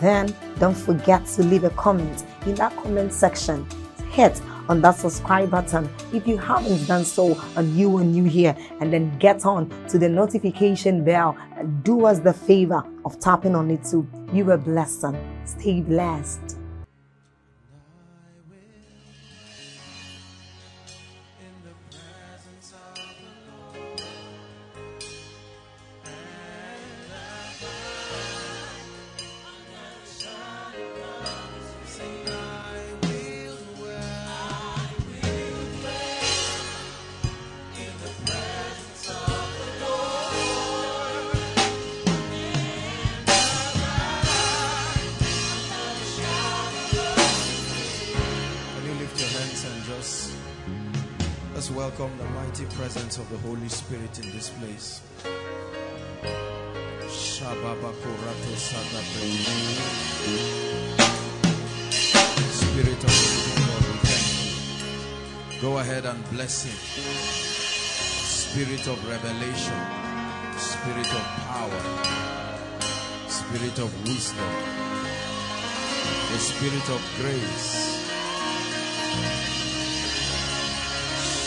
Then don't forget to leave a comment in that comment section. Hit on that subscribe button if you haven't done so and you are new here and then get on to the notification bell and do us the favor of tapping on it too. You are blessed. Stay blessed. Mighty presence of the Holy Spirit in this place. Spirit of the living God, we thank you. Go ahead and bless him. Spirit of revelation, spirit of power, spirit of wisdom, the spirit of grace.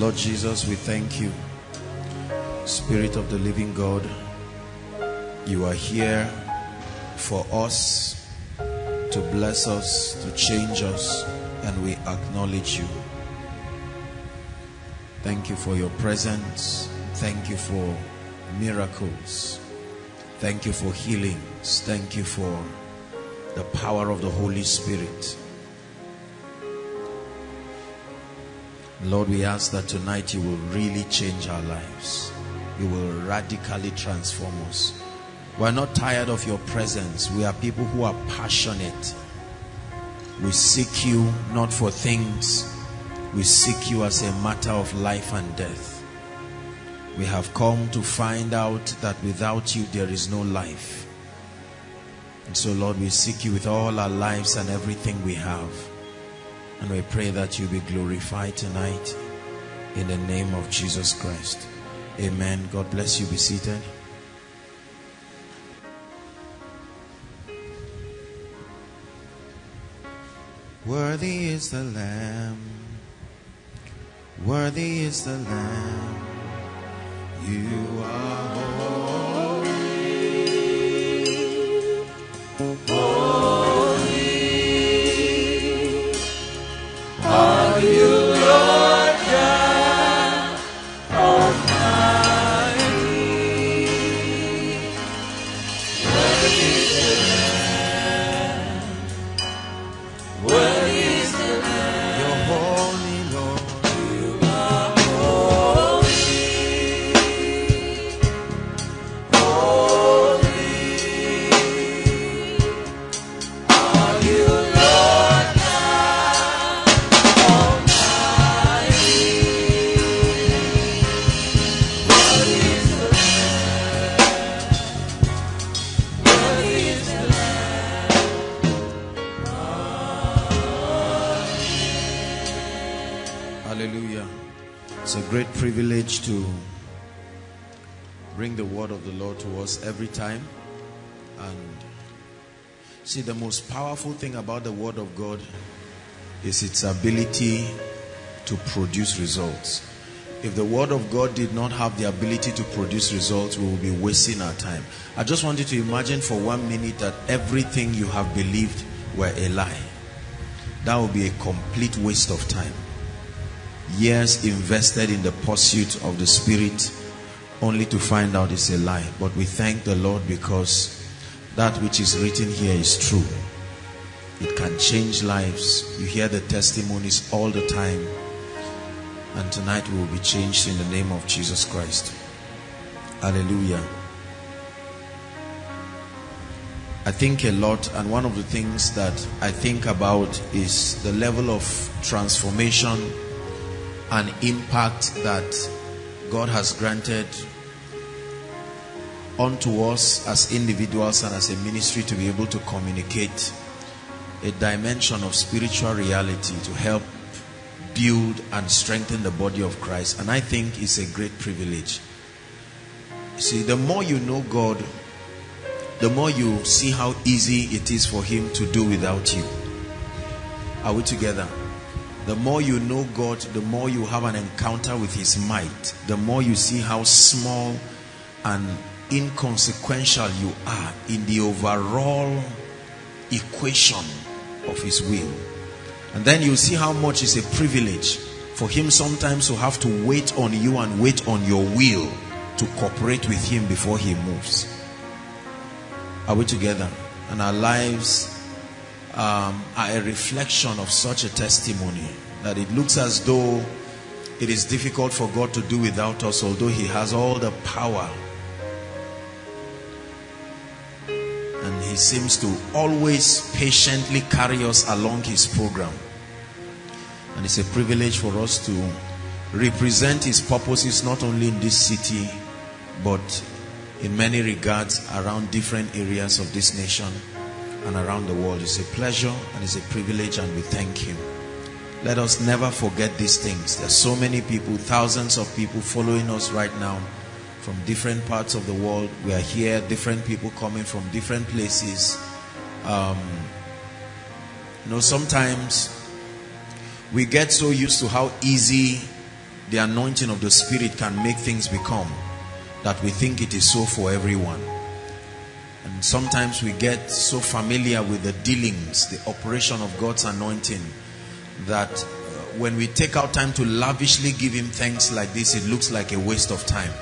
Lord Jesus, we thank you. Spirit of the living God, you are here for us to bless us, to change us, and we acknowledge you. Thank you for your presence. Thank you for miracles. Thank you for healings. Thank you for the power of the Holy Spirit. Lord, we ask that tonight you will really change our lives. You will radically transform us. We're not tired of your presence. We are people who are passionate. We seek you not for things, we seek you as a matter of life and death. We have come to find out that without you there is no life. And so, Lord, we seek you with all our lives and everything we have. And we pray that you be glorified tonight in the name of Jesus Christ. Amen. God bless you. Be seated. Worthy is the Lamb. Worthy is the Lamb. You are holy. Privilege to bring the word of the Lord to us every time. And see, the most powerful thing about the word of God is its ability to produce results. If the word of God did not have the ability to produce results, we will be wasting our time. I just want you to imagine for one minute that everything you have believed were a lie. That would be a complete waste of time years invested in the pursuit of the spirit only to find out it's a lie. But we thank the lord because that which is written here is true. It can change lives. You hear the testimonies all the time. And tonight we will be changed in the name of jesus christ. Hallelujah. I think a lot, and one of the things that I think about is the level of transformation and impact that God has granted unto us as individuals and as a ministry to be able to communicate a dimension of spiritual reality to help build and strengthen the body of Christ. And I think it's a great privilege. See, the more you know God, the more you see how easy it is for Him to do without you. Are we together? The more you know God, the more you have an encounter with His might, the more you see how small and inconsequential you are in the overall equation of His will. And then you see how much is a privilege for Him sometimes to have to wait on you and wait on your will to cooperate with Him before He moves. Are we together? And our lives um, are a reflection of such a testimony that it looks as though it is difficult for God to do without us, although He has all the power. And He seems to always patiently carry us along His program. And it's a privilege for us to represent His purposes not only in this city, but in many regards around different areas of this nation and around the world. It's a pleasure and it's a privilege, and we thank Him. Let us never forget these things. There's so many people, thousands of people following us right now from different parts of the world. We are here, different people coming from different places. Um, you know, sometimes we get so used to how easy the anointing of the Spirit can make things become that we think it is so for everyone. And sometimes we get so familiar with the dealings, the operation of God's anointing, that uh, when we take our time to lavishly give Him thanks like this, it looks like a waste of time.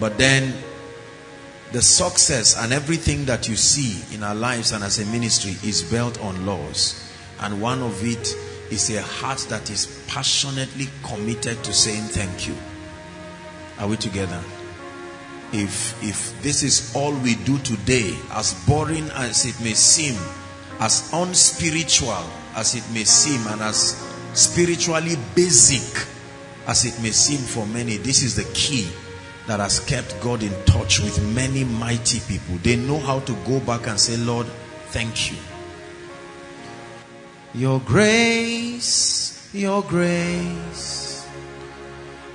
But then the success and everything that you see in our lives and as a ministry is built on laws. And one of it is a heart that is passionately committed to saying thank you. Are we together? If if this is all we do today, as boring as it may seem, as unspiritual as it may seem, and as spiritually basic as it may seem for many, this is the key that has kept God in touch with many mighty people. They know how to go back and say, Lord, thank you. Your grace, your grace.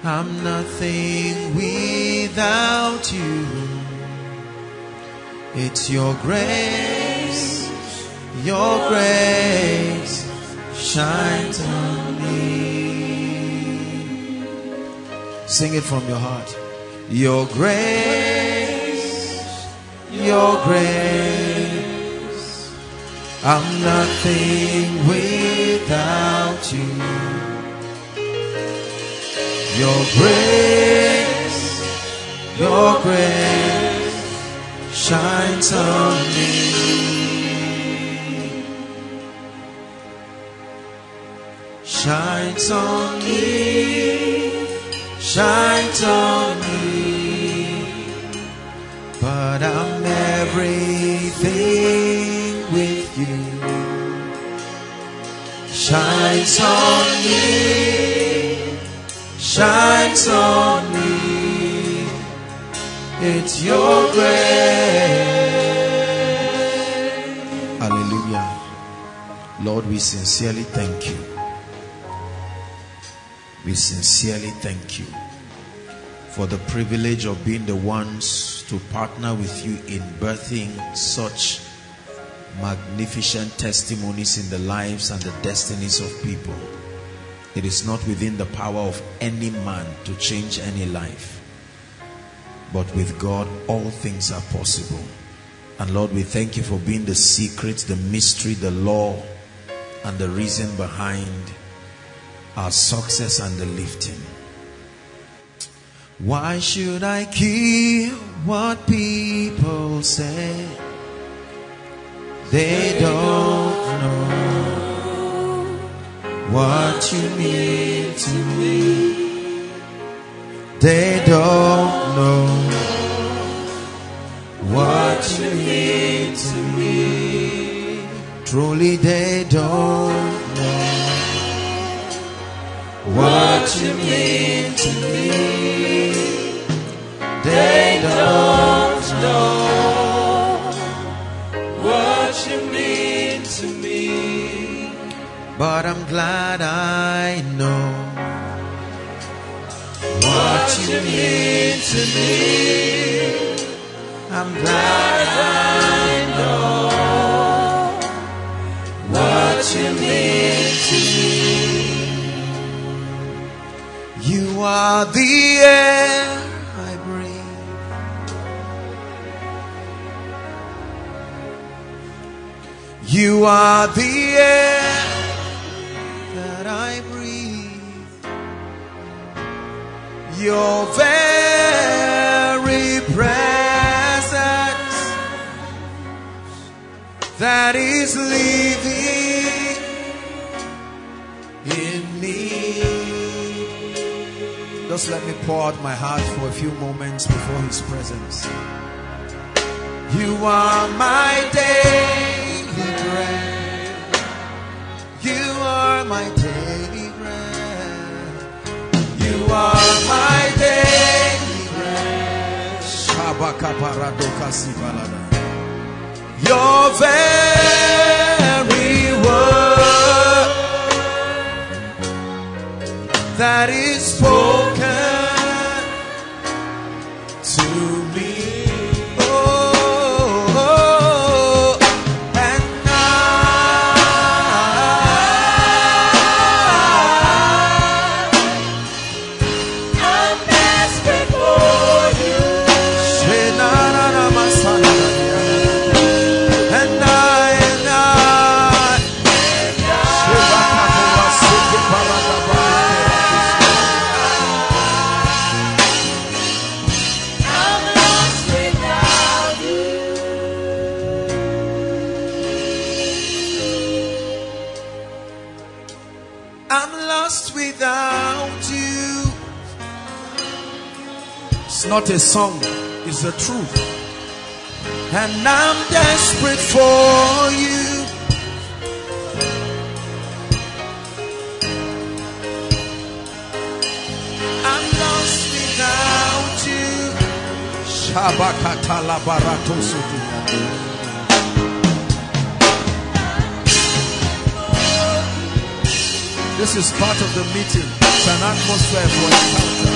I'm nothing without you. It's your grace, your grace shines on me. Sing it from your heart. Your grace, your grace. I'm nothing without you. Your grace, your grace shines on me. Shines on me, shines on me, but I'm everything with you. Shines on me, shines on me. It's your grace. Hallelujah. Lord, we sincerely thank you. We sincerely thank you for the privilege of being the ones to partner with you in birthing such magnificent testimonies in the lives and the destinies of people. It is not within the power of any man to change any life. But with God, all things are possible. And Lord, we thank you for being the secret, the mystery, the law, and the reason behind our success and the lifting. Why should I care what people say? They don't know what you mean to me. They don't know what you mean to me. Truly, they don't what you mean to me. They don't know what you mean to me. But I'm glad I know what you mean to me. I'm glad I know what you mean You are the air I breathe. You are the air that I breathe. Your very presence that is living in me. Just let me pour out my heart for a few moments before His presence. You are my daily bread. You are my daily bread. You are my daily bread. Your very word that is spoken to me. Of the meeting. It's an atmosphere for encounter.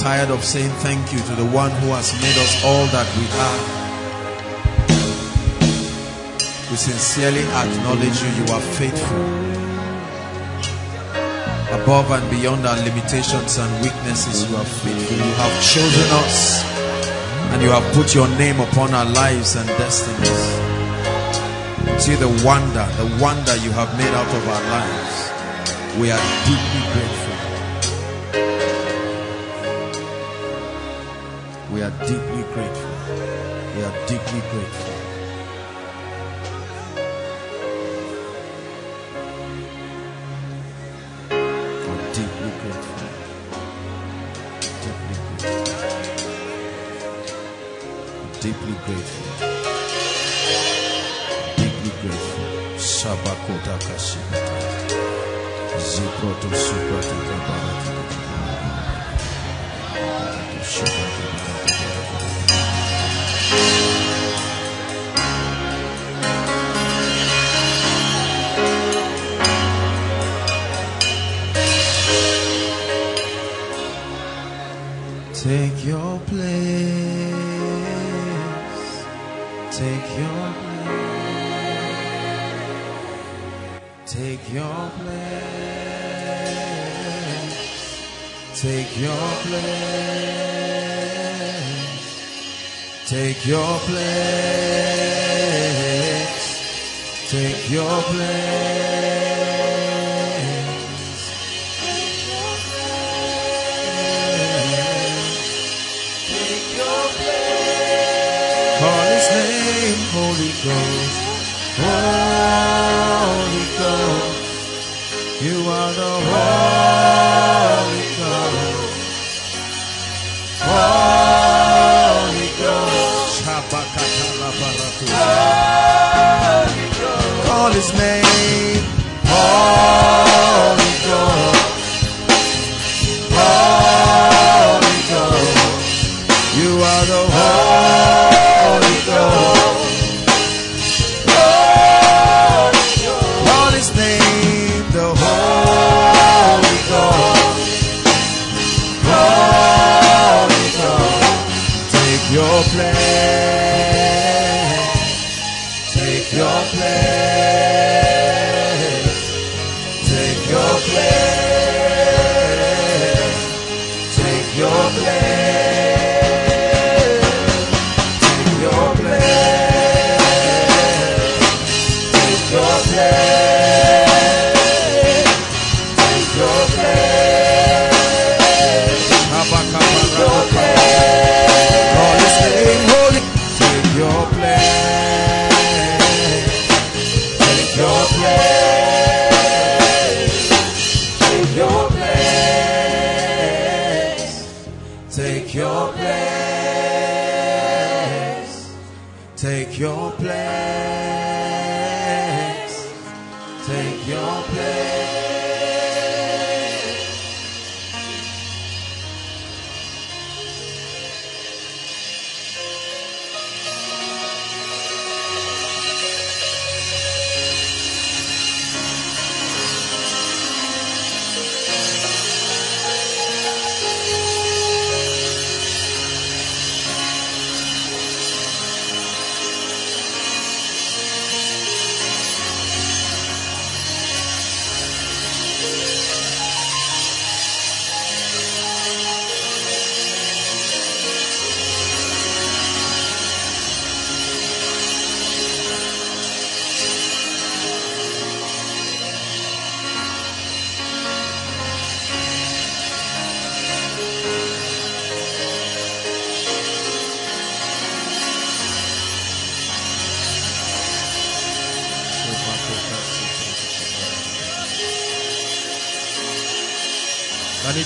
tired of saying thank you to the one who has made us all that we are. We sincerely acknowledge you. You are faithful. Above and beyond our limitations and weaknesses, you are faithful. You have chosen us and you have put your name upon our lives and destinies. See the wonder, the wonder you have made out of our lives. We are deeply grateful. deeply grateful. We are deeply grateful.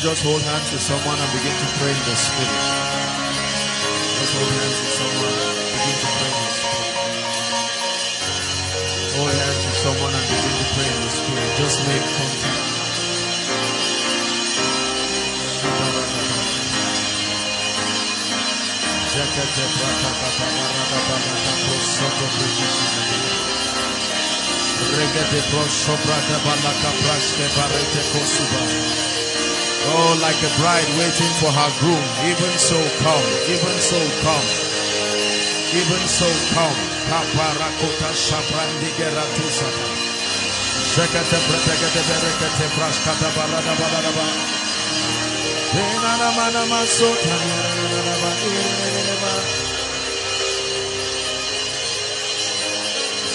Just hold hands with someone and begin to pray in the spirit? Just hold hands with someone and begin to pray in the spirit. Hold hands with someone and begin to pray in the spirit. Just make contact. Prosoto brigishina. Regete prosobrata balaka praske barete kosuba. Oh, like a bride waiting for her groom. Even so come, even so come, even so come. Kaparakota shabrandi geratusata. Zekete berekete praskata barada balada ba. Benana mana masota ba irene ba.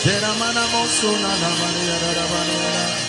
Jera mana mosuna na mana yarana ba yarana.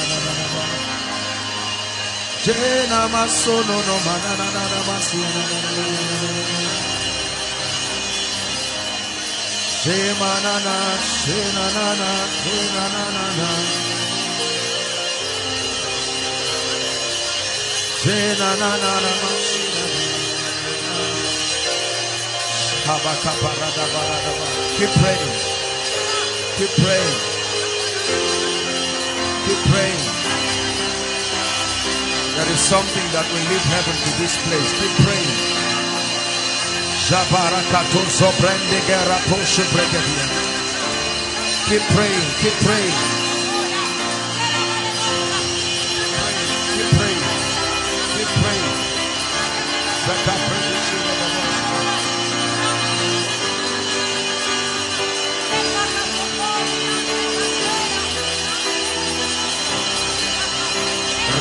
no Keep praying. Keep praying. Keep praying. There is something that will leave heaven to this place. Keep praying. Keep praying. Keep praying.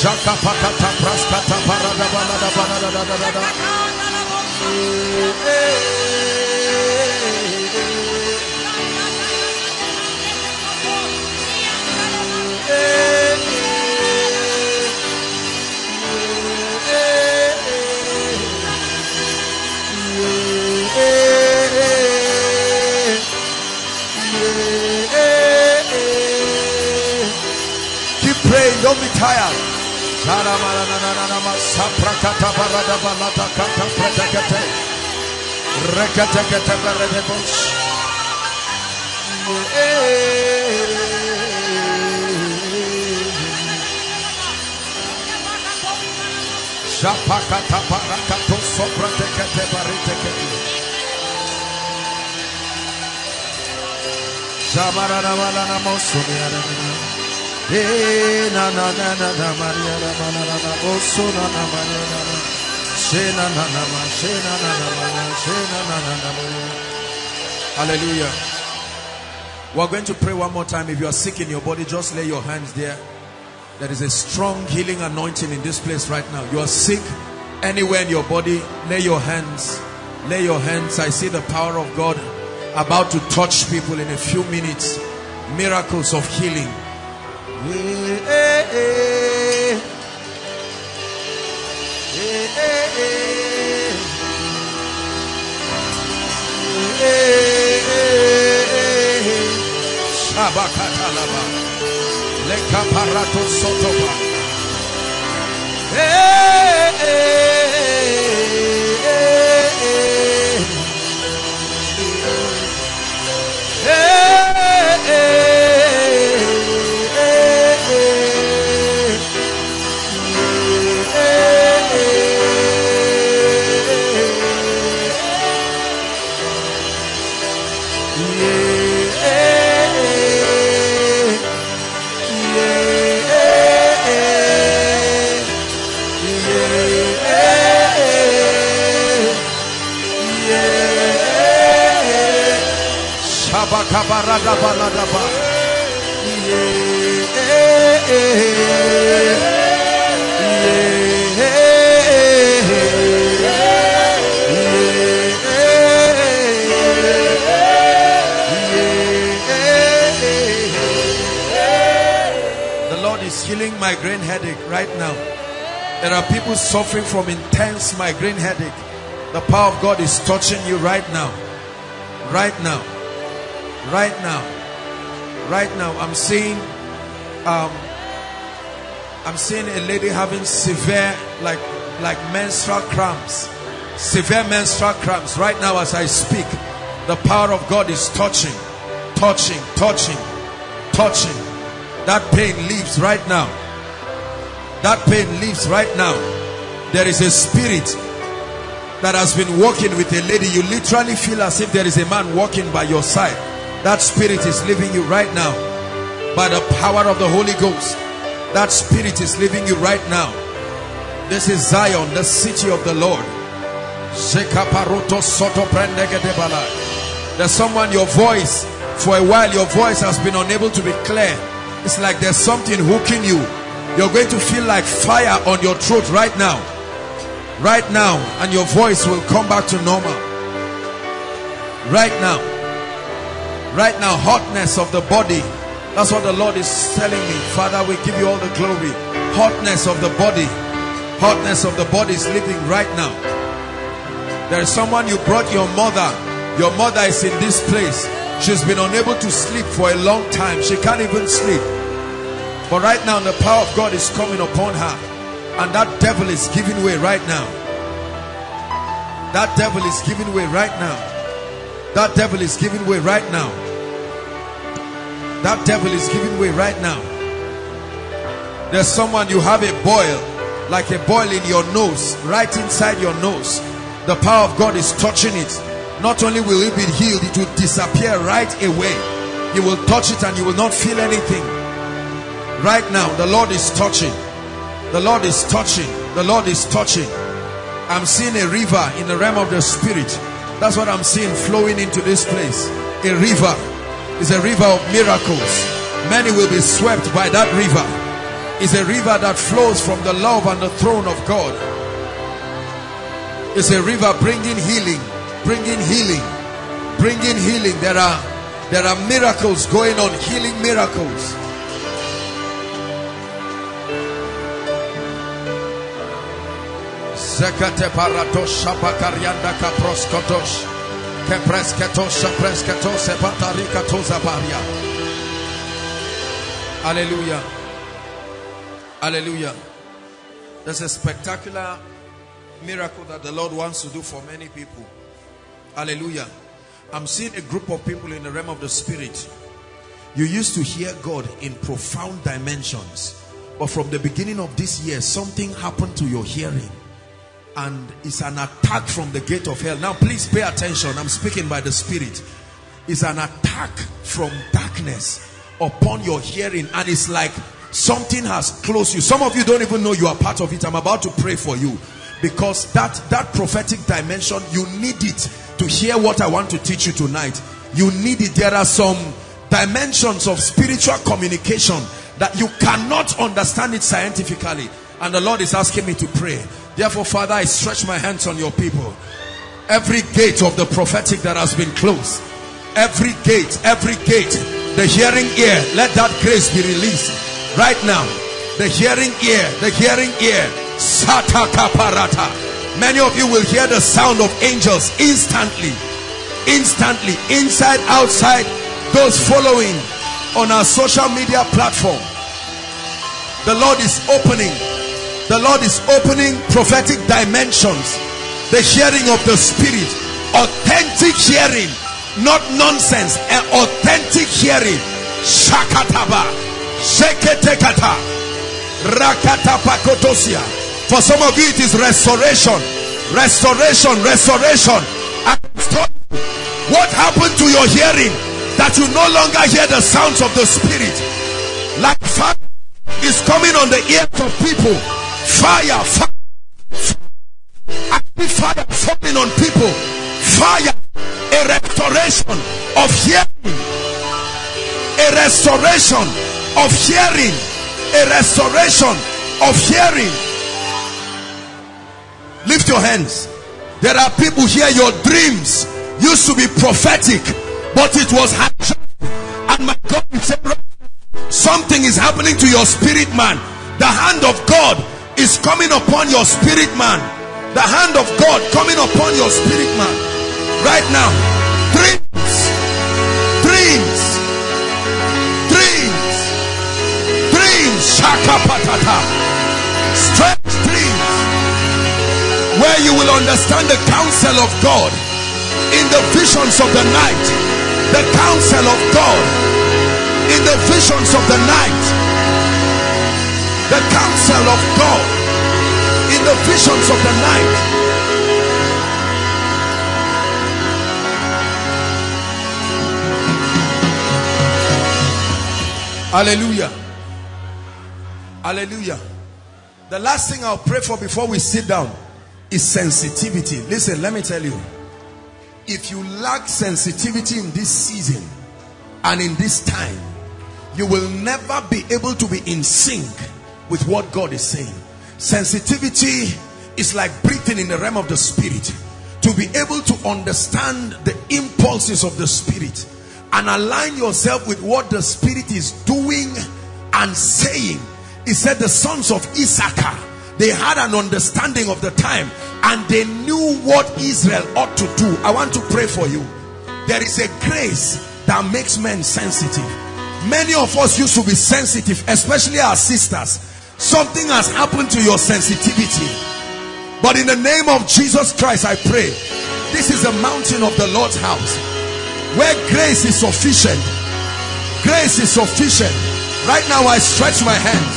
Shaka pakata praskata parada balada balada da da da da. Keep praying, don't be tired. Saprakata Barada Balata Kata Pretekate Rekatekate Beredebos Shapakata Parakato Sopratekate Baritekate Shamarana Malana Mosumiana Eh, na na na na na Maria na na na na na Oso na na Maria na na Hallelujah. We're going to pray one more time. If you are sick in your body, just lay your hands there. There is a strong healing anointing in this place right now. You are sick anywhere in your body, lay your hands. Lay your hands. I see the power of God about to touch people in a few minutes. Miracles of healing. Shabakatalaba. Lekaparato sotoba. Eh, eh, The Lord is healing migraine headache right now. There are people suffering from intense migraine headache. The power of God is touching you right now. Right now. Right now. Right now. I'm seeing um I'm seeing a lady having severe like like menstrual cramps. Severe menstrual cramps right now as I speak. The power of God is touching, touching, touching, touching. That pain leaves right now. That pain leaves right now. There is a spirit that has been walking with a lady. You literally feel as if there is a man walking by your side. That spirit is leaving you right now. By the power of the Holy Ghost. That spirit is leaving you right now. This is Zion, the city of the Lord. There's someone, your voice, for a while, your voice has been unable to be clear. It's like there's something hooking you. You're going to feel like fire on your throat right now. Right now. And your voice will come back to normal. Right now. Right now. Hotness of the body. That's what the Lord is telling me. Father, we give you all the glory. Hotness of the body. Hotness of the body is living right now. There is someone you brought your mother. Your mother is in this place. She's been unable to sleep for a long time. She can't even sleep. But right now, the power of God is coming upon her. And that devil is giving way right now. That devil is giving way right now. That devil is giving way right now. That devil is giving way right now. There's someone you have a boil, like a boil in your nose, right inside your nose. The power of God is touching it. Not only will it be healed, it will disappear right away. You will touch it and you will not feel anything. Right now, the Lord is touching. The Lord is touching. The Lord is touching. I'm seeing a river in the realm of the spirit. That's what I'm seeing flowing into this place. A river is a river of miracles. Many will be swept by that river. It's a river that flows from the love and the throne of God. It's a river bringing healing, bringing healing, bringing healing. There are there are miracles going on, healing miracles. Zekate paratos shabakarianda kaproskotos. Kepresketos shapresketos epatarikatos abaria. Hallelujah. Hallelujah. There's a spectacular miracle that the Lord wants to do for many people. Hallelujah. I'm seeing a group of people in the realm of the spirit. You used to hear God in profound dimensions. But from the beginning of this year, something happened to your hearing. And it's an attack from the gate of hell. Now, please pay attention. I'm speaking by the spirit. It's an attack from darkness upon your hearing. And it's like something has closed you. Some of you don't even know you are part of it. I'm about to pray for you. because that that prophetic dimension you need it to hear what I want to teach you tonight you need it there are some dimensions of spiritual communication that you cannot understand it scientifically and the Lord is asking me to pray therefore father I stretch my hands on your people. Every gate of the prophetic that has been closed every gate every gate the hearing ear let that grace be released right now. The hearing ear the hearing ear. Sataka parata many of you will hear the sound of angels instantly instantly inside outside those following on our social media platform. The lord is opening the lord is opening prophetic dimensions. The hearing of the spirit. Authentic hearing not nonsense. An authentic hearing. Shakataba. Sheketekata. Rakatapakotosia. For some of you it is restoration. Restoration restoration. What happened to your hearing that you no longer hear the sounds of the spirit? Like fire is coming on the ears of people fire fire. Fire falling on people. Fire. A restoration of hearing. A restoration of hearing. A restoration of hearing. Lift your hands. There are people here your dreams used to be prophetic but it was and my God something is happening to your spirit man. The hand of God is coming upon your spirit man. The hand of God coming upon your spirit man. Right now. Dreams. Dreams. Dreams. Dreams. Shaka patata strange dreams. Where you will understand the counsel of God in the visions of the night. The counsel of God in the visions of the night the counsel of God in the visions of the night. Hallelujah. Hallelujah. The last thing I'll pray for before we sit down is sensitivity. Listen let me tell you. If you lack sensitivity in this season and in this time you will never be able to be in sync with what God is saying. Sensitivity is like breathing in the realm of the spirit. To be able to understand the impulses of the spirit and align yourself with what the spirit is doing and saying. He said the sons of Issachar they had an understanding of the time and they knew what Israel ought to do. I want to pray for you. There is a grace that makes men sensitive. Many of us used to be sensitive especially our sisters something has happened to your sensitivity. But in the name of Jesus Christ I pray this is the mountain of the Lord's house where grace is sufficient. Grace is sufficient. Right now I stretch my hands.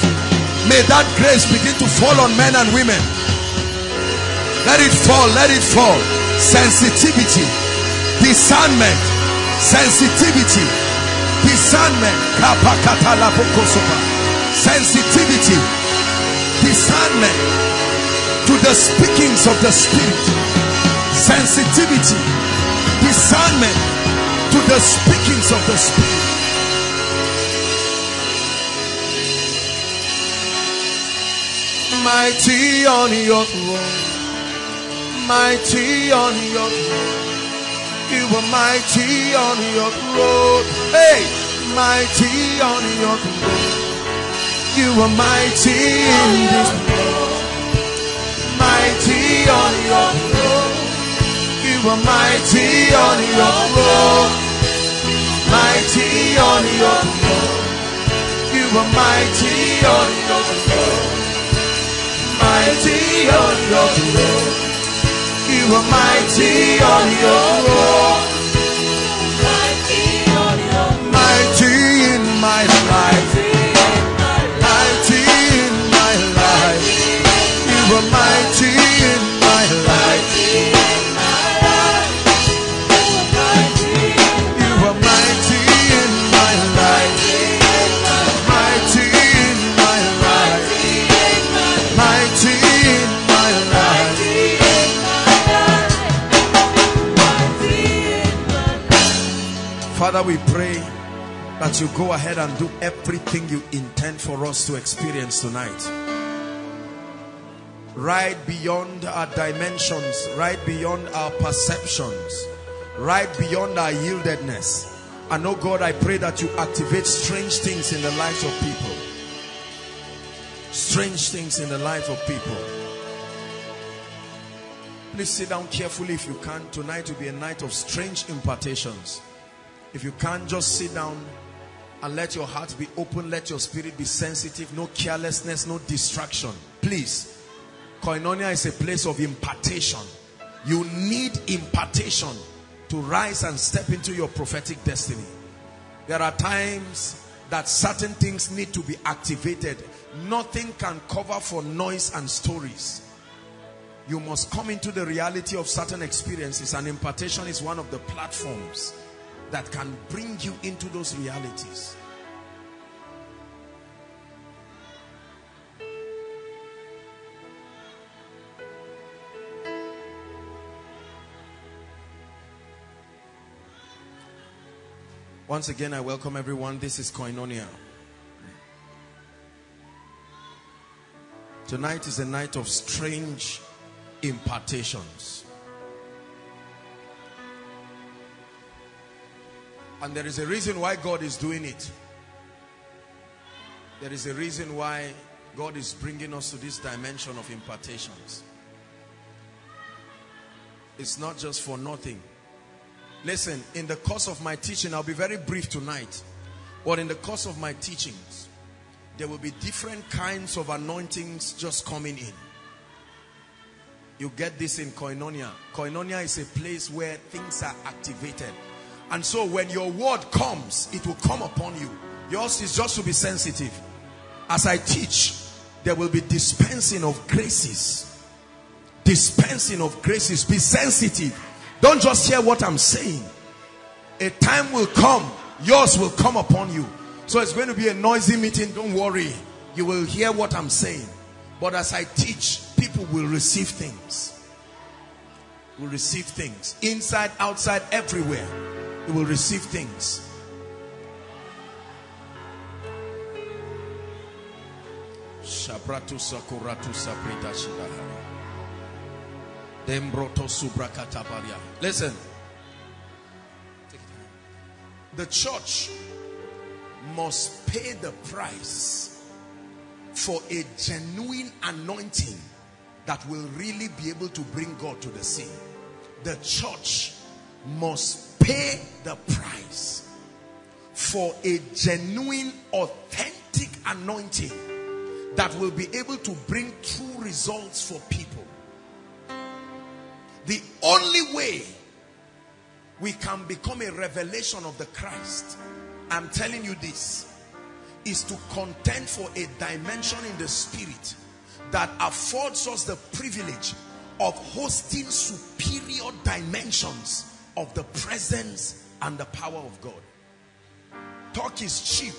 May that grace begin to fall on men and women. Let it fall let it fall. Sensitivity discernment sensitivity discernment sensitivity discernment to the speakings of the spirit. Sensitivity discernment to the speakings of the spirit. Mighty on your throne. Mighty on your throne. You are mighty on your throne. Hey mighty on your throne you are mighty. In this place mighty on your throne. You are mighty on your throne. Mighty on your throne. You are mighty on your throne. Mighty on your throne. You are mighty on your throne Father, we pray that you go ahead and do everything you intend for us to experience tonight. Right beyond our dimensions, right beyond our perceptions, right beyond our yieldedness. And oh God, I pray that you activate strange things in the lives of people. Strange things in the life of people. Please sit down carefully if you can. Tonight will be a night of strange impartations. If you can't, just sit down and let your heart be open. Let your spirit be sensitive. No carelessness, no distraction. Please. Koinonia is a place of impartation. You need impartation to rise and step into your prophetic destiny. There are times that certain things need to be activated. Nothing can cover for noise and stories. You must come into the reality of certain experiences and impartation is one of the platforms that can bring you into those realities. Once again, I welcome everyone. This is Koinonia. Tonight is a night of strange impartations. And there is a reason why God is doing it. There is a reason why God is bringing us to this dimension of impartations. It's not just for nothing. Listen, in the course of my teaching, I'll be very brief tonight. But in the course of my teachings, there will be different kinds of anointings just coming in. You get this in Koinonia. Koinonia is a place where things are activated. And so when your word comes, it will come upon you. Yours is just to be sensitive. As I teach, there will be dispensing of graces. Dispensing of graces. Be sensitive. Don't just hear what I'm saying. A time will come, yours will come upon you. So it's going to be a noisy meeting. Don't worry. You will hear what I'm saying. But as I teach, people will receive things. Will receive things. Inside, outside, everywhere. You will receive things. Shabratu sakuratu sabrita shidahari. Dembroto subrakatabaria. Listen. The church must pay the price for a genuine anointing that will really be able to bring God to the scene. The church must pay the price for a genuine, authentic anointing that will be able to bring true results for people. The only way we can become a revelation of the Christ, I'm telling you this, is to contend for a dimension in the spirit that affords us the privilege of hosting superior dimensions of the presence and the power of God. Talk is cheap.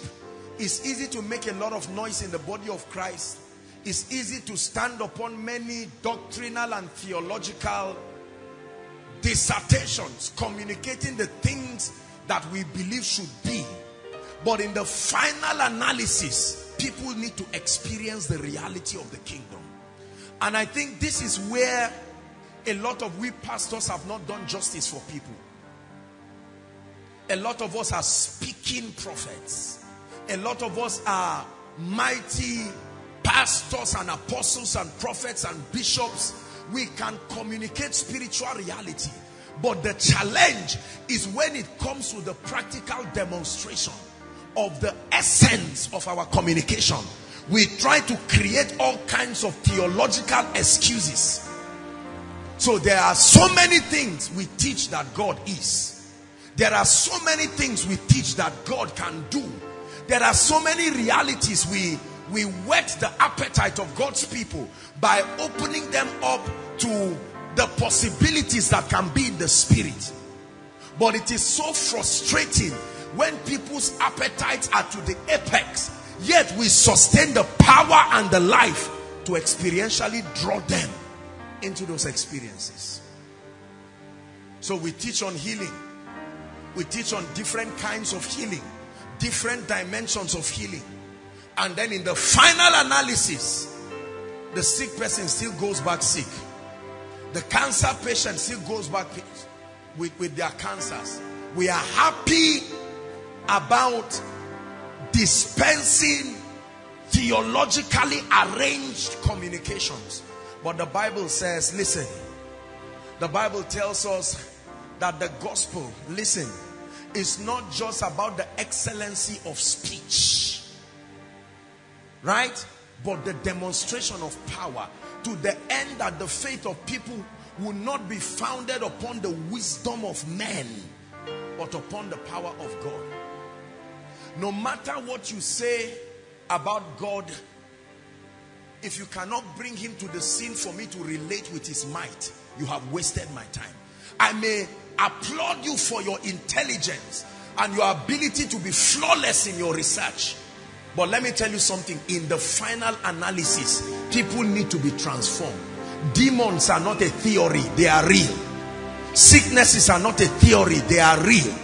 It's easy to make a lot of noise in the body of Christ. It's easy to stand upon many doctrinal and theological dissertations communicating the things that we believe should be. But in the final analysis, people need to experience the reality of the kingdom. And I think this is where a lot of we pastors have not done justice for people. A lot of us are speaking prophets. A lot of us are mighty pastors and apostles and prophets and bishops. We can communicate spiritual reality. But the challenge is when it comes to the practical demonstration of the essence of our communication. We try to create all kinds of theological excuses. So there are so many things we teach that God is. There are so many things we teach that God can do. There are so many realities we we whet the appetite of God's people by opening them up to the possibilities that can be in the spirit. But it is so frustrating when people's appetites are to the apex, yet we sustain the power and the life to experientially draw them into those experiences. So we teach on healing. We teach on different kinds of healing, different dimensions of healing. And then in the final analysis, the sick person still goes back sick. The cancer patient still goes back with, with their cancers. We are happy about dispensing theologically arranged communications. But the Bible says, listen, the Bible tells us that the gospel, listen, is not just about the excellency of speech, right? But the demonstration of power to the end that the faith of people will not be founded upon the wisdom of men, but upon the power of God. No matter what you say about God, if you cannot bring him to the scene for me to relate with his might, you have wasted my time. I may applaud you for your intelligence and your ability to be flawless in your research. But let me tell you something, in the final analysis, people need to be transformed. Demons are not a theory, they are real. Sicknesses are not a theory, they are real.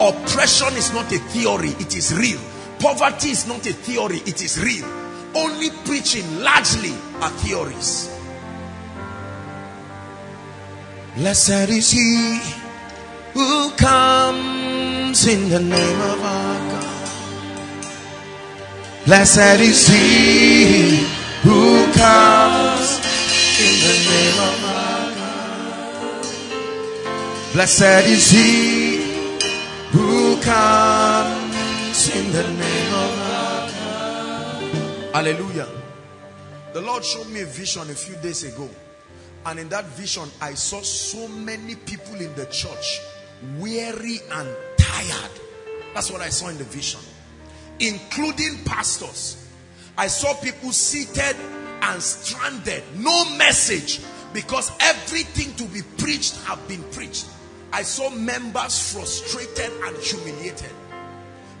Oppression is not a theory, it is real. Poverty is not a theory, it is real. Only preaching largely are theories. Blessed is he who comes in the name of our God. Blessed is he who comes in the name of our God. Blessed is he who comes in the name of. Hallelujah. The Lord showed me a vision a few days ago. And in that vision, I saw so many people in the church weary and tired. That's what I saw in the vision. Including pastors. I saw people seated and stranded. No message. Because everything to be preached have been preached. I saw members frustrated and humiliated.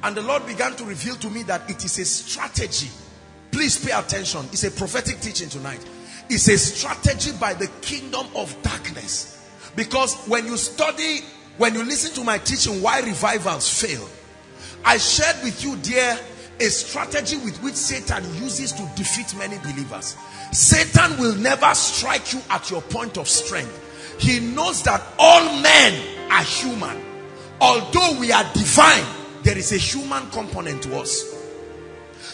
And the Lord began to reveal to me that it is a strategy. Please pay attention. It's a prophetic teaching tonight It's a strategy by the kingdom of darkness. Because when you study, when you listen to my teaching, why revivals fail, I shared with you dear, a strategy with which Satan uses to defeat many believers. Satan will never strike you at your point of strength. He knows that all men are human. Although we are divine, there is a human component to us.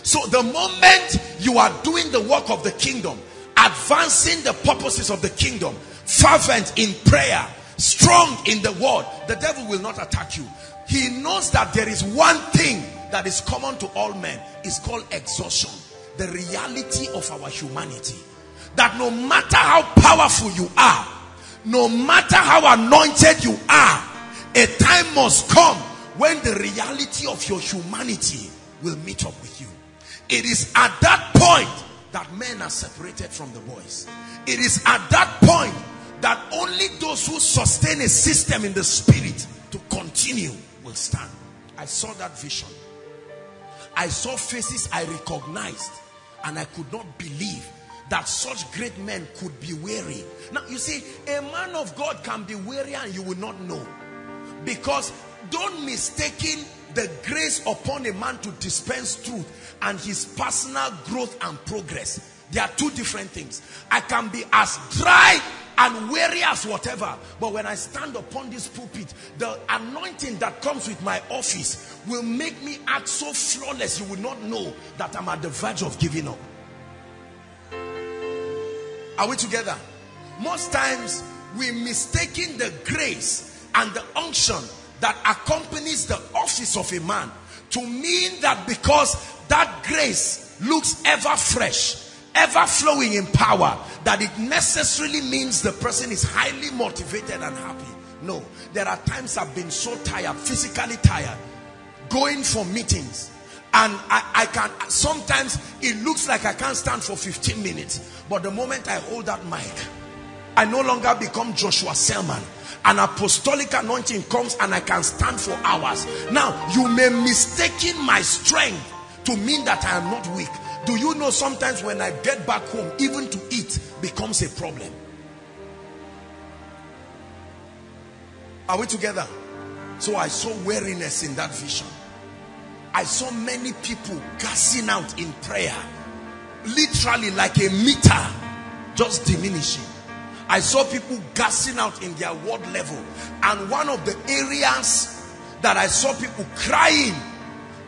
So the moment you are doing the work of the kingdom, advancing the purposes of the kingdom, fervent in prayer, strong in the word, the devil will not attack you. He knows that there is one thing that is common to all men. It's called exhaustion. The reality of our humanity. That no matter how powerful you are, no matter how anointed you are, a time must come when the reality of your humanity will meet up with you. It is at that point that men are separated from the boys. It is at that point that only those who sustain a system in the spirit to continue will stand. I saw that vision. I saw faces I recognized and I could not believe that such great men could be weary. Now you see, a man of God can be weary and you will not know. Because don't mistaken the grace upon a man to dispense truth and his personal growth and progress. They are two different things. I can be as dry and weary as whatever. But when I stand upon this pulpit, the anointing that comes with my office will make me act so flawless you will not know that I'm at the verge of giving up. Are we together? Most times we mistaken the grace and the unction that accompanies the office of a man to mean that because that grace looks ever fresh, ever flowing in power, that it necessarily means the person is highly motivated and happy. No, there are times I've been so tired, physically tired, going for meetings. And I, I can, sometimes it looks like I can't stand for 15 minutes. But the moment I hold that mic, I no longer become Joshua Selman an apostolic anointing comes and I can stand for hours. Now, you may mistaken my strength to mean that I am not weak. Do you know sometimes when I get back home, even to eat becomes a problem? Are we together? So I saw weariness in that vision. I saw many people gassing out in prayer. Literally like a meter just diminishing. I saw people gassing out in their word level. And one of the areas that I saw people crying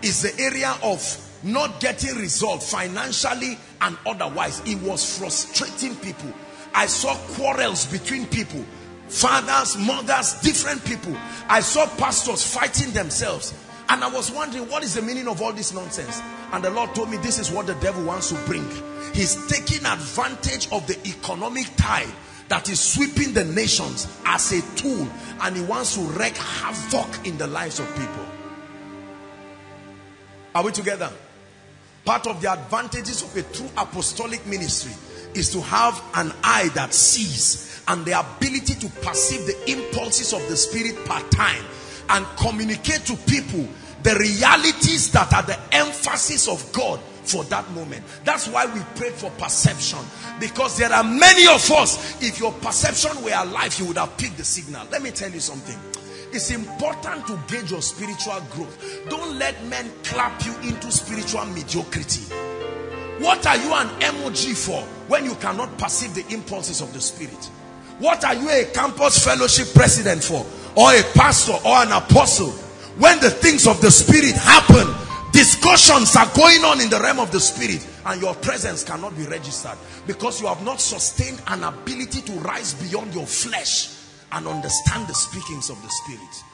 is the area of not getting resolved financially and otherwise. It was frustrating people. I saw quarrels between people, fathers, mothers, different people. I saw pastors fighting themselves. And I was wondering, what is the meaning of all this nonsense? And the Lord told me this is what the devil wants to bring. He's taking advantage of the economic tide that is sweeping the nations as a tool and he wants to wreak havoc in the lives of people. Are we together? Part of the advantages of a true apostolic ministry is to have an eye that sees and the ability to perceive the impulses of the spirit part time and communicate to people the realities that are the emphasis of God for that moment. That's why we prayed for perception because there are many of us, if your perception were alive, you would have picked the signal. Let me tell you something. It's important to gauge your spiritual growth. Don't let men clap you into spiritual mediocrity. What are you an emoji for when you cannot perceive the impulses of the spirit? What are you a campus fellowship president for? Or a pastor or an apostle? When the things of the spirit happen, discussions are going on in the realm of the spirit and your presence cannot be registered because you have not sustained an ability to rise beyond your flesh and understand the speakings of the spirit.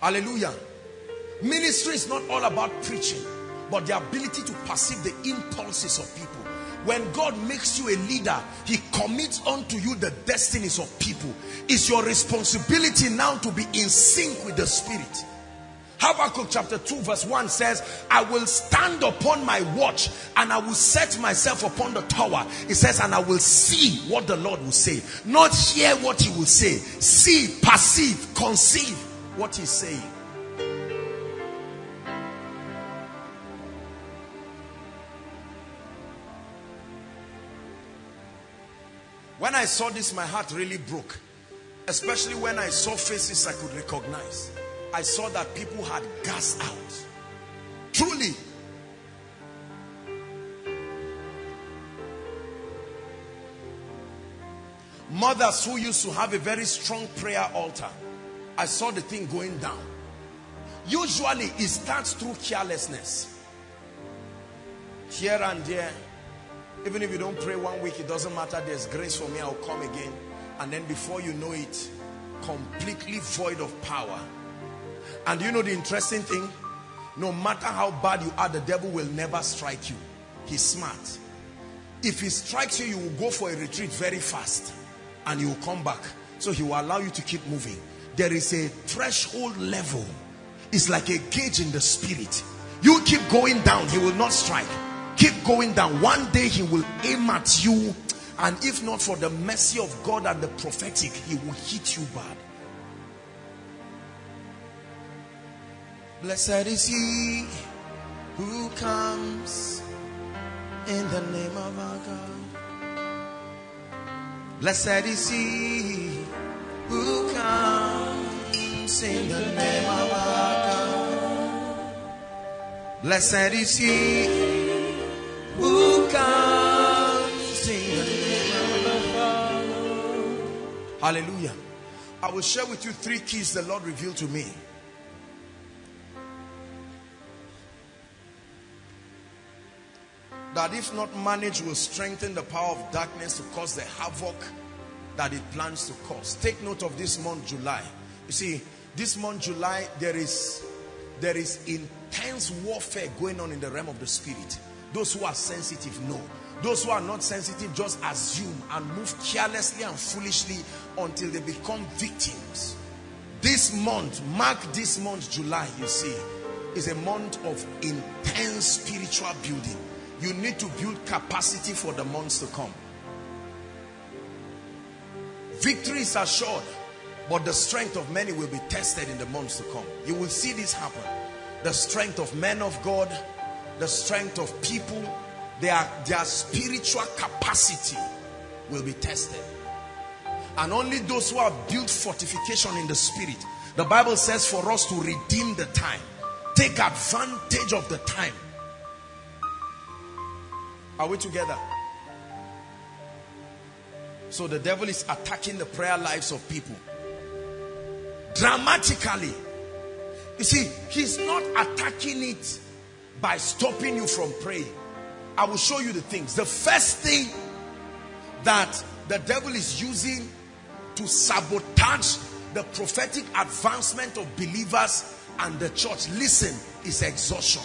Hallelujah. Ministry is not all about preaching, but the ability to perceive the impulses of people. When God makes you a leader, he commits unto you the destinies of people. It's your responsibility now to be in sync with the spirit. Habakkuk chapter 2 verse 1 says, I will stand upon my watch and I will set myself upon the tower. It says, and I will see what the Lord will say. Not hear what he will say. See, perceive, conceive what he's saying. When I saw this, my heart really broke. Especially when I saw faces I could recognize. I saw that people had gassed out. Truly. Mothers who used to have a very strong prayer altar. I saw the thing going down. Usually it starts through carelessness. Here and there. Even if you don't pray one week, it doesn't matter. There's grace for me. I'll come again. And then before you know it, completely void of power. And you know the interesting thing? No matter how bad you are, the devil will never strike you. He's smart. If he strikes you, you will go for a retreat very fast. And you will come back. So he will allow you to keep moving. There is a threshold level. It's like a gauge in the spirit. You keep going down, he will not strike. Keep going down. One day he will aim at you. And if not for the mercy of God and the prophetic, he will hit you bad. Blessed is he who comes in the name of our God. Blessed is he who comes in the name of our God. Blessed is he who comes in the name of our God. Hallelujah. I will share with you three keys the Lord revealed to me. That if not managed will strengthen the power of darkness to cause the havoc that it plans to cause. Take note of this month, July. You see, this month, July, there is, there is intense warfare going on in the realm of the spirit. Those who are sensitive know. Those who are not sensitive just assume and move carelessly and foolishly until they become victims. This month, mark this month, July, you see, is a month of intense spiritual building you need to build capacity for the months to come. Victory is assured, but the strength of many will be tested in the months to come. You will see this happen. The strength of men of God, the strength of people, their, their spiritual capacity will be tested. And only those who have built fortification in the spirit. The Bible says for us to redeem the time. Take advantage of the time. Are we together? So the devil is attacking the prayer lives of people. Dramatically. You see, he's not attacking it by stopping you from praying. I will show you the things. The first thing that the devil is using to sabotage the prophetic advancement of believers and the church, listen, is exhaustion.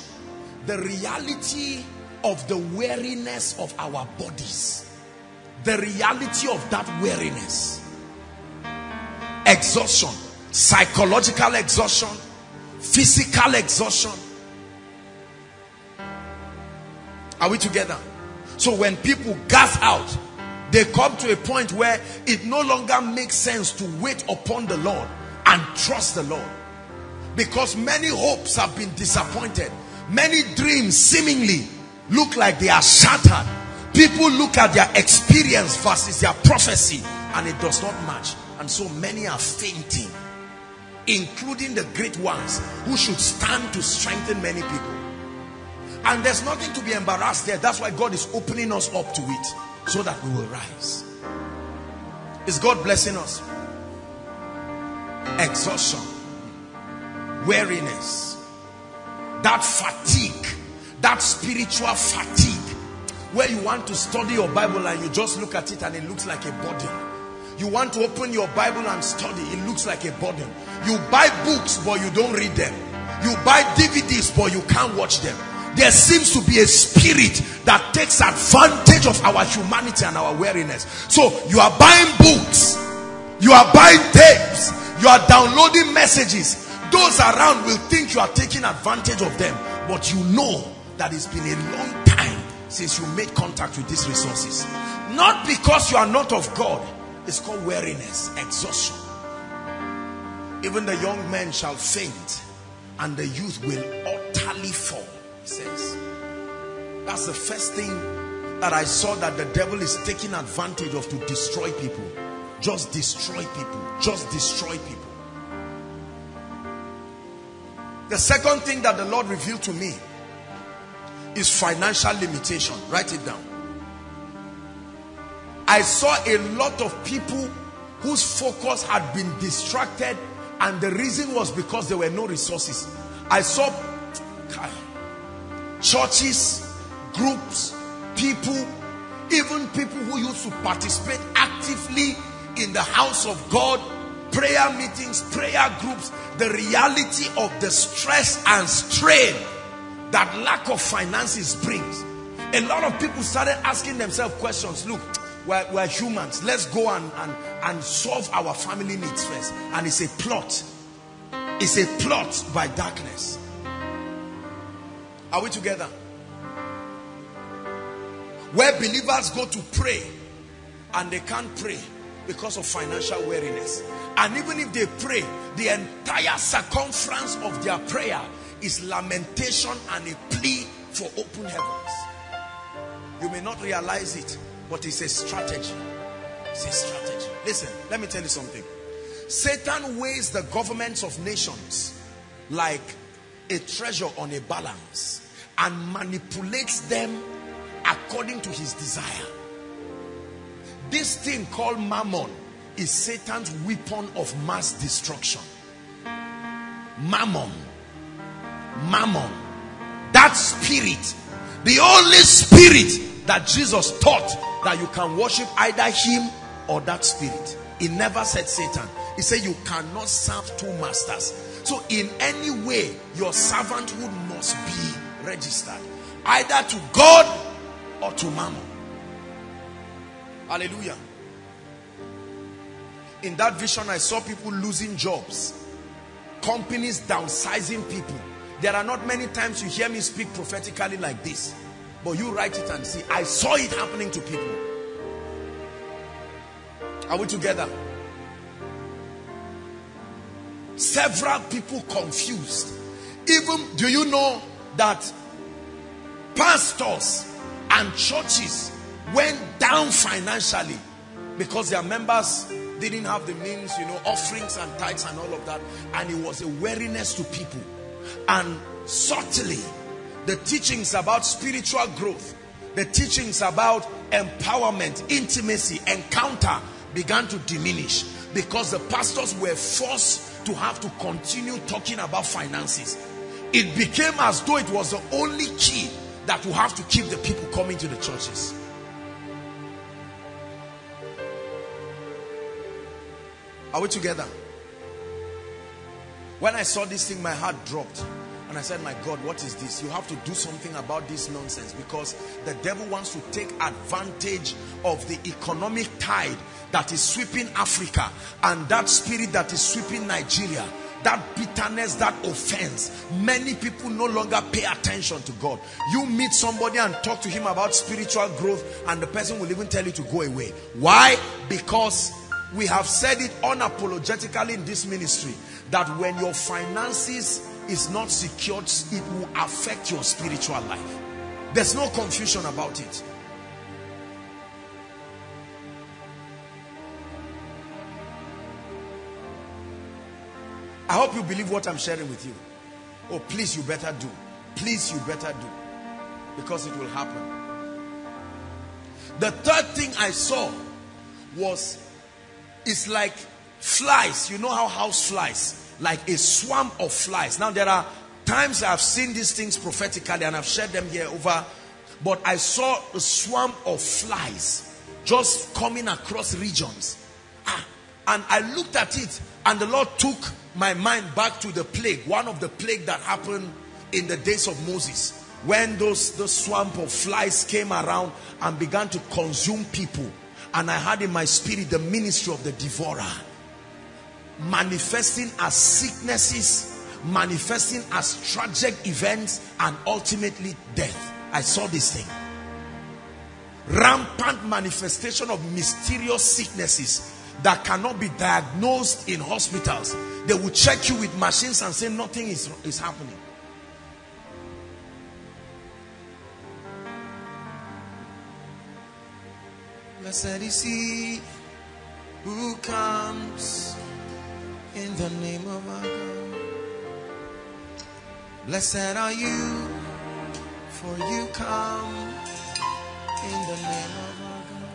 The reality of the weariness of our bodies. The reality of that weariness. Exhaustion. Psychological exhaustion. Physical exhaustion. Are we together? So when people gas out, they come to a point where it no longer makes sense to wait upon the Lord and trust the Lord. Because many hopes have been disappointed. Many dreams seemingly look like they are shattered. People look at their experience versus their prophecy and it does not match. And so many are fainting, including the great ones who should stand to strengthen many people. And there's nothing to be embarrassed there. That's why God is opening us up to it so that we will rise. Is God blessing us? Exhaustion, weariness, that fatigue, that spiritual fatigue, where you want to study your Bible and you just look at it and it looks like a burden. You want to open your Bible and study, it looks like a burden. You buy books, but you don't read them. You buy DVDs, but you can't watch them there seems to be a spirit that takes advantage of our humanity and our weariness. So you are buying books, you are buying tapes, you are downloading messages. Those around will think you are taking advantage of them, but you know that it's been a long time since you made contact with these resources. Not because you are not of God, it's called weariness, exhaustion. Even the young men shall faint, and the youth will utterly fall he says. That's the first thing that I saw that the devil is taking advantage of to destroy people. Just destroy people. Just destroy people. The second thing that the Lord revealed to me is financial limitation. Write it down. I saw a lot of people whose focus had been distracted and the reason was because there were no resources. I saw churches, groups, people, even people who used to participate actively in the house of God, prayer meetings, prayer groups, the reality of the stress and strain that lack of finances brings. A lot of people started asking themselves questions. Look, we're, we're humans. Let's go and, and, and solve our family needs first. And it's a plot. It's a plot by darkness. Are we together? Where believers go to pray and they can't pray because of financial weariness. And even if they pray, the entire circumference of their prayer is lamentation and a plea for open heavens. You may not realize it, but it's a strategy. It's a strategy. Listen, let me tell you something. Satan weighs the governments of nations like a treasure on a balance and manipulates them according to his desire. This thing called mammon is Satan's weapon of mass destruction. Mammon. Mammon. That spirit, the only spirit that Jesus taught that you can worship either him or that spirit. He never said Satan. He said you cannot serve two masters. So in any way, your servanthood must be registered. Either to God or to mammon. Hallelujah. In that vision, I saw people losing jobs. Companies downsizing people. There are not many times you hear me speak prophetically like this. But you write it and see. I saw it happening to people. Are we together? Several people confused. Even, do you know that pastors and churches went down financially because their members didn't have the means, you know, offerings and tithes and all of that. And it was a weariness to people. And subtly, the teachings about spiritual growth, the teachings about empowerment, intimacy, encounter began to diminish because the pastors were forced to have to continue talking about finances. It became as though it was the only key that will have to keep the people coming to the churches. Are we together? When I saw this thing, my heart dropped. And I said, My God, what is this? You have to do something about this nonsense because the devil wants to take advantage of the economic tide that is sweeping Africa and that spirit that is sweeping Nigeria. That bitterness, that offense. Many people no longer pay attention to God. You meet somebody and talk to him about spiritual growth, and the person will even tell you to go away. Why? Because we have said it unapologetically in this ministry that when your finances is not secured, it will affect your spiritual life. There's no confusion about it. I hope you believe what I'm sharing with you. Oh, please, you better do. Please, you better do. Because it will happen. The third thing I saw was it's like flies. You know how house flies? Like a swarm of flies. Now, there are times I've seen these things prophetically and I've shared them here over. But I saw a swarm of flies just coming across regions. Ah, and I looked at it and the Lord took my mind back to the plague. One of the plague that happened in the days of Moses. When those, those swamp of flies came around and began to consume people. And I had in my spirit the ministry of the devourer. Manifesting as sicknesses, manifesting as tragic events, and ultimately death. I saw this thing. Rampant manifestation of mysterious sicknesses that cannot be diagnosed in hospitals. They will check you with machines and say nothing is, is happening. Blessed is he who comes in the name of our God. Blessed are you, for you come in the name of our God.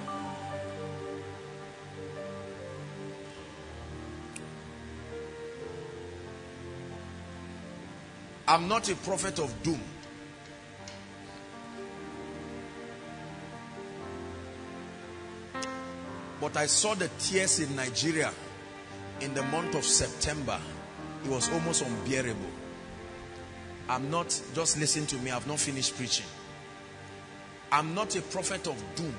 I'm not a prophet of doom. But I saw the tears in Nigeria in the month of September. It was almost unbearable. I'm not, just listen to me, I've not finished preaching. I'm not a prophet of doom.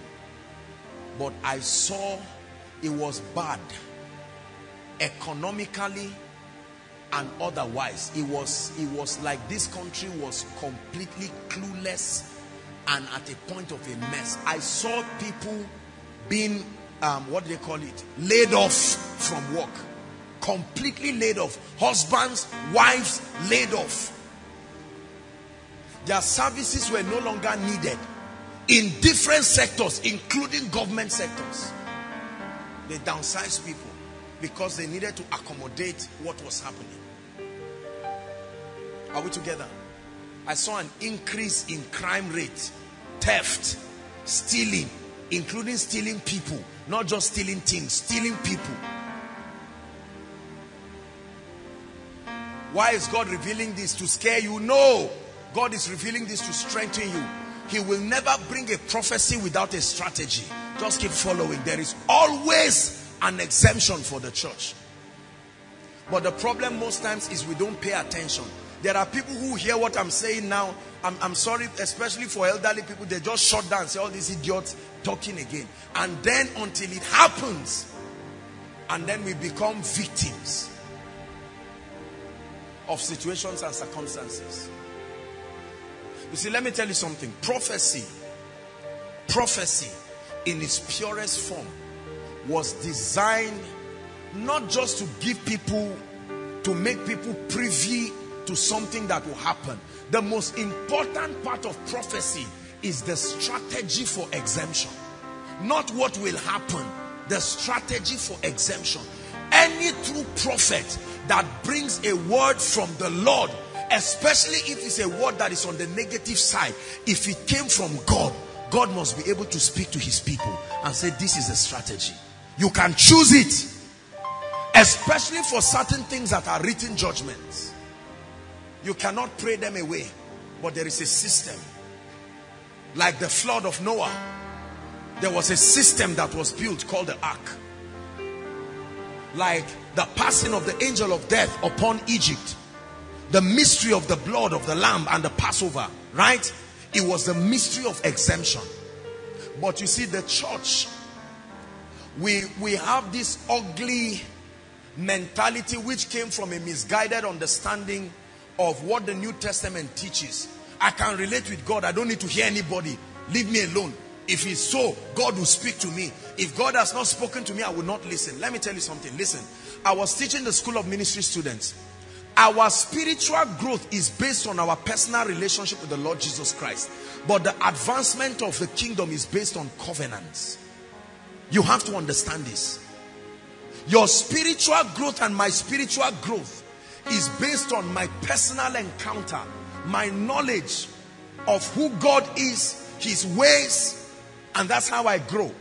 But I saw it was bad. Economically and otherwise. It was, it was like this country was completely clueless and at a point of a mess. I saw people being um, what do they call it? Laid off from work. Completely laid off. Husbands, wives, laid off. Their services were no longer needed in different sectors, including government sectors. They downsized people because they needed to accommodate what was happening. Are we together? I saw an increase in crime rate, theft, stealing, including stealing people not just stealing things, stealing people. Why is God revealing this? To scare you? No. God is revealing this to strengthen you. He will never bring a prophecy without a strategy. Just keep following. There is always an exemption for the church. But the problem most times is we don't pay attention. There are people who hear what I'm saying now. I'm, I'm sorry, especially for elderly people, they just shut down say, all these idiots talking again. And then until it happens, and then we become victims of situations and circumstances. You see, let me tell you something. Prophecy, prophecy in its purest form was designed not just to give people, to make people privy to something that will happen. The most important part of prophecy is the strategy for exemption. Not what will happen, the strategy for exemption. Any true prophet that brings a word from the Lord, especially if it's a word that is on the negative side, if it came from God, God must be able to speak to his people and say, This is a strategy. You can choose it, especially for certain things that are written judgments. You cannot pray them away, but there is a system. Like the flood of Noah, there was a system that was built called the ark. Like the passing of the angel of death upon Egypt, the mystery of the blood of the lamb and the Passover, right? It was the mystery of exemption. But you see, the church, we, we have this ugly mentality which came from a misguided understanding of what the New Testament teaches. I can relate with God. I don't need to hear anybody. Leave me alone. If it's so, God will speak to me. If God has not spoken to me, I will not listen. Let me tell you something. Listen, I was teaching the school of ministry students. Our spiritual growth is based on our personal relationship with the Lord Jesus Christ. But the advancement of the kingdom is based on covenants. You have to understand this. Your spiritual growth and my spiritual growth is based on my personal encounter, my knowledge of who God is, his ways, and that's how I grow.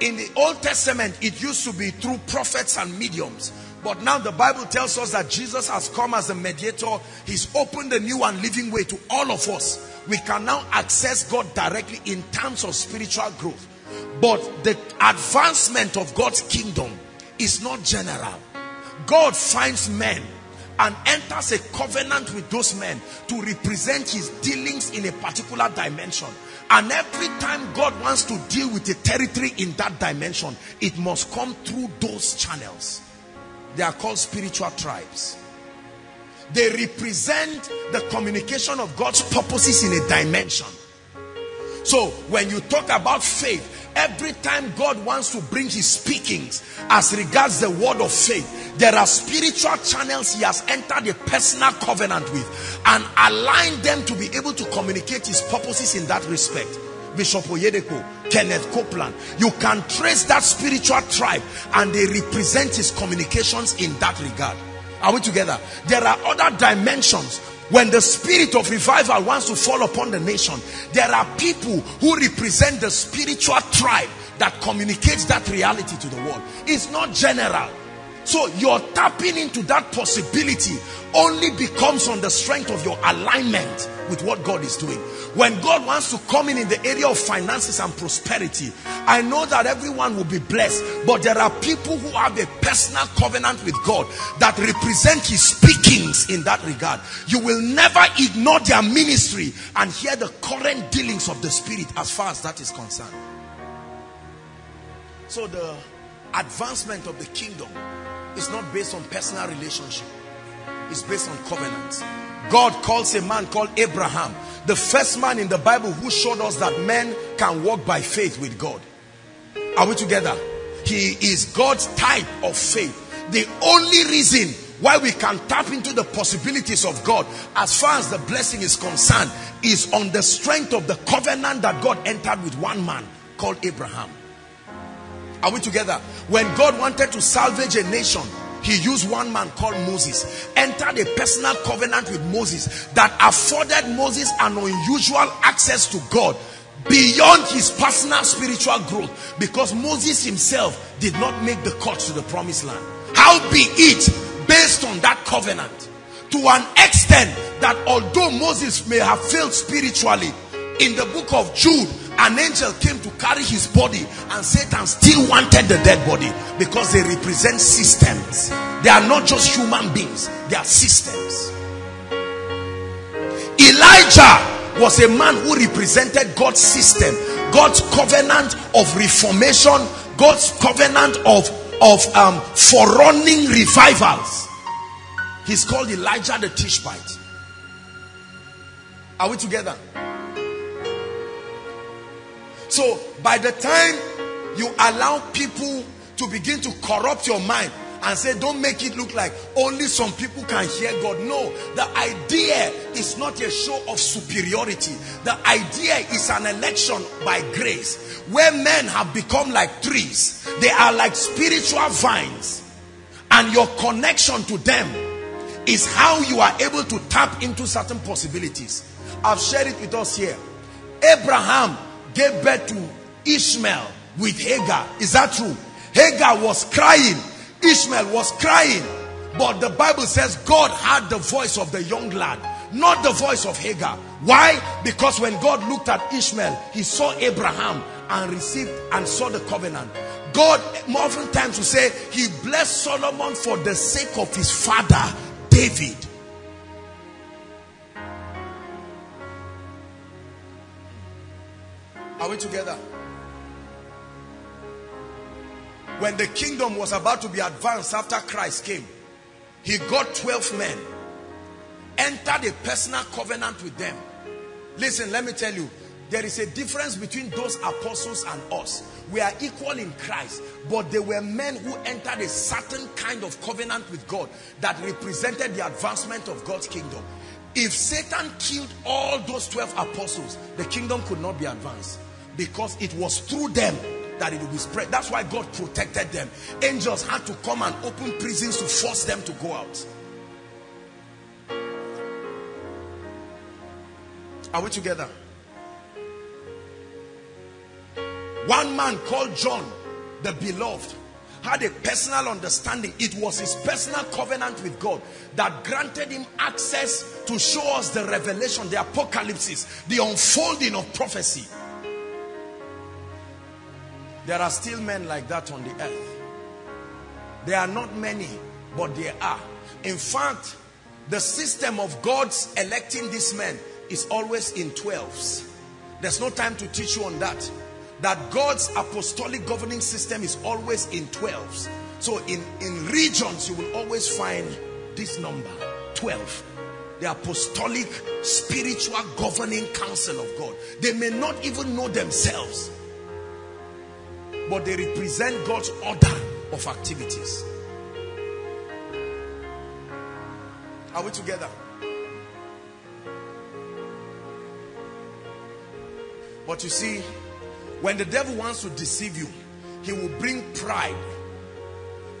In the Old Testament, it used to be through prophets and mediums. But now the Bible tells us that Jesus has come as a mediator. He's opened a new and living way to all of us. We can now access God directly in terms of spiritual growth. But the advancement of God's kingdom is not general. God finds men and enters a covenant with those men to represent his dealings in a particular dimension. And every time God wants to deal with a territory in that dimension, it must come through those channels. They are called spiritual tribes. They represent the communication of God's purposes in a dimension. So when you talk about faith, every time God wants to bring his speakings as regards the word of faith, there are spiritual channels he has entered a personal covenant with and aligned them to be able to communicate his purposes in that respect. Bishop Oyedepo, Kenneth Copeland, you can trace that spiritual tribe and they represent his communications in that regard. Are we together? There are other dimensions when the spirit of revival wants to fall upon the nation, there are people who represent the spiritual tribe that communicates that reality to the world. It's not general. So you're tapping into that possibility only becomes on the strength of your alignment with what God is doing. When God wants to come in in the area of finances and prosperity, I know that everyone will be blessed, but there are people who have a personal covenant with God that represent his speakings in that regard. You will never ignore their ministry and hear the current dealings of the spirit as far as that is concerned. So the advancement of the kingdom is not based on personal relationship. It's based on covenants. God calls a man called Abraham, the first man in the Bible who showed us that men can walk by faith with God. Are we together? He is God's type of faith. The only reason why we can tap into the possibilities of God as far as the blessing is concerned is on the strength of the covenant that God entered with one man called Abraham. Are we together? When God wanted to salvage a nation, he used one man called Moses, entered a personal covenant with Moses that afforded Moses an unusual access to God beyond his personal spiritual growth because Moses himself did not make the cut to the promised land. How be it based on that covenant to an extent that although Moses may have failed spiritually in the book of Jude an angel came to carry his body and Satan still wanted the dead body because they represent systems. They are not just human beings, they are systems. Elijah was a man who represented God's system, God's covenant of reformation, God's covenant of, of um, forerunning revivals. He's called Elijah the Tishbite. Are we together? So by the time you allow people to begin to corrupt your mind and say, don't make it look like only some people can hear God. No, the idea is not a show of superiority. The idea is an election by grace where men have become like trees. They are like spiritual vines and your connection to them is how you are able to tap into certain possibilities. I've shared it with us here. Abraham gave birth to Ishmael with Hagar. Is that true? Hagar was crying. Ishmael was crying. But the Bible says God had the voice of the young lad, not the voice of Hagar. Why? Because when God looked at Ishmael, he saw Abraham and received and saw the covenant. God more often oftentimes will say he blessed Solomon for the sake of his father David. Are we together? When the kingdom was about to be advanced after Christ came, he got 12 men, entered a personal covenant with them. Listen, let me tell you, there is a difference between those apostles and us. We are equal in Christ, but they were men who entered a certain kind of covenant with God that represented the advancement of God's kingdom. If Satan killed all those 12 apostles, the kingdom could not be advanced because it was through them that it would be spread. That's why God protected them. Angels had to come and open prisons to force them to go out. Are we together? One man called John, the beloved, had a personal understanding. It was his personal covenant with God that granted him access to show us the revelation, the apocalypses, the unfolding of prophecy. There are still men like that on the earth. There are not many, but there are. In fact, the system of God's electing these men is always in 12s. There's no time to teach you on that that God's apostolic governing system is always in 12s. So in, in regions, you will always find this number, 12. The apostolic spiritual governing council of God. They may not even know themselves, but they represent God's order of activities. Are we together? But you see, when the devil wants to deceive you, he will bring pride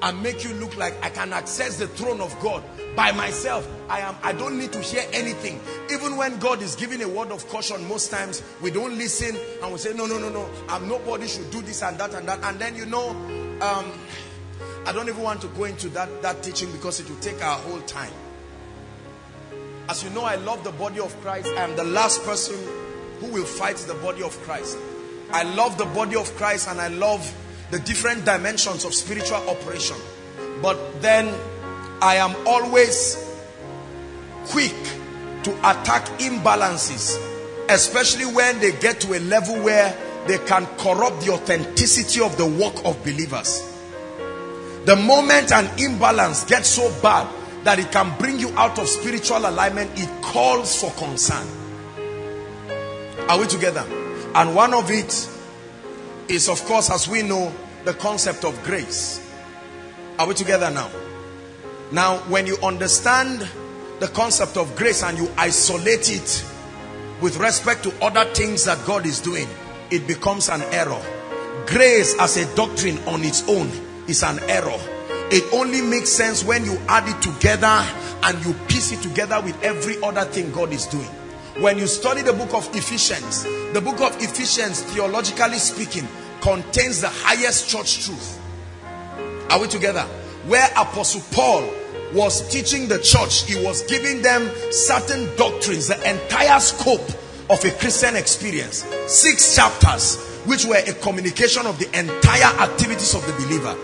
and make you look like I can access the throne of God by myself. I am I don't need to hear anything. Even when God is giving a word of caution, most times we don't listen and we say, No, no, no, no, I'm nobody should do this and that and that. And then you know, um, I don't even want to go into that, that teaching because it will take our whole time. As you know, I love the body of Christ. I am the last person who will fight the body of Christ. I love the body of Christ and I love the different dimensions of spiritual operation. But then I am always quick to attack imbalances, especially when they get to a level where they can corrupt the authenticity of the work of believers. The moment an imbalance gets so bad that it can bring you out of spiritual alignment, it calls for concern. Are we together? And one of it is, of course, as we know, the concept of grace. Are we together now? Now, when you understand the concept of grace and you isolate it with respect to other things that God is doing, it becomes an error. Grace as a doctrine on its own is an error. It only makes sense when you add it together and you piece it together with every other thing God is doing. When you study the book of Ephesians, the book of Ephesians, theologically speaking, contains the highest church truth. Are we together? Where Apostle Paul was teaching the church, he was giving them certain doctrines, the entire scope of a Christian experience. Six chapters, which were a communication of the entire activities of the believer.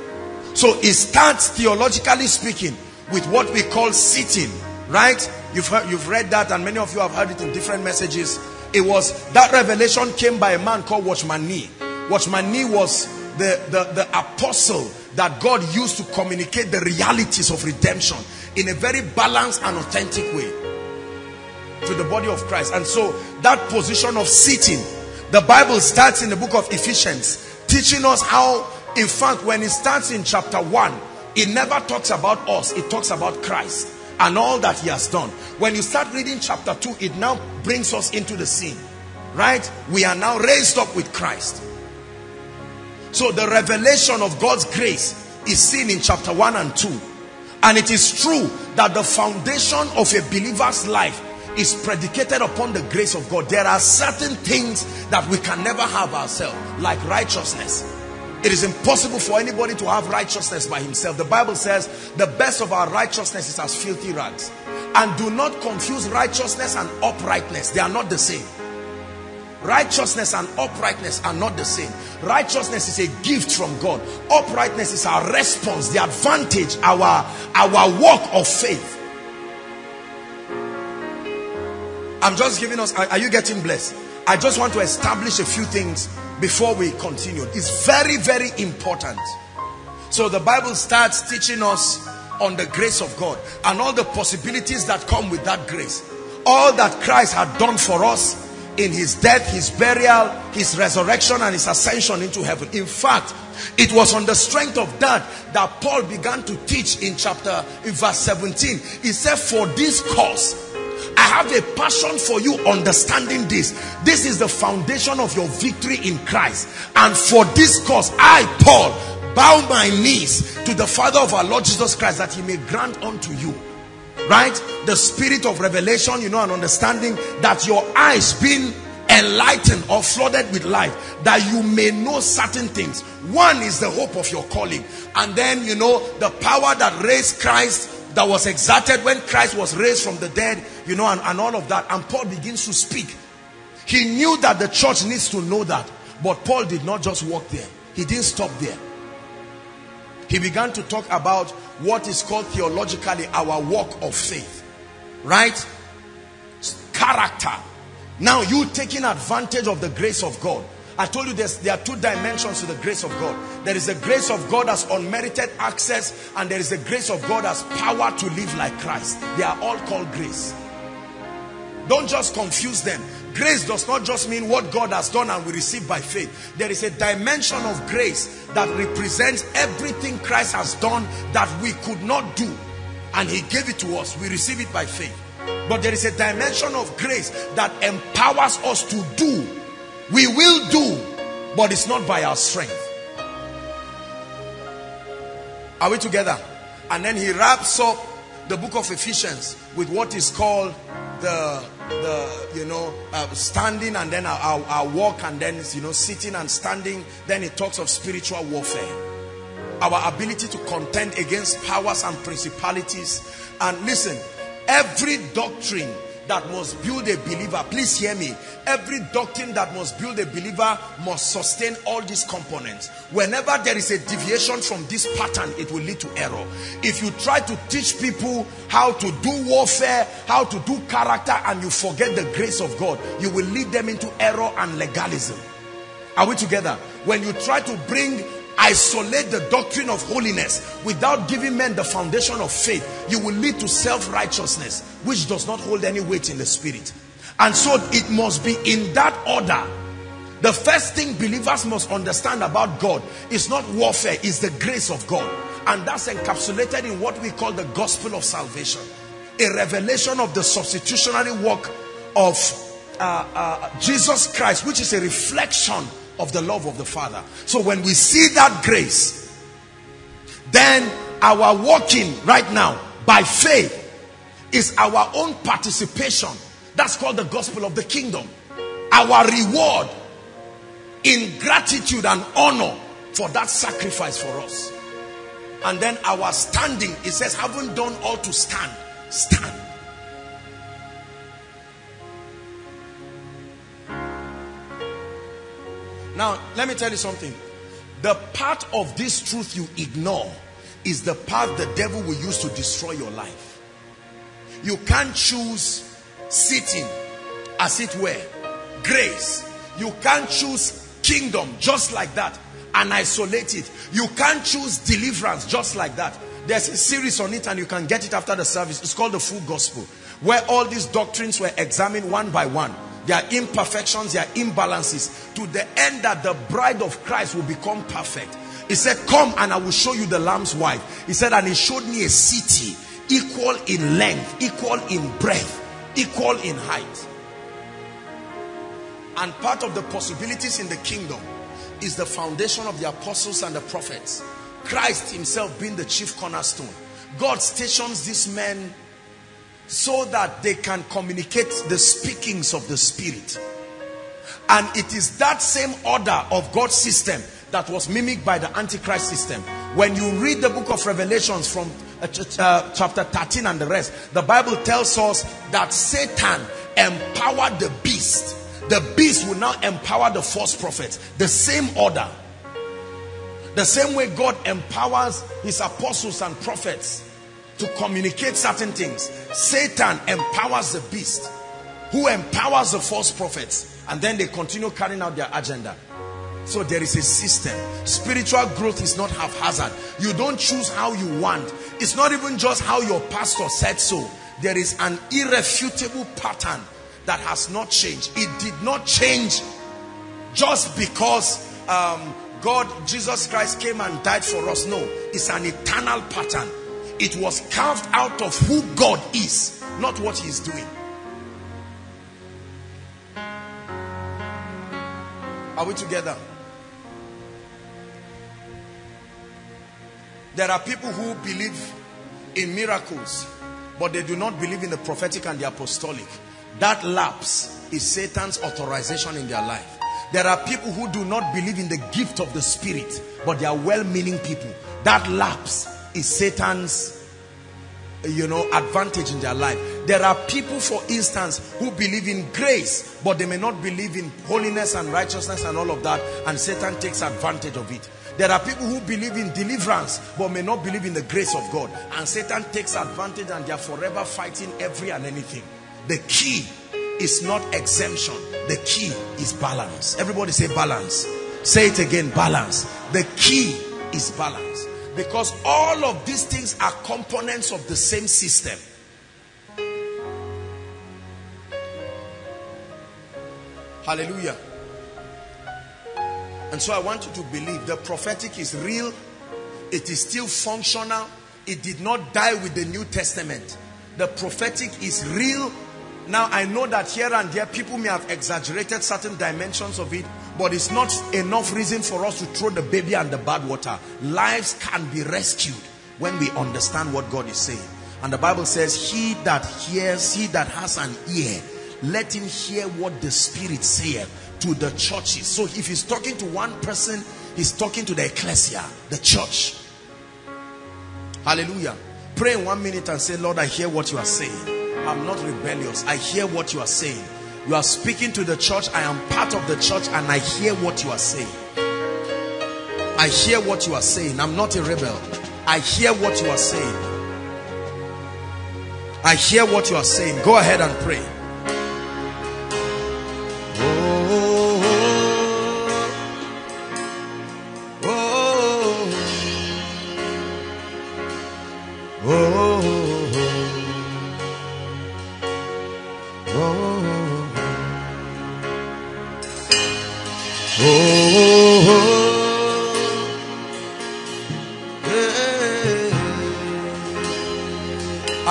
So it starts theologically speaking with what we call sitting, right? You've heard, you've read that and many of you have heard it in different messages. It was, that revelation came by a man called Watchman Nee. Watchman Nee was the, the, the apostle that God used to communicate the realities of redemption in a very balanced and authentic way to the body of Christ. And so that position of sitting, the Bible starts in the book of Ephesians, teaching us how, in fact, when it starts in chapter 1, it never talks about us it talks about Christ and all that he has done when you start reading chapter 2 it now brings us into the scene right we are now raised up with Christ so the revelation of God's grace is seen in chapter 1 and 2 and it is true that the foundation of a believer's life is predicated upon the grace of God. There are certain things that we can never have ourselves, like righteousness. It is impossible for anybody to have righteousness by himself. The Bible says the best of our righteousness is as filthy rags. And do not confuse righteousness and uprightness. They are not the same. Righteousness and uprightness are not the same. Righteousness is a gift from God. Uprightness is our response, the advantage, our, our walk of faith. I'm just giving us, are, are you getting blessed? I just want to establish a few things before we continue. It's very, very important. So the Bible starts teaching us on the grace of God and all the possibilities that come with that grace. All that Christ had done for us in his death, his burial, his resurrection and his ascension into heaven. In fact, it was on the strength of that that Paul began to teach in chapter, in verse 17. He said, for this cause, I have a passion for you understanding this. This is the foundation of your victory in Christ. And for this cause, I, Paul, bow my knees to the Father of our Lord Jesus Christ that he may grant unto you right the spirit of revelation you know and understanding that your eyes being enlightened or flooded with light that you may know certain things one is the hope of your calling and then you know the power that raised christ that was exerted when christ was raised from the dead you know and, and all of that. And paul begins to speak. He knew that the church needs to know that. But paul did not just walk there. He didn't stop there. He began to talk about what is called theologically our walk of faith. Right? Character. Now you taking advantage of the grace of God I told you there are two dimensions to the grace of God there is the grace of God as unmerited access and there is the grace of God as power to live like Christ they are all called grace don't just confuse them Grace does not just mean what God has done and we receive by faith. There is a dimension of grace that represents everything Christ has done that we could not do. And he gave it to us. We receive it by faith. But there is a dimension of grace that empowers us to do. We will do, but it's not by our strength. Are we together? And then he wraps up the book of Ephesians with what is called the the you know uh, standing and then our, our, our walk and then you know sitting and standing then it talks of spiritual warfare our ability to contend against powers and principalities and listen every doctrine that must build a believer. Please hear me. Every doctrine that must build a believer must sustain all these components. Whenever there is a deviation from this pattern it will lead to error. If you try to teach people how to do warfare how to do character and you forget the grace of God you will lead them into error and legalism. Are we together? When you try to bring isolate the doctrine of holiness without giving men the foundation of faith. You will lead to self-righteousness which does not hold any weight in the spirit. And so it must be in that order. The first thing believers must understand about God is not warfare is the grace of God. And that's encapsulated in what we call the gospel of salvation. A revelation of the substitutionary work of uh, uh, Jesus Christ which is a reflection of the love of the Father. So when we see that grace, then our walking right now by faith is our own participation. That's called the gospel of the kingdom. Our reward in gratitude and honor for that sacrifice for us. And then our standing, it says, having done all to stand, stand. Now, let me tell you something. The part of this truth you ignore is the part the devil will use to destroy your life. You can't choose sitting as it were. Grace. You can't choose kingdom just like that and isolate it. You can't choose deliverance just like that. There's a series on it and you can get it after the service. It's called the full gospel where all these doctrines were examined one by one their imperfections, their imbalances, to the end that the bride of Christ will become perfect. He said, come and I will show you the lamb's wife. He said, and he showed me a city equal in length, equal in breadth, equal in height. And part of the possibilities in the kingdom is the foundation of the apostles and the prophets. Christ himself being the chief cornerstone. God stations these men so that they can communicate the speakings of the spirit. And it is that same order of God's system that was mimicked by the Antichrist system. When you read the book of Revelations from uh, uh, chapter 13 and the rest, the Bible tells us that Satan empowered the beast. The beast will now empower the false prophets. The same order. The same way God empowers his apostles and prophets to communicate certain things. Satan empowers the beast who empowers the false prophets and then they continue carrying out their agenda. So there is a system. Spiritual growth is not haphazard. You don't choose how you want. It's not even just how your pastor said so. There is an irrefutable pattern that has not changed. It did not change just because um, God, Jesus Christ came and died for us. No, it's an eternal pattern. It was carved out of who God is, not what he is doing. Are we together? There are people who believe in miracles, but they do not believe in the prophetic and the apostolic. That lapse is Satan's authorization in their life. There are people who do not believe in the gift of the spirit, but they are well-meaning people. That lapse is Satan's you know advantage in their life. There are people for instance who believe in grace but they may not believe in holiness and righteousness and all of that and satan takes advantage of it. There are people who believe in deliverance but may not believe in the grace of god. And satan takes advantage and they are forever fighting every and anything. The key is not exemption. The key is balance. Everybody say balance. Say it again balance. The key is balance because all of these things are components of the same system. Hallelujah. And so I want you to believe the prophetic is real. It is still functional. It did not die with the New Testament. The prophetic is real. Now I know that here and there people may have exaggerated certain dimensions of it but it's not enough reason for us to throw the baby and the bad water. Lives can be rescued when we understand what God is saying. And the Bible says, he that hears, he that has an ear, let him hear what the Spirit saith to the churches. So if he's talking to one person, he's talking to the ecclesia, the church. Hallelujah. Pray in one minute and say, Lord, I hear what you are saying. I'm not rebellious. I hear what you are saying. You are speaking to the church. I am part of the church and I hear what you are saying. I hear what you are saying. I'm not a rebel. I hear what you are saying. I hear what you are saying. Go ahead and pray.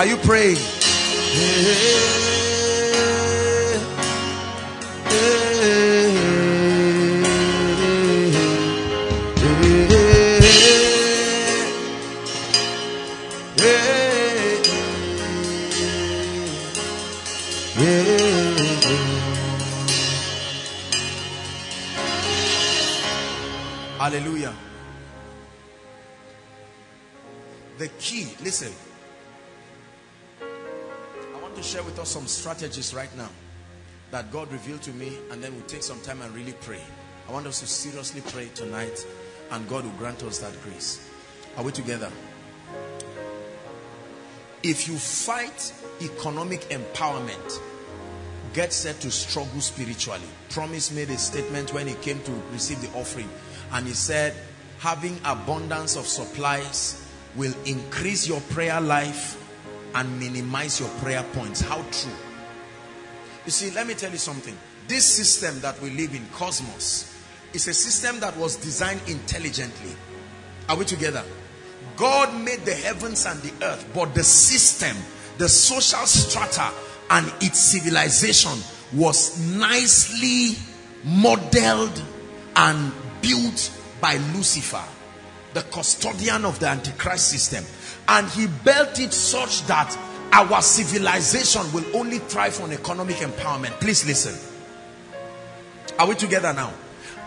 Are you praying? Strategies right now that God revealed to me and then we'll take some time and really pray. I want us to seriously pray tonight and God will grant us that grace. Are we together? If you fight economic empowerment, get set to struggle spiritually. Promise made a statement when he came to receive the offering and he said, having abundance of supplies will increase your prayer life and minimize your prayer points. How true. You see, let me tell you something. This system that we live in, Cosmos, is a system that was designed intelligently. Are we together? God made the heavens and the earth, but the system, the social strata, and its civilization was nicely modeled and built by Lucifer, the custodian of the Antichrist system. And he built it such that our civilization will only thrive on economic empowerment. Please listen. Are we together now?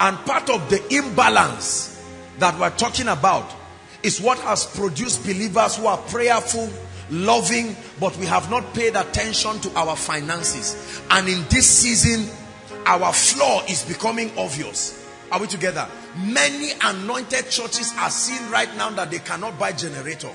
And part of the imbalance that we're talking about is what has produced believers who are prayerful, loving, but we have not paid attention to our finances. And in this season, our flaw is becoming obvious. Are we together? Many anointed churches are seeing right now that they cannot buy generator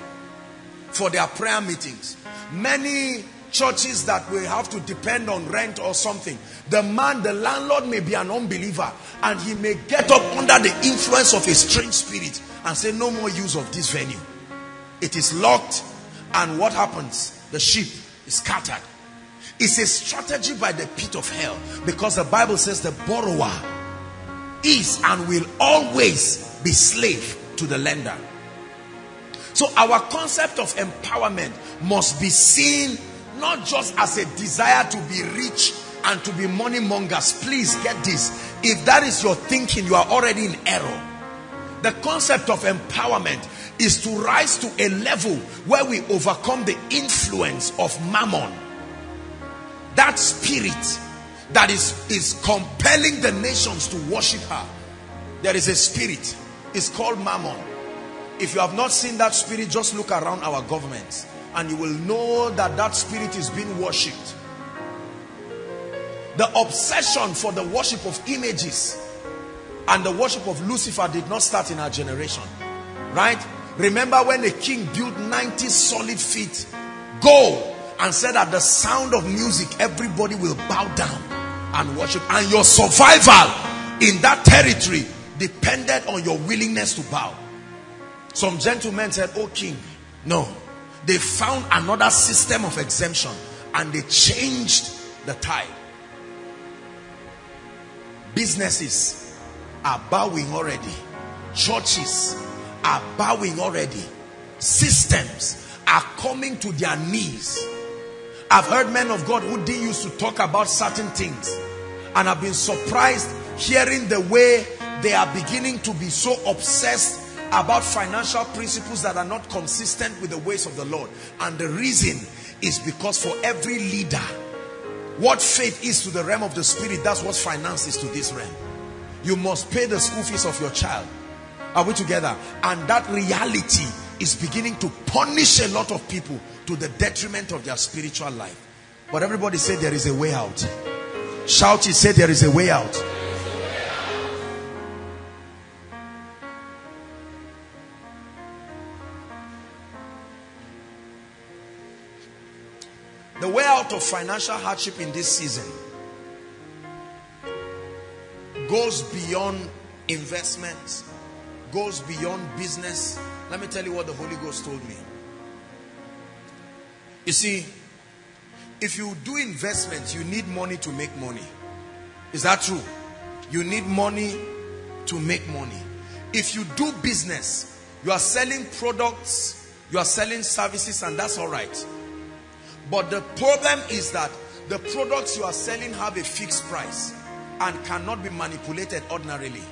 for their prayer meetings. Many churches that will have to depend on rent or something. The man, the landlord may be an unbeliever and he may get up under the influence of a strange spirit and say no more use of this venue. It is locked and what happens? The sheep is scattered. It's a strategy by the pit of hell because the Bible says the borrower is and will always be slave to the lender. So our concept of empowerment must be seen not just as a desire to be rich and to be money mongers. Please get this. If that is your thinking, you are already in error. The concept of empowerment is to rise to a level where we overcome the influence of mammon. That spirit that is, is compelling the nations to worship her. There is a spirit. It's called mammon. If you have not seen that spirit, just look around our governments and you will know that that spirit is being worshipped. The obsession for the worship of images and the worship of Lucifer did not start in our generation. Right? Remember when a king built 90 solid feet gold and said at the sound of music everybody will bow down and worship and your survival in that territory depended on your willingness to bow. Some gentlemen said, Oh king, no. They found another system of exemption and they changed the tide. Businesses are bowing already. Churches are bowing already. Systems are coming to their knees. I've heard men of God who didn't used to talk about certain things and I've been surprised hearing the way they are beginning to be so obsessed about financial principles that are not consistent with the ways of the Lord. And the reason is because for every leader, what faith is to the realm of the spirit, that's what finance is to this realm. You must pay the school fees of your child. Are we together? And that reality is beginning to punish a lot of people to the detriment of their spiritual life. But everybody say there is a way out. Shout it, say there is a way out. The way out of financial hardship in this season goes beyond investments, goes beyond business. Let me tell you what the Holy Ghost told me. You see, if you do investments, you need money to make money. Is that true? You need money to make money. If you do business, you are selling products, you are selling services, and that's all right. But the problem is that the products you are selling have a fixed price and cannot be manipulated ordinarily.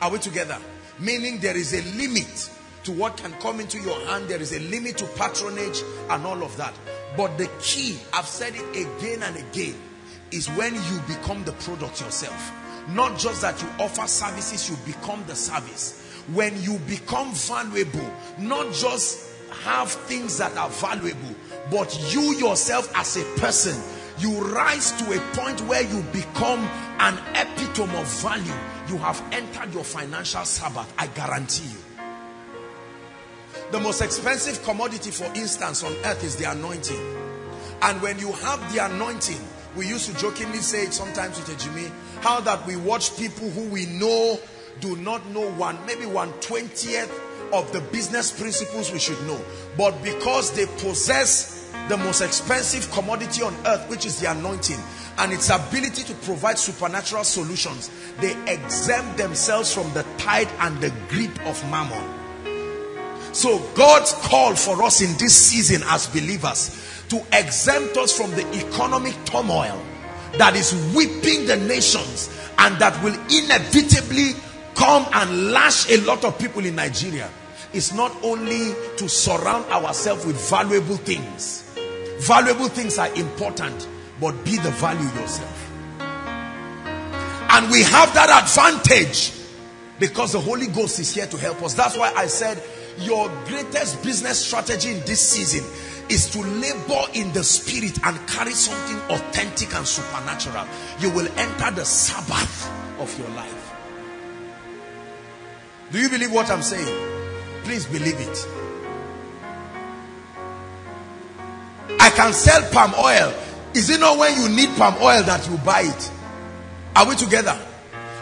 Are we together? Meaning there is a limit to what can come into your hand. There is a limit to patronage and all of that. But the key, I've said it again and again, is when you become the product yourself. Not just that you offer services, you become the service. When you become valuable, not just have things that are valuable, but you yourself as a person, you rise to a point where you become an epitome of value. You have entered your financial Sabbath, I guarantee you. The most expensive commodity, for instance, on earth is the anointing. And when you have the anointing, we used to jokingly say it sometimes with a Jimmy, how that we watch people who we know do not know one, maybe one twentieth of the business principles we should know. But because they possess the most expensive commodity on earth, which is the anointing, and its ability to provide supernatural solutions, they exempt themselves from the tide and the grip of mammon. So God's call for us in this season as believers to exempt us from the economic turmoil that is whipping the nations and that will inevitably come and lash a lot of people in Nigeria is not only to surround ourselves with valuable things. Valuable things are important, but be the value yourself. And we have that advantage because the Holy Ghost is here to help us. That's why I said your greatest business strategy in this season is to labor in the spirit and carry something authentic and supernatural. You will enter the Sabbath of your life. Do you believe what I'm saying? Please believe it. I can sell palm oil. Is it not when you need palm oil that you buy it? Are we together?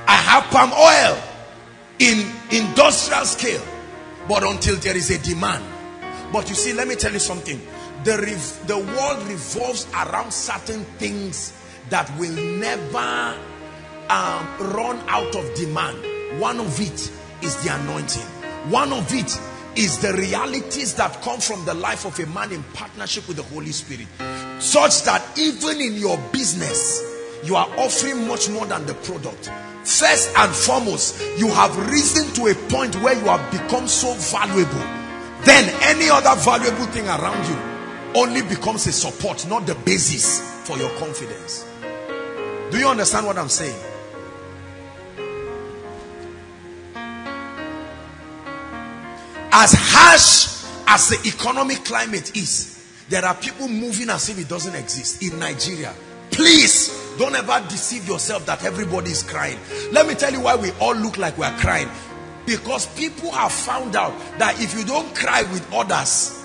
I have palm oil in industrial scale, but until there is a demand. But you see, let me tell you something. The, the world revolves around certain things that will never um, run out of demand. One of it is the anointing. One of it is the realities that come from the life of a man in partnership with the Holy Spirit. Such that even in your business, you are offering much more than the product. First and foremost, you have risen to a point where you have become so valuable. Then any other valuable thing around you only becomes a support, not the basis for your confidence. Do you understand what I'm saying? As harsh as the economic climate is there are people moving as if it doesn't exist in Nigeria. Please don't ever deceive yourself that everybody is crying. Let me tell you why we all look like we are crying. Because people have found out that if you don't cry with others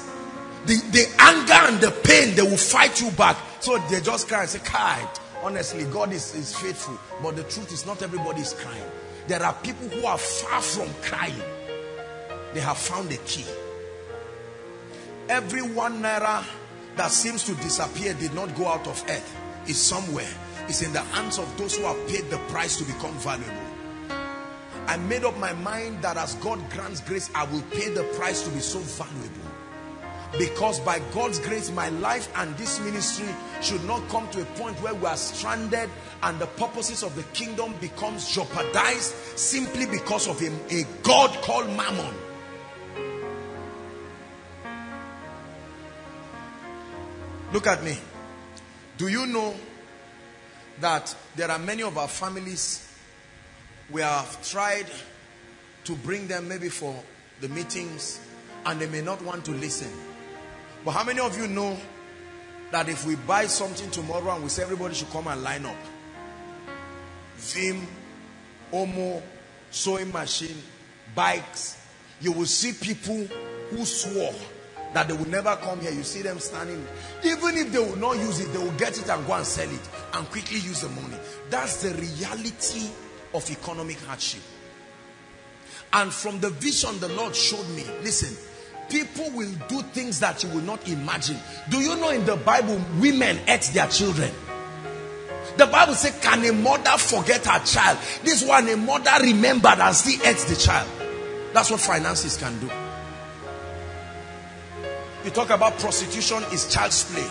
the, the anger and the pain they will fight you back. So they just cry and say kai honestly God is, is faithful but the truth is not everybody is crying. There are people who are far from crying they have found a key. Every one naira that seems to disappear did not go out of earth. It's somewhere. It's in the hands of those who have paid the price to become valuable. I made up my mind that as God grants grace, I will pay the price to be so valuable. Because by God's grace, my life and this ministry should not come to a point where we are stranded and the purposes of the kingdom becomes jeopardized simply because of a, a God called Mammon Look at me. Do you know that there are many of our families we have tried to bring them maybe for the meetings and they may not want to listen. But how many of you know that if we buy something tomorrow and we say everybody should come and line up, Vim, Omo, sewing machine, bikes, you will see people who swore that they will never come here. You see them standing. Even if they will not use it, they will get it and go and sell it and quickly use the money. That's the reality of economic hardship. And from the vision the Lord showed me, listen, people will do things that you will not imagine. Do you know in the Bible, women ate their children? The Bible says, can a mother forget her child? This one, a mother remembered and still ate the child. That's what finances can do. You talk about prostitution is child's play.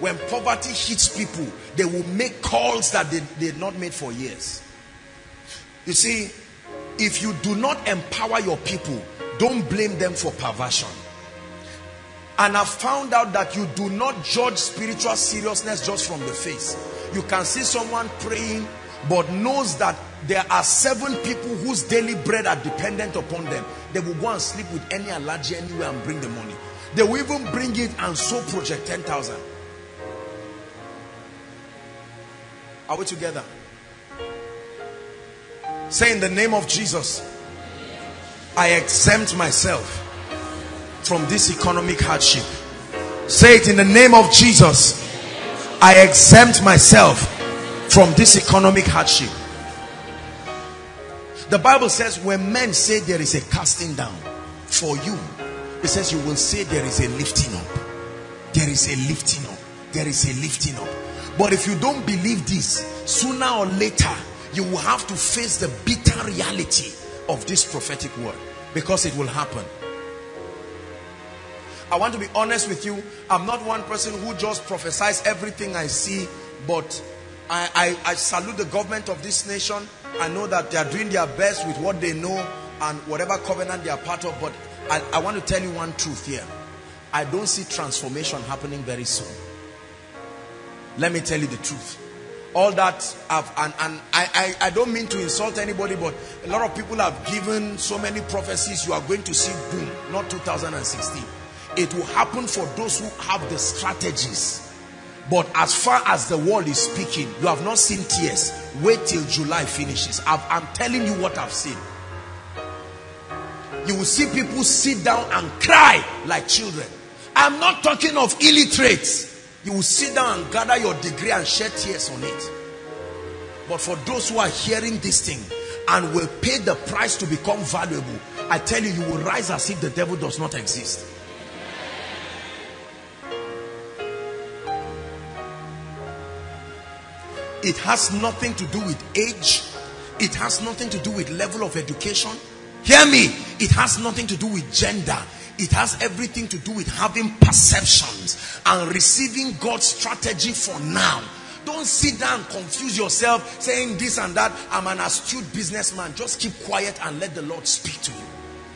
When poverty hits people, they will make calls that they did not made for years. You see, if you do not empower your people, don't blame them for perversion. And I found out that you do not judge spiritual seriousness just from the face. You can see someone praying, but knows that there are seven people whose daily bread are dependent upon them. They will go and sleep with any Alhaji anywhere and bring the money. They will even bring it and so project 10,000. Are we together? Say in the name of Jesus, I exempt myself from this economic hardship. Say it in the name of Jesus. I exempt myself from this economic hardship. The Bible says when men say there is a casting down for you, it says you will say there is a lifting up. There is a lifting up. There is a lifting up. But if you don't believe this, sooner or later, you will have to face the bitter reality of this prophetic word. Because it will happen. I want to be honest with you. I'm not one person who just prophesies everything I see, but I, I, I salute the government of this nation. I know that they are doing their best with what they know and whatever covenant they are part of. But I, I want to tell you one truth here. I don't see transformation happening very soon. Let me tell you the truth. All that I've, and, and I, I, I don't mean to insult anybody, but a lot of people have given so many prophecies. You are going to see boom, not 2016. It will happen for those who have the strategies. But as far as the world is speaking, you have not seen tears. Wait till July finishes. I've, I'm telling you what I've seen. You will see people sit down and cry like children. I'm not talking of illiterates. You will sit down and gather your degree and shed tears on it. But for those who are hearing this thing and will pay the price to become valuable, I tell you, you will rise as if the devil does not exist. It has nothing to do with age. It has nothing to do with level of education. Hear me. It has nothing to do with gender. It has everything to do with having perceptions and receiving God's strategy for now. Don't sit down confuse yourself saying this and that. I'm an astute businessman. Just keep quiet and let the Lord speak to you.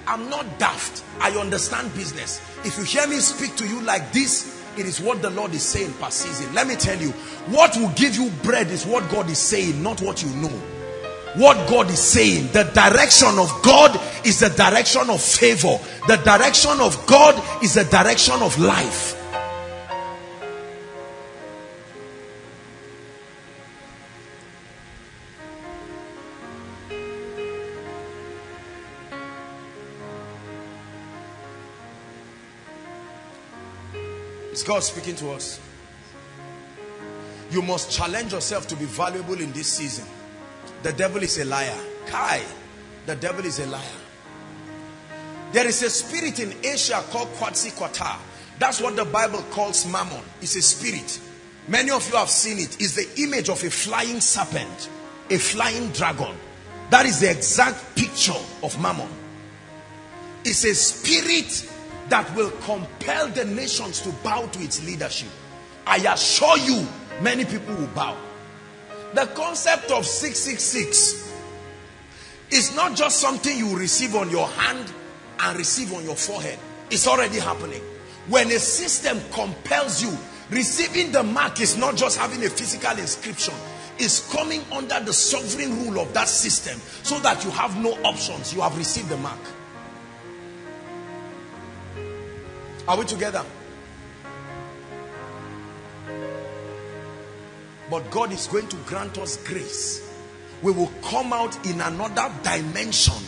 I'm not daft. I understand business. If you hear me speak to you like this, it is what the Lord is saying per season. Let me tell you, what will give you bread is what God is saying, not what you know. What God is saying, the direction of God is the direction of favor. The direction of God is the direction of life. Is God speaking to us? You must challenge yourself to be valuable in this season. The devil is a liar. Kai, the devil is a liar. There is a spirit in Asia called Quetzalcoatl. That's what the Bible calls mammon. It's a spirit. Many of you have seen it. It's the image of a flying serpent, a flying dragon. That is the exact picture of mammon. It's a spirit that will compel the nations to bow to its leadership. I assure you, many people will bow. The concept of 666 is not just something you receive on your hand and receive on your forehead. It's already happening. When a system compels you, receiving the mark is not just having a physical inscription. It's coming under the sovereign rule of that system so that you have no options. You have received the mark. Are we together? But God is going to grant us grace. We will come out in another dimension.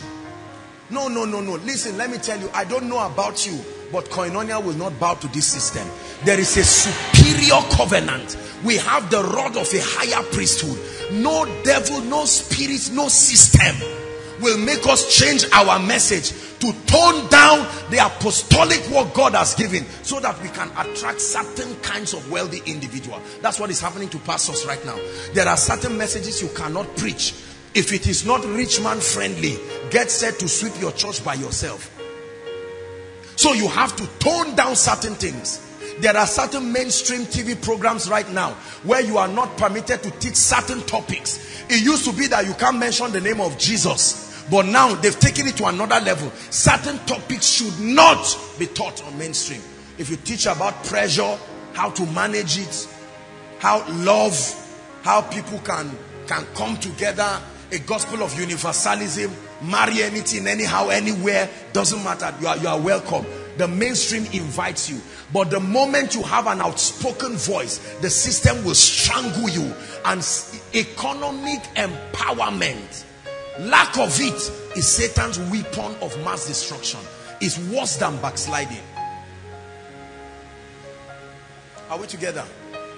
No, no, no, no. Listen, let me tell you, I don't know about you, but Koinonia will not bow to this system. There is a superior covenant. We have the rod of a higher priesthood. No devil, no spirit, no system will make us change our message to tone down the apostolic work God has given so that we can attract certain kinds of wealthy individual. That's what is happening to pastors right now. There are certain messages you cannot preach. If it is not rich man friendly, get set to sweep your church by yourself. So you have to tone down certain things. There are certain mainstream TV programs right now where you are not permitted to teach certain topics. It used to be that you can't mention the name of Jesus but now they've taken it to another level. Certain topics should not be taught on mainstream. If you teach about pressure, how to manage it, how love, how people can, can come together, a gospel of universalism, marry anything, anyhow, anywhere, doesn't matter. You are, you are welcome. The mainstream invites you. But the moment you have an outspoken voice, the system will strangle you. And economic empowerment Lack of it is Satan's weapon of mass destruction. It's worse than backsliding. Are we together?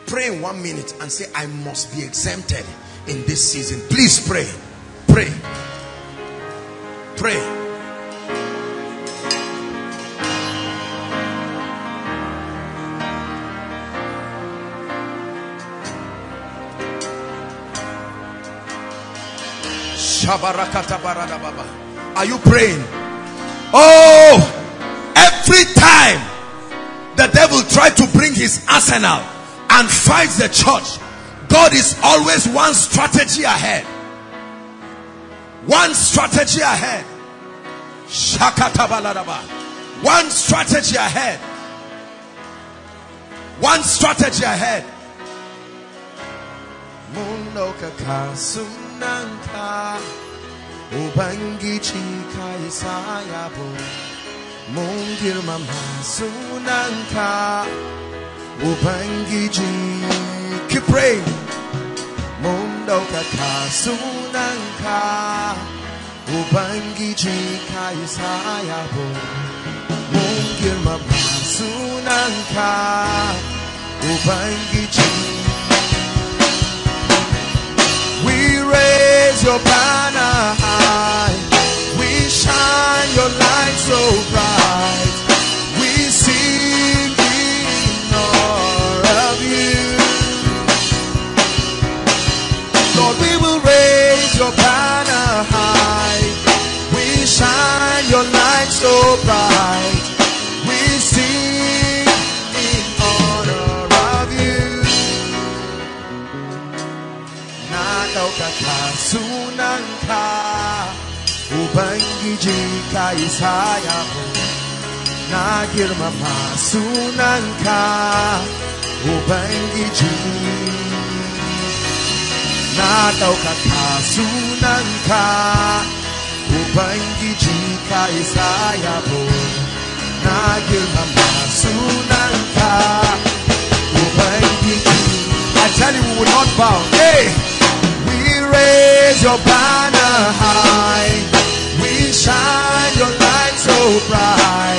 Pray in one minute and say, I must be exempted in this season. Please pray. Pray. Pray. Are you praying? Oh, every time the devil tried to bring his arsenal and fight the church, God is always one strategy ahead. One strategy ahead. One strategy ahead. One strategy ahead. Kakasunanka Ubangiji kaisayabo Mungir mamasunanka Ubangiji Keep praying. Mundo kakasunanka Ubangiji kaisayabo Mungir mamasunanka Ubangiji your banner high. We shine your light so bright. Sunanka Ubangiji ka isa yabo na girmama sunanka Ubangiji. Na ɗaukaka sunanka Ubangiji ka isa yabo na girmama sunanka Ubangiji. I tell you we will not bow. Hey raise your banner high. We shine your light so bright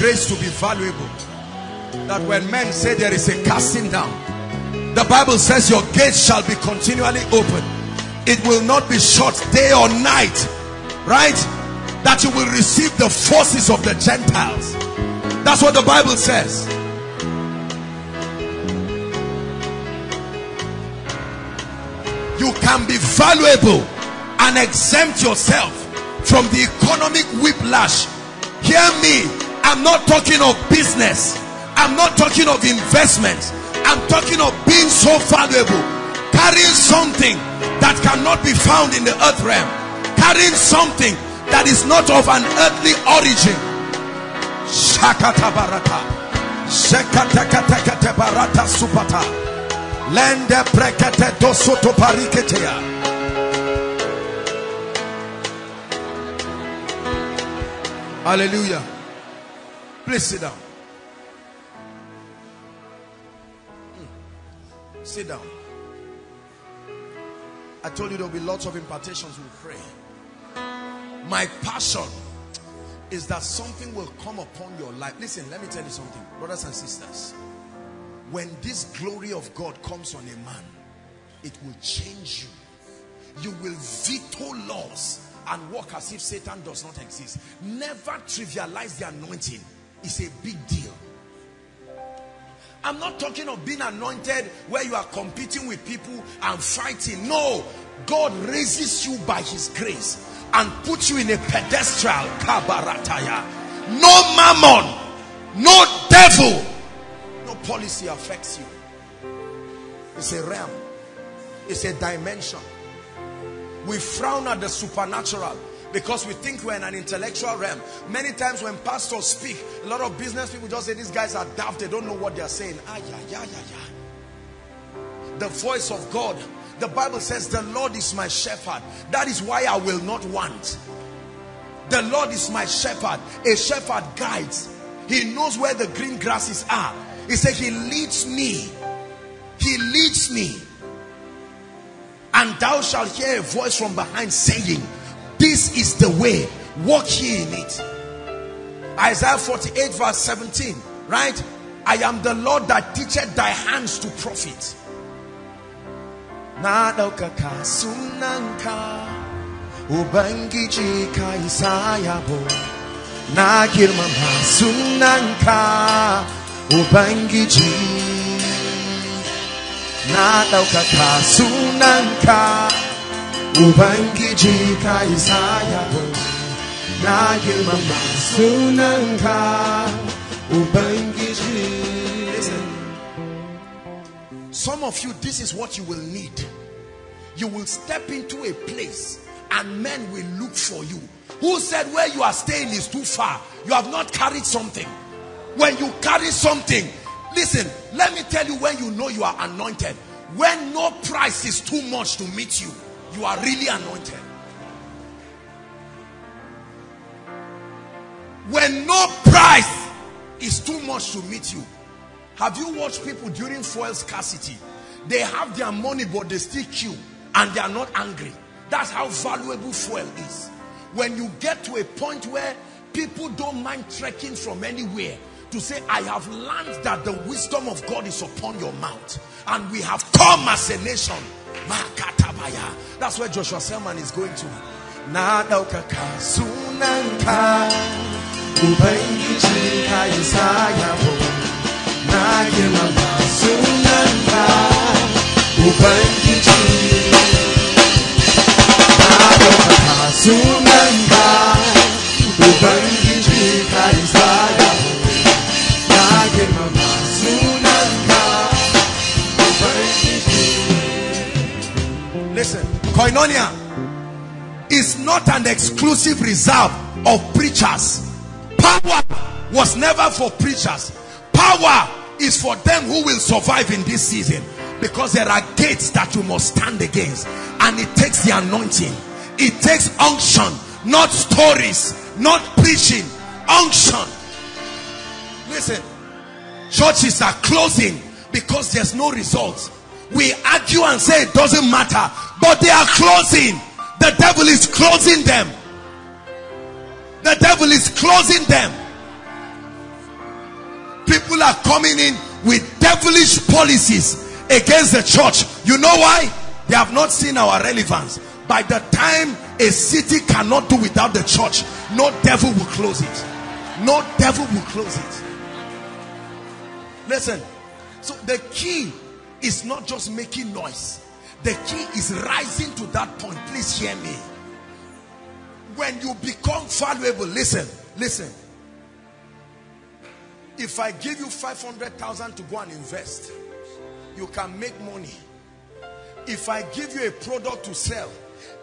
grace to be valuable. That when men say there is a casting down, the Bible says your gates shall be continually open. It will not be shut day or night. Right? That you will receive the forces of the Gentiles. That's what the Bible says. You can be valuable and exempt yourself from the economic whiplash. Hear me. I'm not talking of business. I'm not talking of investments. I'm talking of being so valuable. Carrying something that cannot be found in the earth realm. Carrying something that is not of an earthly origin. Shakata barata. Shekatekatekete barata supata. Lende prekete dosoto pariketea. Hallelujah. Please sit down. Hmm. Sit down. I told you there will be lots of impartations. We'll pray. My passion is that something will come upon your life. Listen, let me tell you something, brothers and sisters. When this glory of God comes on a man, it will change you. You will veto laws and walk as if Satan does not exist. Never trivialize the anointing. It's a big deal. I'm not talking of being anointed where you are competing with people and fighting. No, God raises you by his grace and puts you in a pedestal. No mammon, no devil, no policy affects you. It's a realm, it's a dimension. We frown at the supernatural because we think we're in an intellectual realm. Many times when pastors speak, a lot of business people just say these guys are daft, they don't know what they're saying. Ah, yeah, yeah, yeah, yeah. The voice of God. The Bible says, The Lord is my shepherd. That is why I will not want. The Lord is my shepherd. A shepherd guides. He knows where the green grasses are. He said, He leads me. He leads me. And thou shalt hear a voice from behind saying, This is the way, walk ye in it. Isaiah 48, verse 17. Right? I am the Lord that teacheth thy hands to profit. ubangiji na ubangiji sunanka ubangiji ka isa yabo na girmama sunanka ubangiji Some of you, this is what you will need. You will step into a place and men will look for you. Who said where you are staying is too far? You have not carried something. When you carry something, listen, let me tell you when you know you are anointed. When no price is too much to meet you, you are really anointed. When no price is too much to meet you, have you watched people during fuel scarcity? They have their money, but they still queue and they are not angry. That's how valuable fuel is. When you get to a point where people don't mind trekking from anywhere to say, I have learned that the wisdom of God is upon your mouth, and we have come as a nation. That's where Joshua Selman is going to. na ɗaukaka sunanka. Ubangiji ka isa yabo na girmama sunanka. Ubangiji na ɗaukaka sunanka koinonia is not an exclusive reserve of preachers. Power was never for preachers. Power is for them who will survive in this season because there are gates that you must stand against and it takes the anointing. It takes unction, not stories, not preaching, unction. Listen, churches are closing because there's no results. We argue and say it doesn't matter, but they are closing. The devil is closing them. The devil is closing them. People are coming in with devilish policies against the church. You know why? They have not seen our relevance. By the time a city cannot do without the church, no devil will close it. No devil will close it. Listen. So the key is not just making noise. The key is rising to that point. Please hear me. When you become valuable, listen, listen. If I give you 500,000 to go and invest, you can make money. If I give you a product to sell,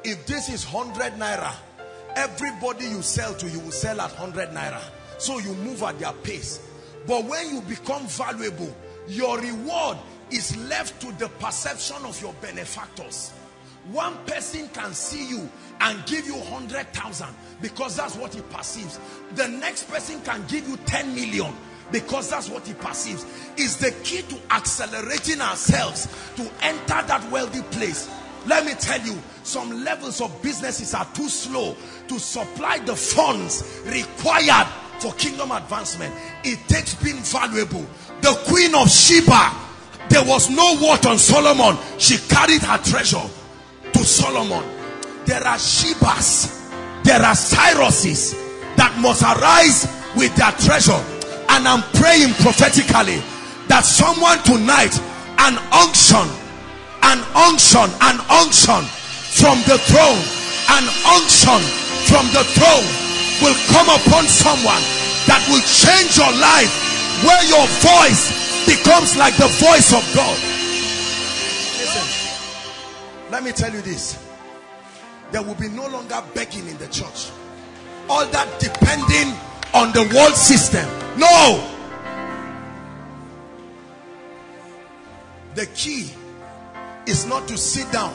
if this is 100 naira, everybody you sell to, you will sell at 100 naira. So you move at their pace. But when you become valuable, your reward is left to the perception of your benefactors. One person can see you and give you 100,000 because that's what he perceives. The next person can give you 10 million because that's what he perceives. Is the key to accelerating ourselves to enter that wealthy place. Let me tell you, some levels of businesses are too slow to supply the funds required for kingdom advancement. It takes being valuable. The queen of Sheba, there was no word on Solomon. She carried her treasure to Solomon. There are Shebas, there are Cyruses that must arise with their treasure. And I'm praying prophetically that someone tonight, an unction, an unction, an unction from the throne, an unction from the throne will come upon someone that will change your life where your voice becomes like the voice of God. Listen, let me tell you this. There will be no longer begging in the church. All that depending on the world system. No. The key is not to sit down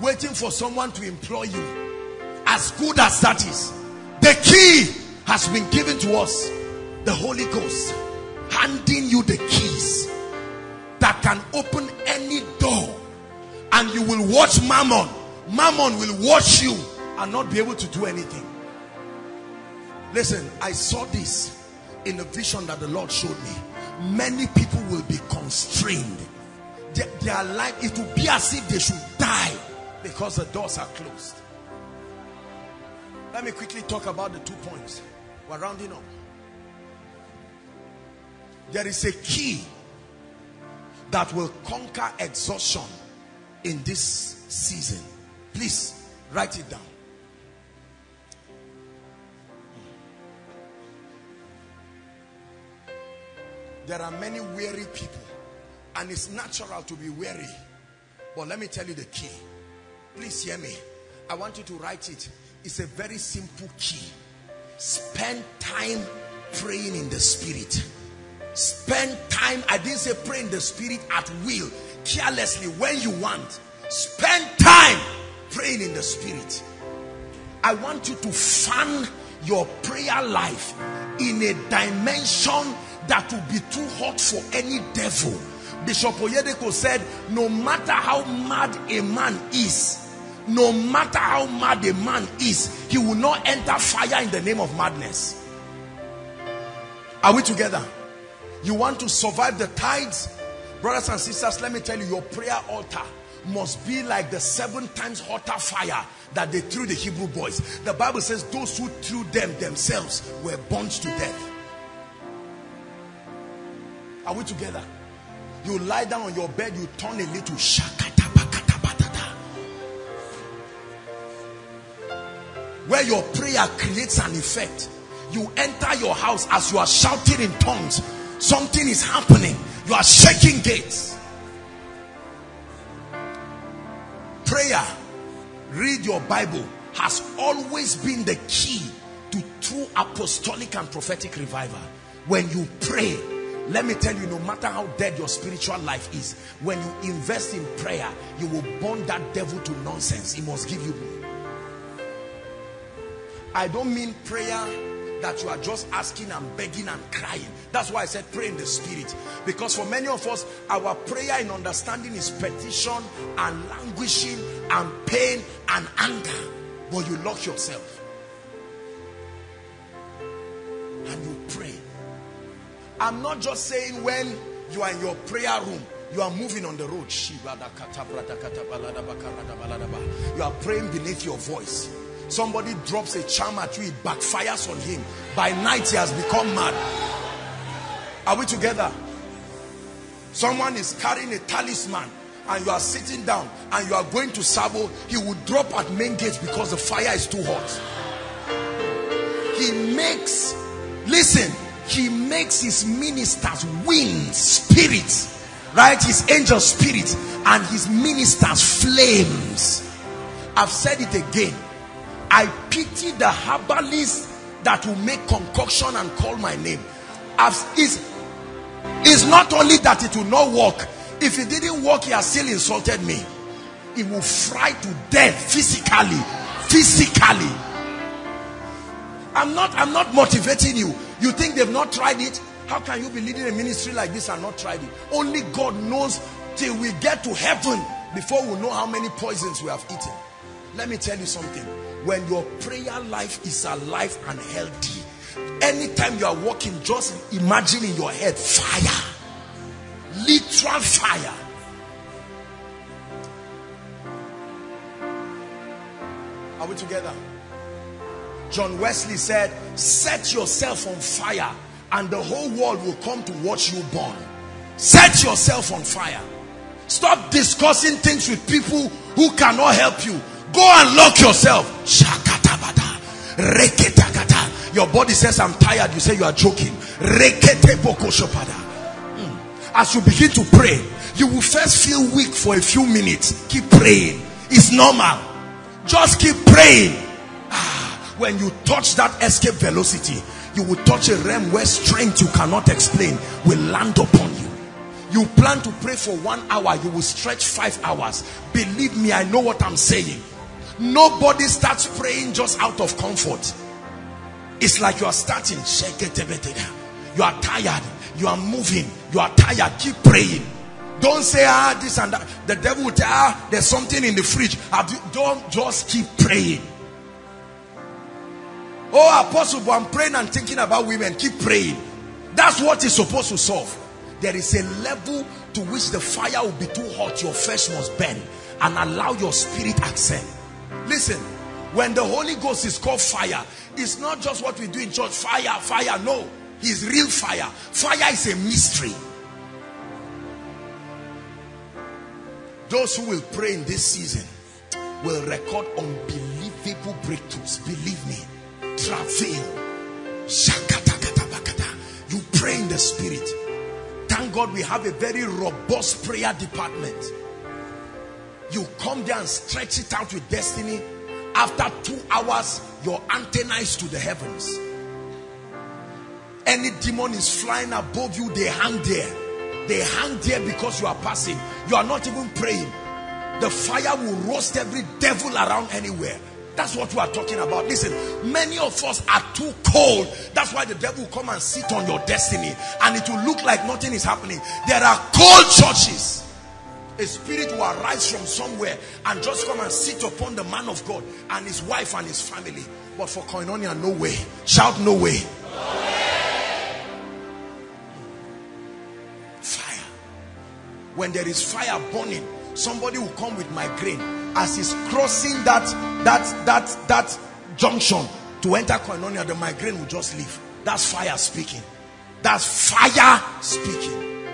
waiting for someone to employ you. As good as that is, the key has been given to us. The Holy Ghost handing you the keys that can open any door and you will watch mammon mammon will watch you and not be able to do anything listen i saw this in a vision that the lord showed me many people will be constrained their, their life it will be as if they should die die because the doors are closed. Let me quickly talk about the two points. We're rounding up. There is a key that will conquer exhaustion in this season. Please write it down. There are many weary people, and it's natural to be weary. But let me tell you the key. Please hear me. I want you to write it. It's a very simple key. Spend time praying in the spirit. Spend time, I didn't say pray in the spirit at will, carelessly when you want. Spend time praying in the spirit. I want you to fan your prayer life in a dimension that will be too hot for any devil. Bishop Oyedepo said, no matter how mad a man is, no matter how mad a man is, he will not enter fire in the name of madness. Are we together? You want to survive the tides? Brothers and sisters, let me tell you, your prayer altar must be like the seven times hotter fire that they threw the Hebrew boys. The Bible says those who threw them themselves were burnt to death. Are we together? You lie down on your bed, you turn a little shakata bakata batata. Where your prayer creates an effect. You enter your house as you are shouting in tongues. Something is happening. You are shaking gates. Prayer, read your Bible, has always been the key to true apostolic and prophetic revival. When you pray, let me tell you, no matter how dead your spiritual life is, when you invest in prayer, you will burn that devil to nonsense. He must give you. I don't mean prayer that you are just asking and begging and crying. That's why I said pray in the spirit. Because for many of us, our prayer in understanding is petition and languishing and pain and anger. But you lock yourself. And you pray. I'm not just saying when you are in your prayer room, you are moving on the road. You are praying beneath your voice. Somebody drops a charm at you, it backfires on him. By night, he has become mad. Are we together? Someone is carrying a talisman and you are sitting down and you are going to Sabo, he will drop at main gate because the fire is too hot. He makes, listen, he makes his ministers winds, spirits, right? His angel spirits and his ministers flames. I've said it again. I pity the herbalists that will make concoction and call my name. I've, it's, it's not only that it will not work. If it didn't work, he has still insulted me. It will fry to death physically. Physically. I'm not, I'm not motivating you. You think they've not tried it? How can you be leading a ministry like this and not tried it? Only God knows till we get to heaven before we know how many poisons we have eaten. Let me tell you something. When your prayer life is alive and healthy, anytime you are walking, just imagine in your head fire. Literal fire. Are we together? John Wesley said, set yourself on fire and the whole world will come to watch you burn. Set yourself on fire. Stop discussing things with people who cannot help you. Go and lock yourself. Your body says, I'm tired. You say you are joking. Rekete bokoshopada. Mm. As you begin to pray, you will first feel weak for a few minutes. Keep praying. It's normal. Just keep praying. Ah, when you touch that escape velocity, you will touch a realm where strength you cannot explain will land upon you. You plan to pray for one hour, you will stretch five hours. Believe me, I know what I'm saying. Nobody starts praying just out of comfort. It's like you are starting. You are tired. You are moving. You are tired. Keep praying. Don't say, ah, this and that. The devil will tell, ah, there's something in the fridge. Don't just keep praying. Oh, apostle, but I'm praying and thinking about women. Keep praying. That's what is supposed to solve. There is a level to which the fire will be too hot. Your flesh must burn. and allow your spirit accent. Listen, when the Holy Ghost is called fire, it's not just what we do in church, fire, fire. No, he's real fire. Fire is a mystery. Those who will pray in this season will record unbelievable breakthroughs. Believe me. Travail. You pray in the spirit. Thank God we have a very robust prayer department. You come there and stretch it out with destiny. After two hours, your antenna is to the heavens. Any demon is flying above you, they hang there. They hang there because you are passing. You are not even praying. The fire will roast every devil around anywhere. That's what we are talking about. Listen, many of us are too cold. That's why the devil will come and sit on your destiny and it will look like nothing is happening. There are cold churches. A spirit will arise from somewhere and just come and sit upon the man of God and his wife and his family. But for Koinonia, no way. Shout no way. Fire. When there is fire burning, somebody will come with migraine as he's crossing that that that that junction to enter koinonia the migraine will just leave that's fire speaking that's fire speaking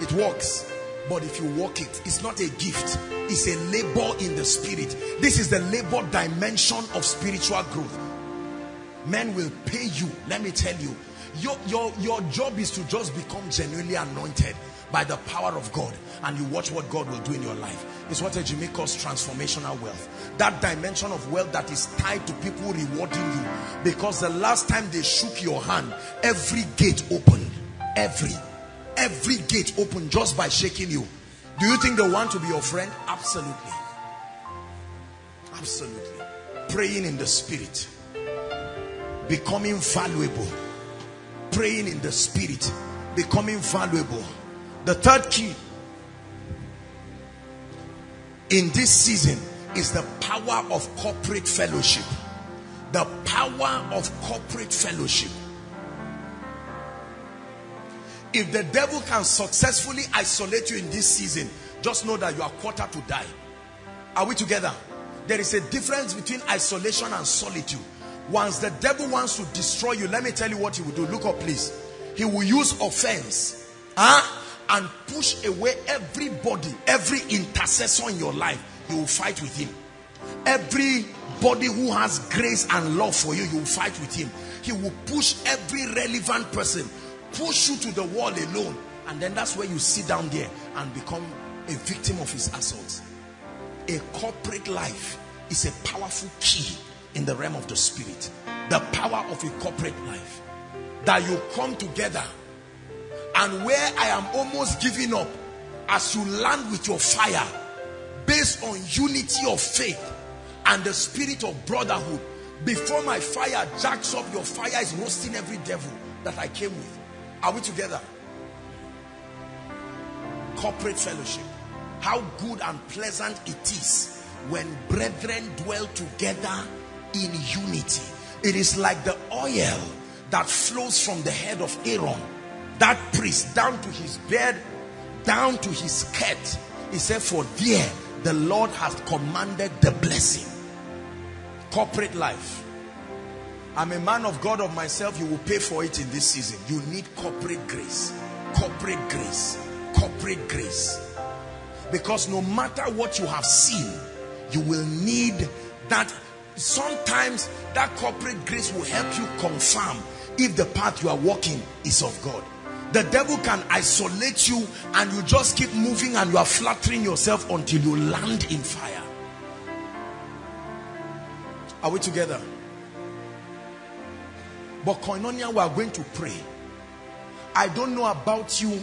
it works but if you walk it it's not a gift. It's a labor in the spirit. This is the labor dimension of spiritual growth. Men will pay you. Let me tell you. Your your your job is to just become genuinely anointed by the power of God and you watch what God will do in your life. It's what Jimmy calls transformational wealth. That dimension of wealth that is tied to people rewarding you. Because the last time they shook your hand, every gate opened. Every, every gate open just by shaking you. Do you think they want to be your friend? Absolutely. Absolutely. Praying in the spirit. Becoming valuable. Praying in the spirit. Becoming valuable the third key in this season is the power of corporate fellowship. The power of corporate fellowship. If the devil can successfully isolate you in this season, just know that you are quarter to die. Are we together? There is a difference between isolation and solitude. Once the devil wants to destroy you, let me tell you what he will do. Look up, please. He will use offense. Huh? and push away everybody, every intercessor in your life. You will fight with him. Everybody who has grace and love for you, you will fight with him. He will push every relevant person, push you to the wall alone. And then that's where you sit down there and become a victim of his assaults. A corporate life is a powerful key in the realm of the spirit. The power of a corporate life. That you come together and where I am almost giving up as you land with your fire based on unity of faith and the spirit of brotherhood before my fire jacks up your fire is roasting every devil that I came with are we together corporate fellowship how good and pleasant it is when brethren dwell together in unity it is like the oil that flows from the head of Aaron that priest down to his beard, down to his skirt. He said, for there the Lord has commanded the blessing. Corporate life. I'm a man of God of myself. You will pay for it in this season. You need corporate grace. Corporate grace. Corporate grace. Because no matter what you have seen, you will need that. Sometimes that corporate grace will help you confirm if the path you are walking is of God. The devil can isolate you and you just keep moving and you are flattering yourself until you land in fire. Are we together? But Koinonia, we are going to pray. I don't know about you,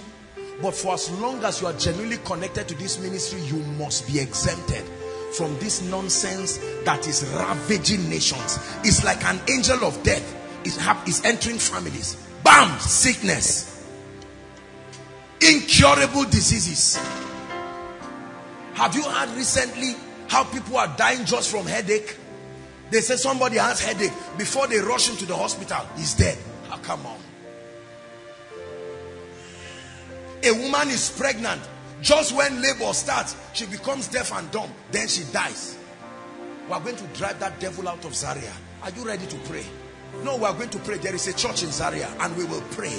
but for as long as you are genuinely connected to this ministry, you must be exempted from this nonsense that is ravaging nations. It's like an angel of death is, is entering families. Bam! Sickness incurable diseases have you heard recently how people are dying just from headache they say somebody has headache before they rush him to the hospital he's dead oh, come on a woman is pregnant Just when labor starts, she becomes deaf and dumb. Then she dies. We are going to drive that devil out of Zaria. Are you ready to pray? No, we are going to pray. There is a church in Zaria and we will pray.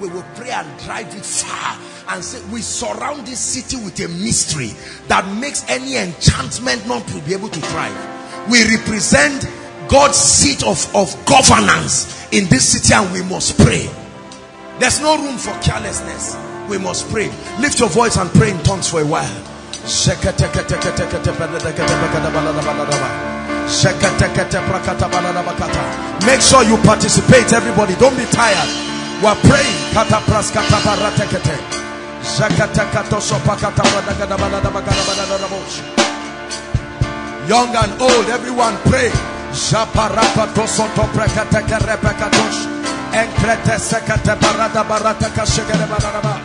We will pray and drive it far and say we surround this city with a mystery that makes any enchantment not to be able to thrive. We represent God's seat of, of governance in this city and we must pray. There's no room for carelessness. We must pray. Lift your voice and pray in tongues for a while. Make sure you participate, everybody. Don't be tired. We're praying. Young and old, everyone pray. Enkrete sekete barada barata kashegere banana.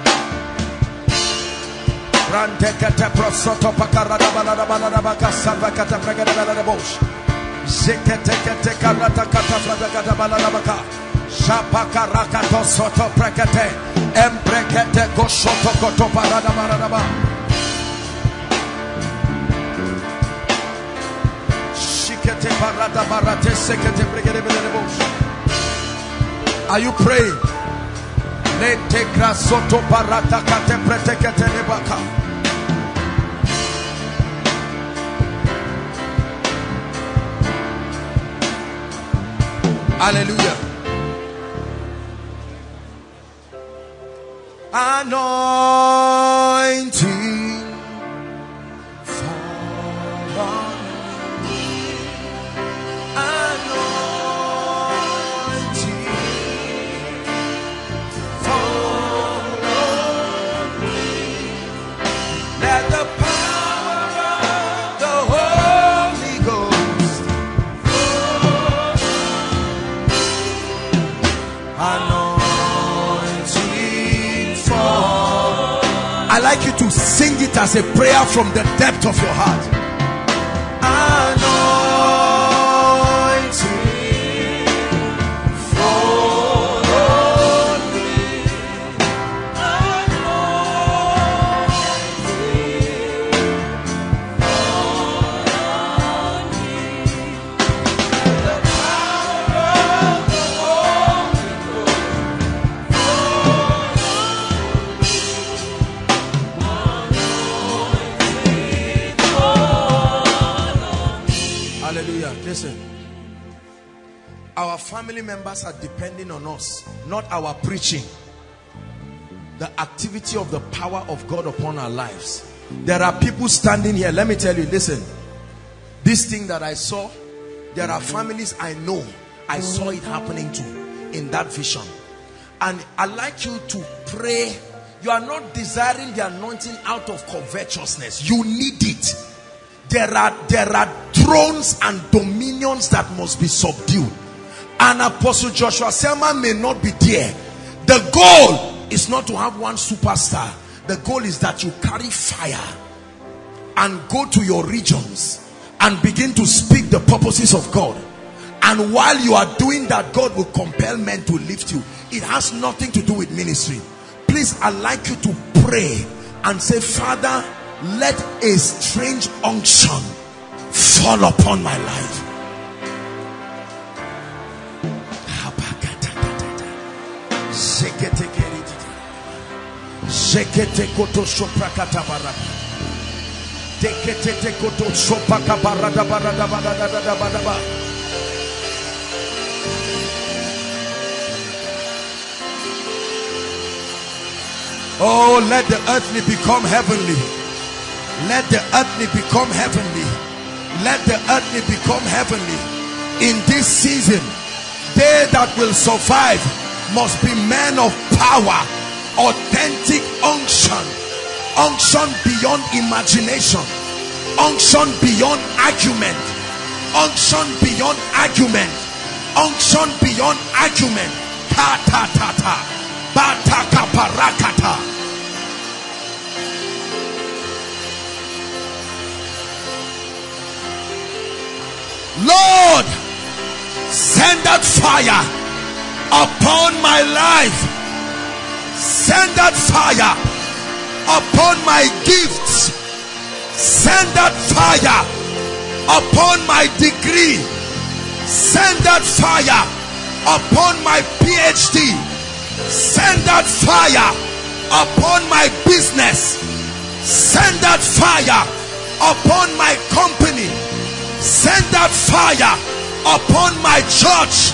Brante kete prosoto pakarada banana banana bakasa bakata pregere banana bosh. Zikete kete karata kata fragata banana baka. Shapaka rakato soto koto parada. Are you praying? Hallelujah. Anointing sing it as a prayer from the depth of your heart. Family members are depending on us, not our preaching. The activity of the power of God upon our lives. There are people standing here. Let me tell you, listen. This thing that I saw, there are families I know. I saw it happening to in that vision. And i like you to pray. You are not desiring the anointing out of covetousness. You need it there are there are thrones and dominions that must be subdued and apostle joshua selman may not be there. The goal is not to have one superstar. The goal is that you carry fire and go to your regions and begin to speak the purposes of god. And while you are doing that god will compel men to lift you. It has nothing to do with ministry. Please i'd like you to pray and say father let a strange unction fall upon my life Oh, let the earthly become heavenly. Let the earthly become heavenly. Let the earthly become heavenly. In this season, they that will survive must be men of power, authentic unction, unction beyond imagination, unction beyond argument, unction beyond argument, unction beyond argument. Ta ta ta ta, ba ta ka parakata. Lord, send that fire upon my life. Send that fire upon my gifts. Send that fire upon my degree. Send that fire upon my PhD. Send that fire upon my business. Send that fire upon my company. Send that fire upon my church.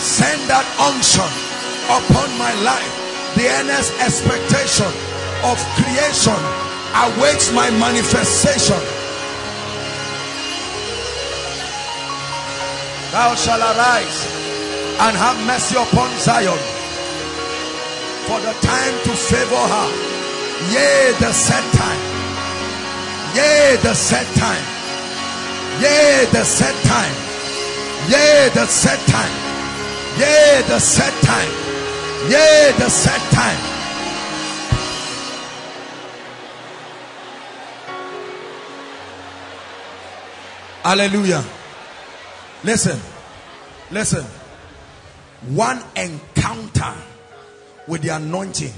Send that unction upon my life. The earnest expectation of creation awaits my manifestation. Thou shalt arise and have mercy upon Zion for the time to favor her. Yea, the set time. Yea, the set time. Yea, the set time. Yea, the set time. Yea, the set time. Yea, the set time. Hallelujah. Listen. Listen. One encounter with the anointing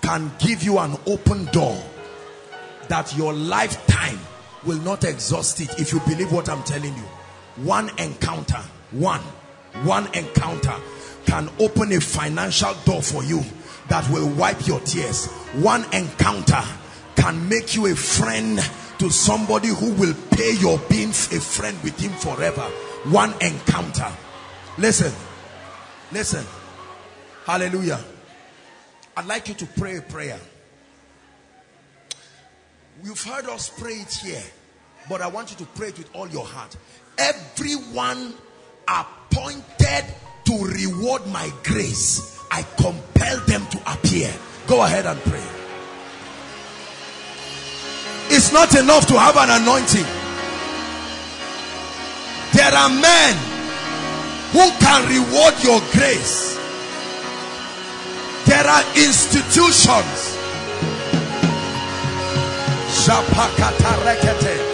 can give you an open door that your lifetime will not exhaust it if you believe what I'm telling you. One encounter, one, one encounter can open a financial door for you that will wipe your tears. One encounter can make you a friend to somebody who will pay your being a friend with him forever. One encounter. Listen, listen. Hallelujah. I'd like you to pray a prayer. You've heard us pray it here, but I want you to pray it with all your heart. Everyone appointed to reward my grace, I compel them to appear. Go ahead and pray. It's not enough to have an anointing. There are men who can reward your grace. There are institutions. Shapakata rekete.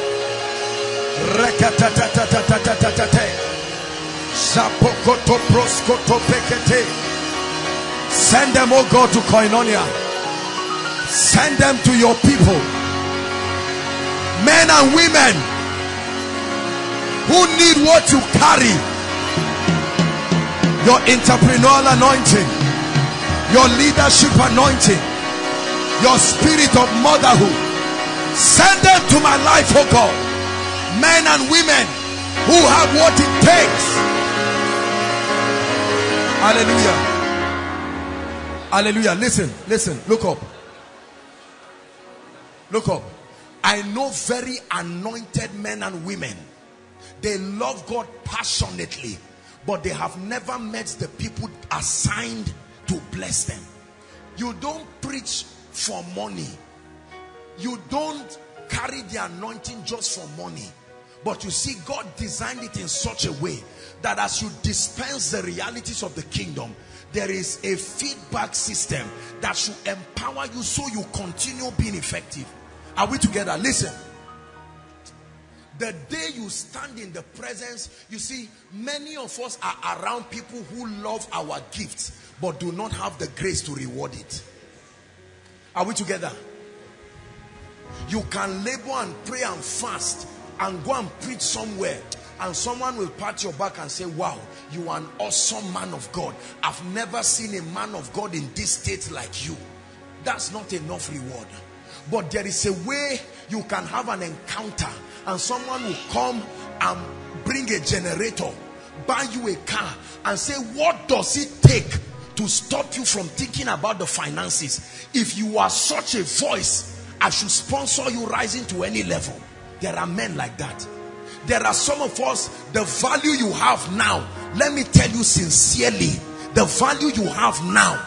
Shapokoto proskoto pekete. Send them, oh God, to Koinonia. Send them to your people. Men and women who need what you carry. Your entrepreneurial anointing, your leadership anointing, your spirit of motherhood. Send them to my life, oh God. Men and women who have what it takes. Hallelujah. Hallelujah. Listen, listen, look up. Look up. I know very anointed men and women. They love God passionately, but they have never met the people assigned to bless them. You don't preach for money. You don't carry the anointing just for money. But you see, God designed it in such a way that as you dispense the realities of the kingdom, there is a feedback system that should empower you so you continue being effective. Are we together? Listen. The day you stand in the presence, you see, many of us are around people who love our gifts but do not have the grace to reward it. Are we together? You can labor and pray and fast and go and preach somewhere and someone will pat your back and say, wow, you are an awesome man of God. I've never seen a man of God in this state like you. That's not enough reward. But there is a way you can have an encounter and someone will come and bring a generator, buy you a car and say, what does it take to stop you from thinking about the finances? If you are such a voice, I should sponsor you rising to any level. There are men like that. There are some of us, the value you have now, let me tell you sincerely, the value you have now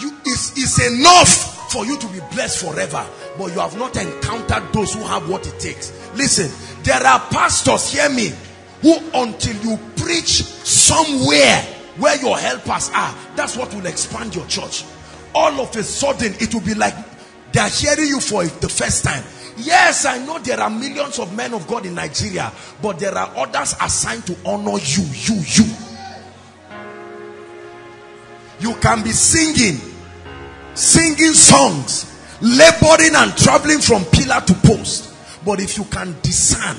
you, is, is enough for you to be blessed forever. but you have not encountered those who have what it takes. Listen, there are pastors, hear me, who until you preach somewhere where your helpers are, that's what will expand your church. All of a sudden, it will be like they are hearing you for the first time. Yes, I know there are millions of men of God in Nigeria, but there are others assigned to honor you, you, you. You can be singing, singing songs, laboring and traveling from pillar to post. But if you can discern,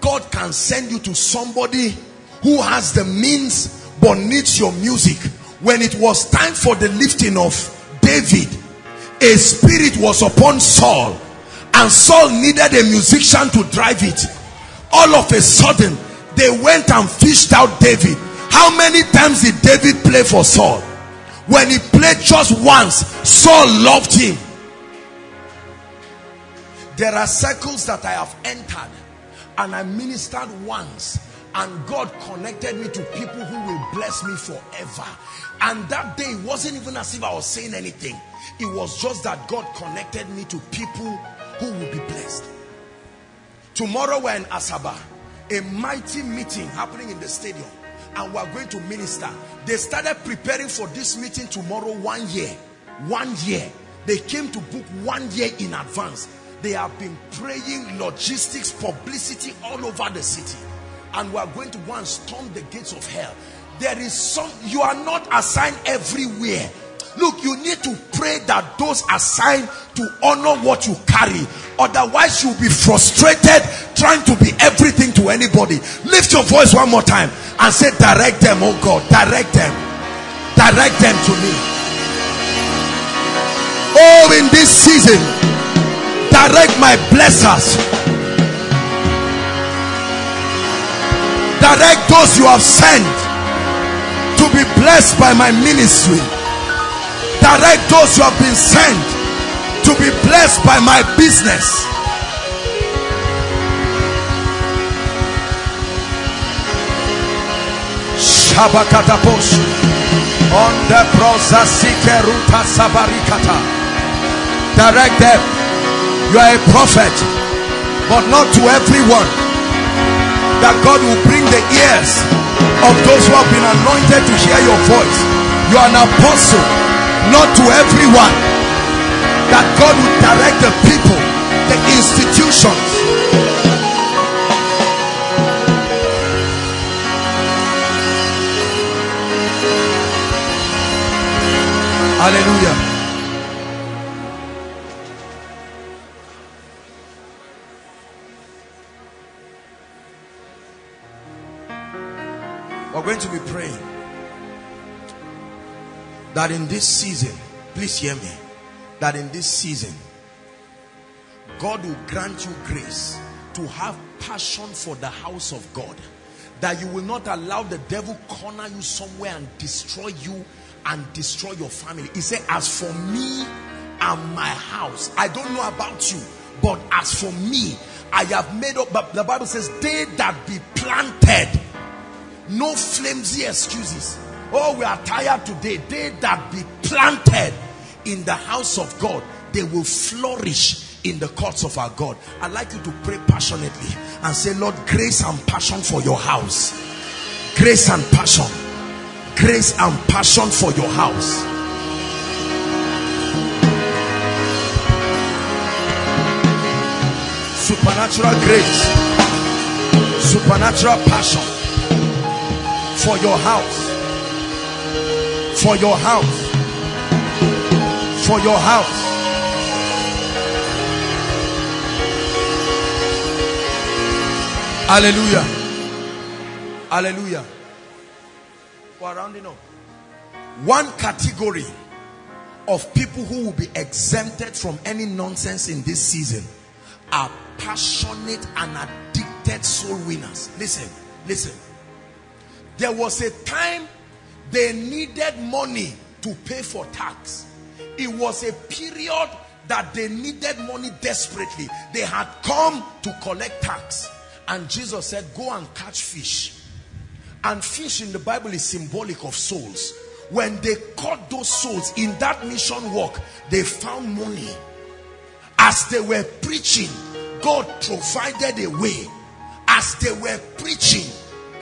God can send you to somebody who has the means but needs your music. When it was time for the lifting of David, a spirit was upon Saul, and Saul needed a musician to drive it. All of a sudden, they went and fished out David. How many times did David play for Saul? When he played just once, Saul loved him. There are circles that I have entered and I ministered once and God connected me to people who will bless me forever. And that day it wasn't even as if I was saying anything. It was just that God connected me to people who will be blessed. Tomorrow we're in Asaba, a mighty meeting happening in the stadium and we're going to minister. They started preparing for this meeting tomorrow one year. One year. They came to book one year in advance. They have been praying logistics, publicity all over the city. And we are going to go and storm the gates of hell. There is some, you are not assigned everywhere. Look, you need to pray that those assigned to honor what you carry. Otherwise, you'll be frustrated trying to be everything to anybody. Lift your voice one more time and say, Direct them, oh God, direct them. Direct them to me. Oh, in this season, direct my blessers. Direct those you have sent to be blessed by my ministry. Direct those who have been sent to be blessed by my business. Shabakataposh on the prosasikeruta sabarikata. Direct them. You are a prophet, but not to everyone. That God will bring the ears of those who have been anointed to hear your voice. You are an apostle, not to everyone. That God will direct the people, the institutions. Hallelujah. That in this season, please hear me, that in this season, God will grant you grace to have passion for the house of God. That you will not allow the devil corner you somewhere and destroy you and destroy your family. He said, as for me and my house, I don't know about you, but as for me, I have made up, but the Bible says, they that be planted, no flimsy excuses. Oh, we are tired today. They that be planted in the house of God, they will flourish in the courts of our God. I'd like you to pray passionately and say, Lord, grace and passion for your house. Grace and passion. Grace and passion for your house. Supernatural grace. Supernatural passion for your house. For your house. For your house. Hallelujah. Hallelujah. We're rounding up. One category of people who will be exempted from any nonsense in this season are passionate and addicted soul winners. Listen, listen. There was a time they needed money to pay for tax. It was a period that they needed money desperately. They had come to collect tax. And Jesus said, go and catch fish. And fish in the Bible is symbolic of souls. When they caught those souls in that mission work, they found money. As they were preaching, God provided a way. As they were preaching,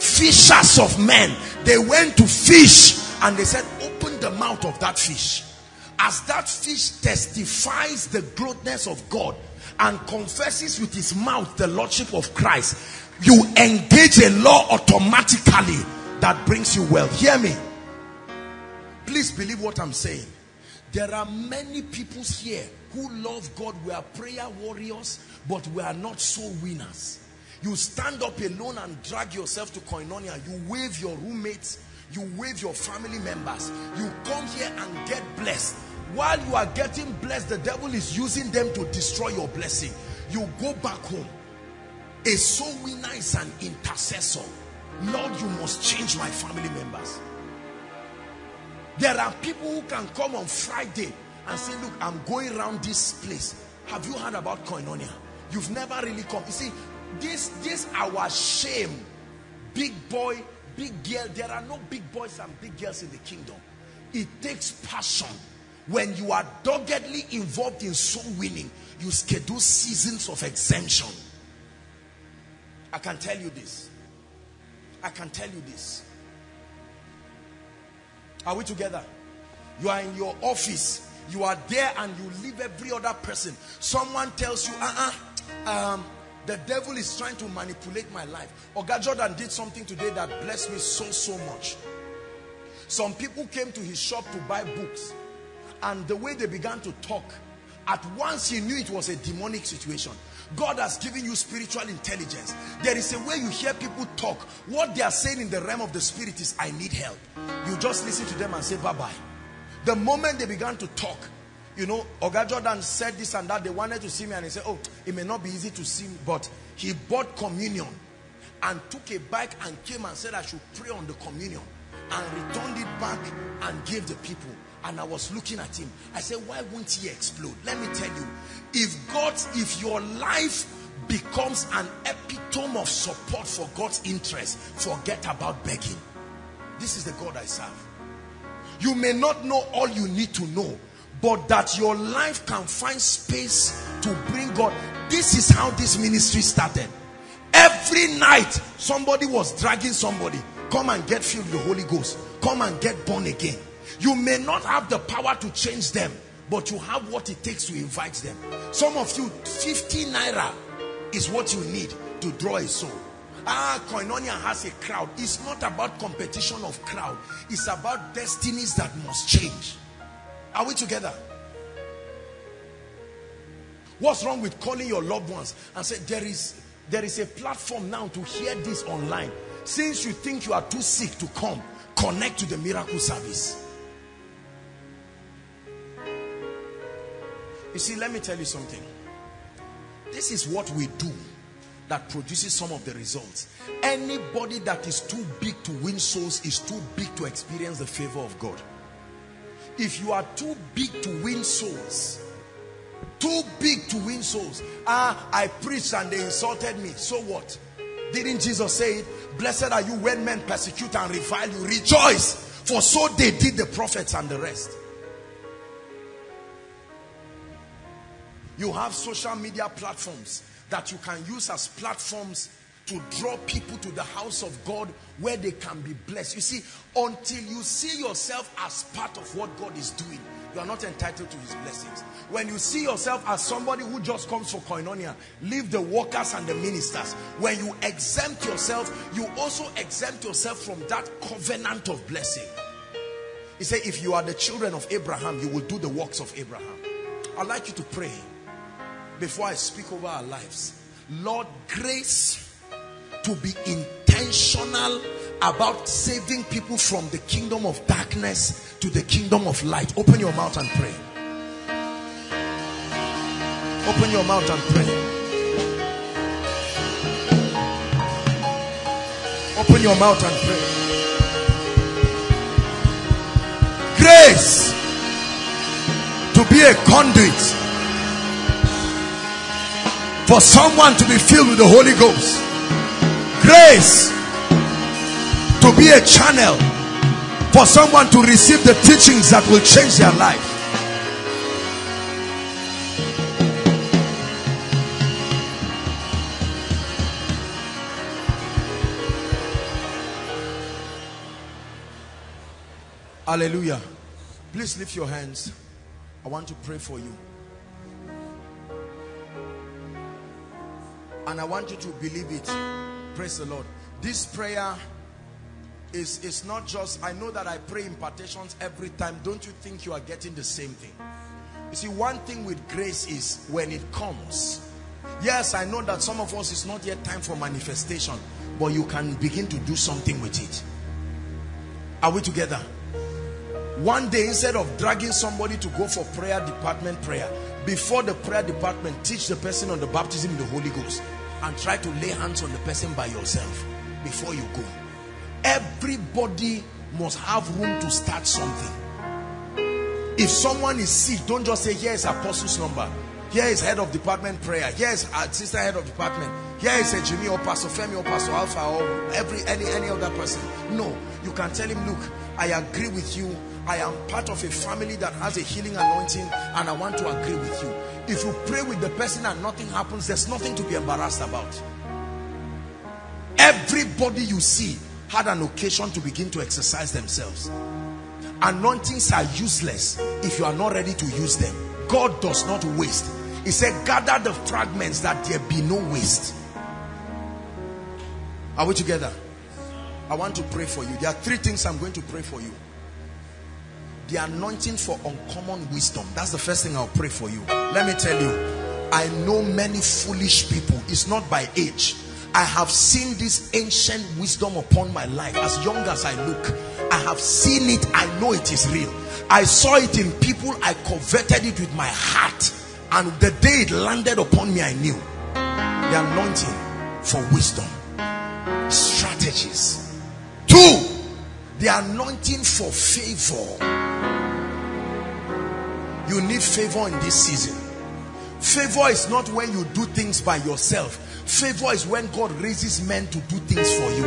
fishers of men, they went to fish and they said, Open the mouth of that fish. As that fish testifies the greatness of God and confesses with his mouth the Lordship of Christ, you engage a law automatically that brings you wealth. Hear me. Please believe what I'm saying. There are many people here who love God. We are prayer warriors, but we are not soul winners. You stand up alone and drag yourself to koinonia. You wave your roommates. You wave your family members. You come here and get blessed. While you are getting blessed, the devil is using them to destroy your blessing. You go back home. A soul winner is an intercessor. Lord, you must change my family members. There are people who can come on Friday and say, look, I'm going around this place. Have you heard about Koinonia? You've never really come. You see, this, this our shame. Big boy, big girl. There are no big boys and big girls in the kingdom. It takes passion. When you are doggedly involved in soul winning, you schedule seasons of exemption. I can tell you this. I can tell you this. Are we together? You are in your office. You are there and you leave every other person. Someone tells you, uh-uh, um, the devil is trying to manipulate my life. Oga Jordan did something today that blessed me so, so much. Some people came to his shop to buy books. And the way they began to talk, at once he knew it was a demonic situation. God has given you spiritual intelligence. There is a way you hear people talk. What they are saying in the realm of the spirit is, I need help. You just listen to them and say, bye-bye. The moment they began to talk, you know, Oga Jordan said this and that. They wanted to see me and he said, oh, it may not be easy to see me, but he bought communion and took a bike and came and said I should pray on the communion and returned it back and gave the people. And I was looking at him. I said, why won't he explode? Let me tell you, if God, if your life becomes an epitome of support for God's interest, forget about begging. This is the God I serve. You may not know all you need to know, but that your life can find space to bring God. This is how this ministry started. Every night, somebody was dragging somebody. Come and get filled with the Holy Ghost. Come and get born again. You may not have the power to change them, but you have what it takes to invite them. Some of you, 50 naira is what you need to draw a soul. Ah, Koinonia has a crowd. It's not about competition of crowd. It's about destinies that must change. Are we together? What's wrong with calling your loved ones and say there is there is a platform now to hear this online. Since you think you are too sick to come, connect to the miracle service. You see, let me tell you something. This is what we do that produces some of the results. Anybody that is too big to win souls is too big to experience the favor of God. If you are too big to win souls, too big to win souls. Ah, I preached and they insulted me. So what? Didn't Jesus say it? Blessed are you when men persecute and revile you. Rejoice, for so they did the prophets and the rest. You have social media platforms that you can use as platforms to draw people to the house of God where they can be blessed. You see, until you see yourself as part of what God is doing, you are not entitled to his blessings. When you see yourself as somebody who just comes for koinonia, leave the workers and the ministers. When you exempt yourself, you also exempt yourself from that covenant of blessing. He said, if you are the children of Abraham, you will do the works of Abraham. I'd like you to pray before I speak over our lives. Lord, grace to be intentional about saving people from the kingdom of darkness to the kingdom of light. Open your mouth and pray. Open your mouth and pray. Open your mouth and pray. Grace to be a conduit for someone to be filled with the Holy Ghost grace to be a channel for someone to receive the teachings that will change their life. Hallelujah. Please lift your hands. I want to pray for you. And I want you to believe it. Praise the Lord. This prayer is, is not just, I know that I pray impartations every time. Don't you think you are getting the same thing? You see, one thing with grace is when it comes. Yes, I know that some of us it's not yet time for manifestation, but you can begin to do something with it. Are we together? One day, instead of dragging somebody to go for prayer department prayer, before the prayer department, teach the person on the baptism in the Holy Ghost and try to lay hands on the person by yourself before you go. Everybody must have room to start something. If someone is sick, don't just say, here is apostle's number. Here is head of department prayer. Here is uh, assistant head of department. Here is a Jimmy or Pastor Femi or Pastor Alpha or every any any other person. No, you can tell him, look, I agree with you. I am part of a family that has a healing anointing and I want to agree with you. If you pray with the person and nothing happens, there's nothing to be embarrassed about. Everybody you see had an occasion to begin to exercise themselves. Anointings are useless if you are not ready to use them. God does not waste. He said, gather the fragments that there be no waste. Are we together? I want to pray for you. There are three things I'm going to pray for you. The anointing for uncommon wisdom. That's the first thing I'll pray for you. Let me tell you, I know many foolish people. It's not by age. I have seen this ancient wisdom upon my life as young as I look. I have seen it. I know it is real. I saw it in people. I coveted it with my heart. And the day it landed upon me, I knew. The anointing for wisdom. Strategies. Two, the anointing for favor. You need favor in this season. Favor is not when you do things by yourself. Favor is when God raises men to do things for you.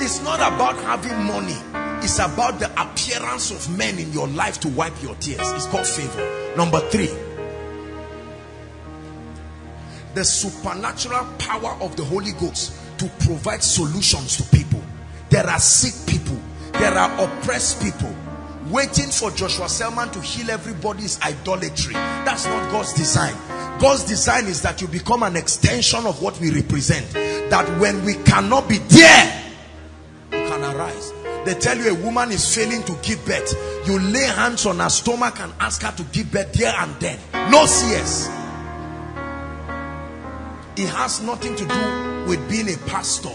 It's not about having money. It's about the appearance of men in your life to wipe your tears. It's called favor. Number three, the supernatural power of the Holy Ghost to provide solutions to people. There are sick people. There are oppressed people. Waiting for Joshua Selman to heal everybody's idolatry. That's not God's design. God's design is that you become an extension of what we represent. That when we cannot be there, you can arise. They tell you a woman is failing to give birth. You lay hands on her stomach and ask her to give birth there and then. No CS. It has nothing to do with being a pastor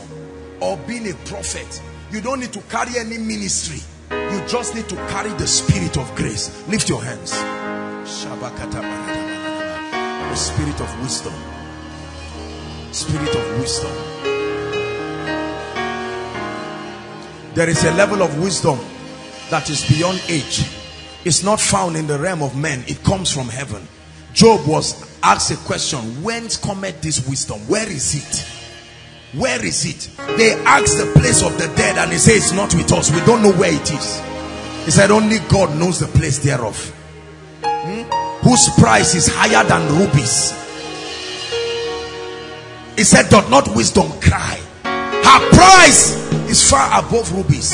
or being a prophet. You don't need to carry any ministry. You just need to carry the spirit of grace. Lift your hands. The spirit of wisdom. Spirit of wisdom. There is a level of wisdom that is beyond age. It's not found in the realm of men. It comes from heaven. Job was asked a question. Whence cometh this wisdom? Where is it? Where is it? They asked the place of the dead and he says it's not with us. We don't know where it is. He said only God knows the place thereof. Hmm? Whose price is higher than rubies. He said, doth not wisdom cry? Her price is far above rubies.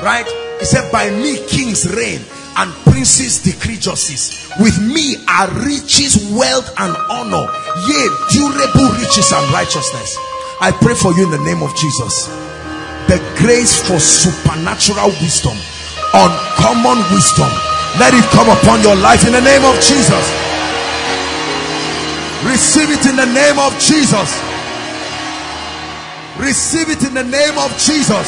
Right? He said, by me kings reign and princes decree justice. With me are riches, wealth and honor. Yea, durable riches and righteousness. I pray for you in the name of Jesus. The grace for supernatural wisdom, uncommon wisdom. Let it come upon your life in the name of Jesus. Receive it in the name of Jesus. Receive it in the name of Jesus.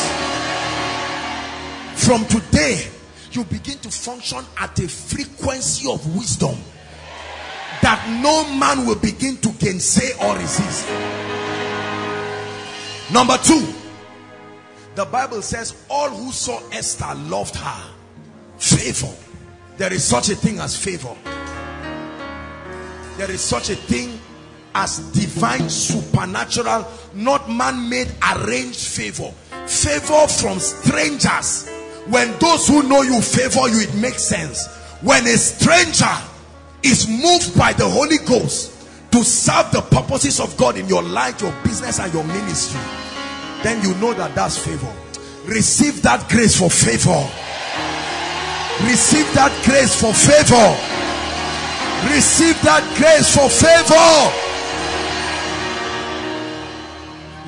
From today, you begin to function at a frequency of wisdom that no man will begin to gainsay or resist. Number two, the Bible says, All who saw Esther loved her. Favor. There is such a thing as favor. There is such a thing as divine, supernatural, not man made, arranged favor. Favor from strangers. When those who know you favor you, it makes sense. When a stranger is moved by the Holy Ghost to serve the purposes of God in your life, your business, and your ministry, then you know that that's favor. Receive that grace for favor. Receive that grace for favor. Receive that grace for favor.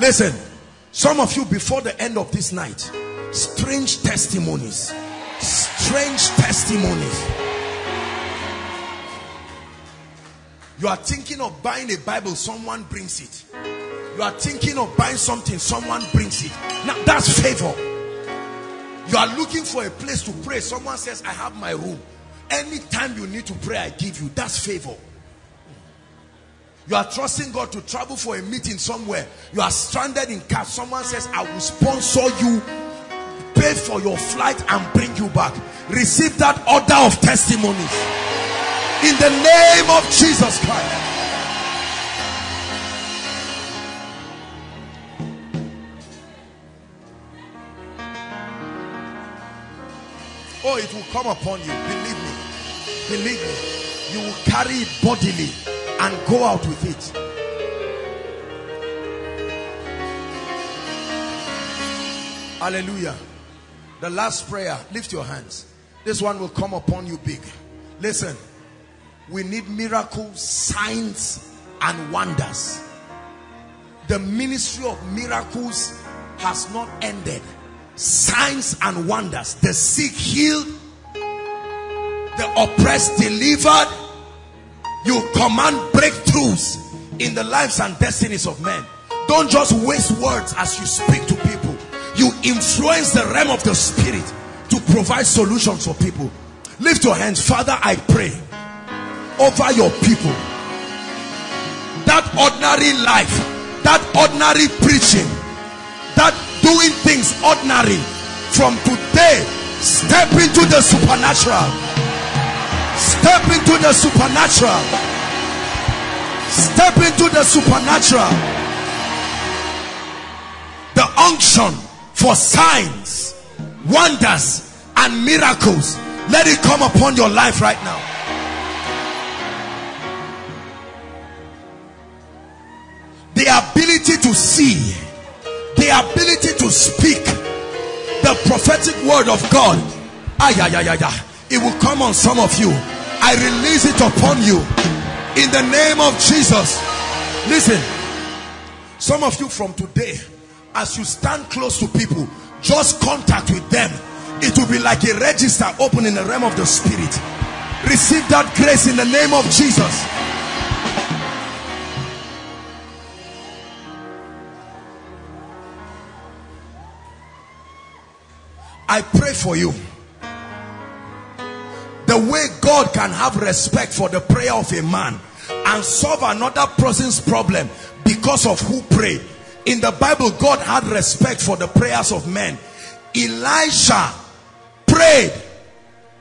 Listen, some of you before the end of this night, strange testimonies, strange testimonies. You are thinking of buying a Bible, someone brings it. You are thinking of buying something, someone brings it. Now that's favor. You are looking for a place to pray. Someone says, I have my room. Anytime you need to pray, I give you. That's favor. You are trusting God to travel for a meeting somewhere. You are stranded in car. Someone says, I will sponsor you, pay for your flight and bring you back. Receive that order of testimonies. In the name of Jesus Christ. Oh, it will come upon you. Believe me. Believe me. You will carry it bodily and go out with it. Hallelujah. The last prayer. Lift your hands. This one will come upon you big. Listen. We need miracles, signs, and wonders. The ministry of miracles has not ended. Signs and wonders. The sick healed, the oppressed delivered. You command breakthroughs in the lives and destinies of men. Don't just waste words as you speak to people. You influence the realm of the spirit to provide solutions for people. Lift your hands. Father, I pray over your people. That ordinary life, that ordinary preaching, that doing things ordinary from today, step into the supernatural. Step into the supernatural. Step into the supernatural. The unction for signs, wonders, and miracles. Let it come upon your life right now. The ability to see, the ability to speak, the prophetic word of God. Ay, ay, ay, ay, ay. It will come on some of you. I release it upon you in the name of Jesus. Listen, some of you from today, as you stand close to people, just contact with them. It will be like a register open in the realm of the spirit. Receive that grace in the name of Jesus. I pray for you. The way God can have respect for the prayer of a man and solve another person's problem because of who prayed. In the Bible, God had respect for the prayers of men. Elijah prayed,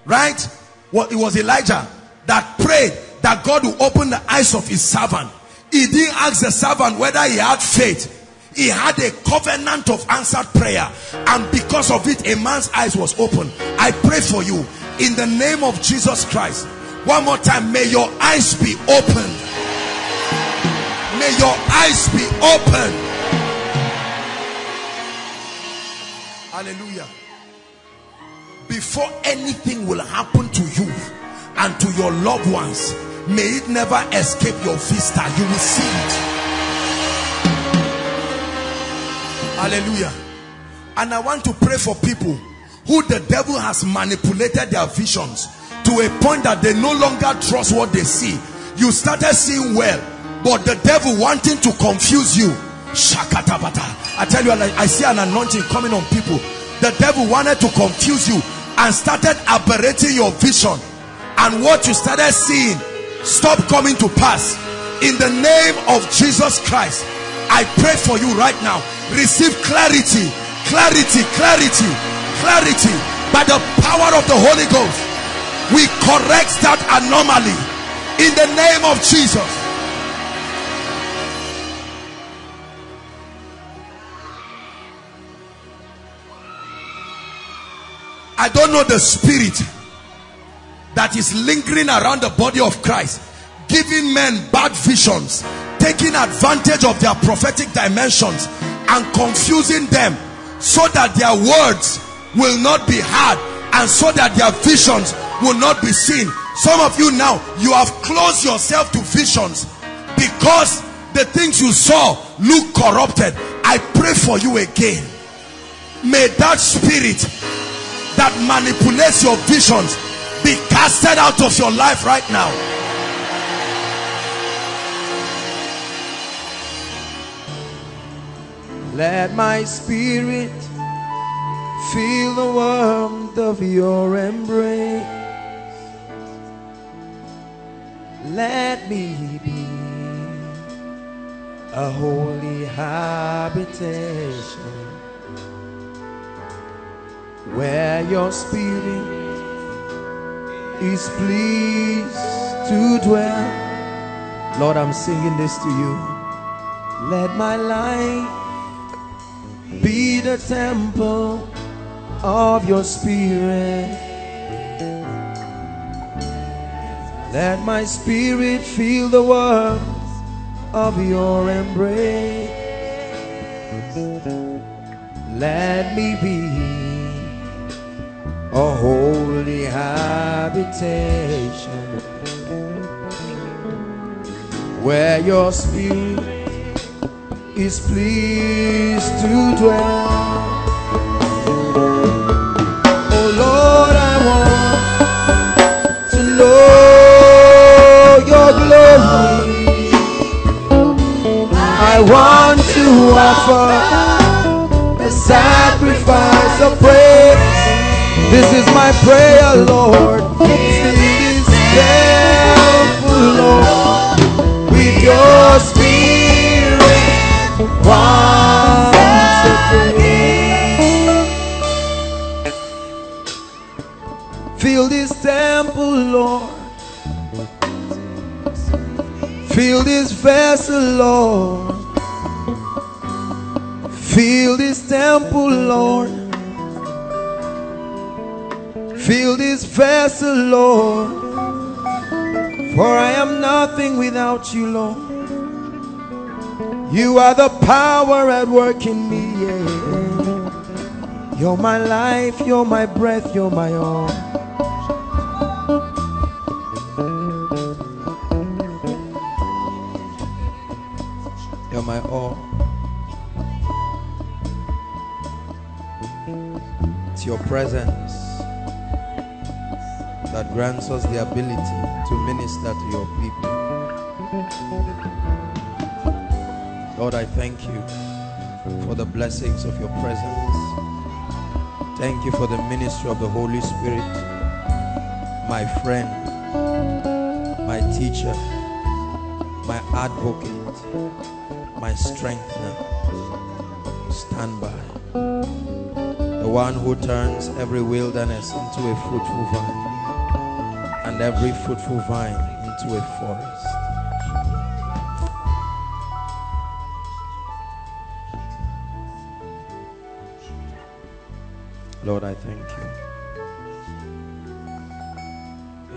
right? Well, it was Elijah that prayed that God will open the eyes of his servant. He didn't ask the servant whether he had faith. He had a covenant of answered prayer. And because of it, a man's eyes was open. I pray for you in the name of Jesus Christ. One more time, may your eyes be opened. May your eyes be opened. Hallelujah. Before anything will happen to you and to your loved ones, may it never escape your vista. You will see it. Hallelujah. And I want to pray for people who the devil has manipulated their visions to a point that they no longer trust what they see. You started seeing well, but the devil wanting to confuse you. Shakatabata. I tell you, I see an anointing coming on people. The devil wanted to confuse you and started aberrating your vision. And what you started seeing stop coming to pass. In the name of Jesus Christ, I pray for you right now. Receive clarity, clarity, clarity, clarity by the power of the Holy Ghost. We correct that anomaly in the name of Jesus. I don't know the spirit that is lingering around the body of Christ, giving men bad visions, taking advantage of their prophetic dimensions and confusing them so that their words will not be heard and so that their visions will not be seen. Some of you now, you have closed yourself to visions because the things you saw look corrupted. I pray for you again. May that spirit that manipulates your visions be casted out of your life right now. Let my spirit feel the warmth of your embrace. Let me be a holy habitation where your spirit is pleased to dwell. Lord, I'm singing this to you. Let my life be the temple of your spirit. Let my spirit feel the warmth of your embrace. Let me be a holy habitation where your spirit is pleased to dwell. Oh Lord, I want to know your glory. I want to offer a sacrifice of praise. This is my prayer, Lord. Fill this temple, Lord, with your spirit Fill this temple, Lord. Fill this vessel, Lord. Fill this temple, Lord. Fill this vessel, Lord. For I am nothing without you, Lord. You are the power at work in me. Yeah. You're my life, you're my breath, you're my all. My all. It's your presence that grants us the ability to minister to your people. Lord, I thank you for the blessings of your presence. Thank you for the ministry of the Holy Spirit, my friend, my teacher, my advocate, my strengthener. Stand by. The one who turns every wilderness into a fruitful vine and every fruitful vine into a forest. Lord, I thank you.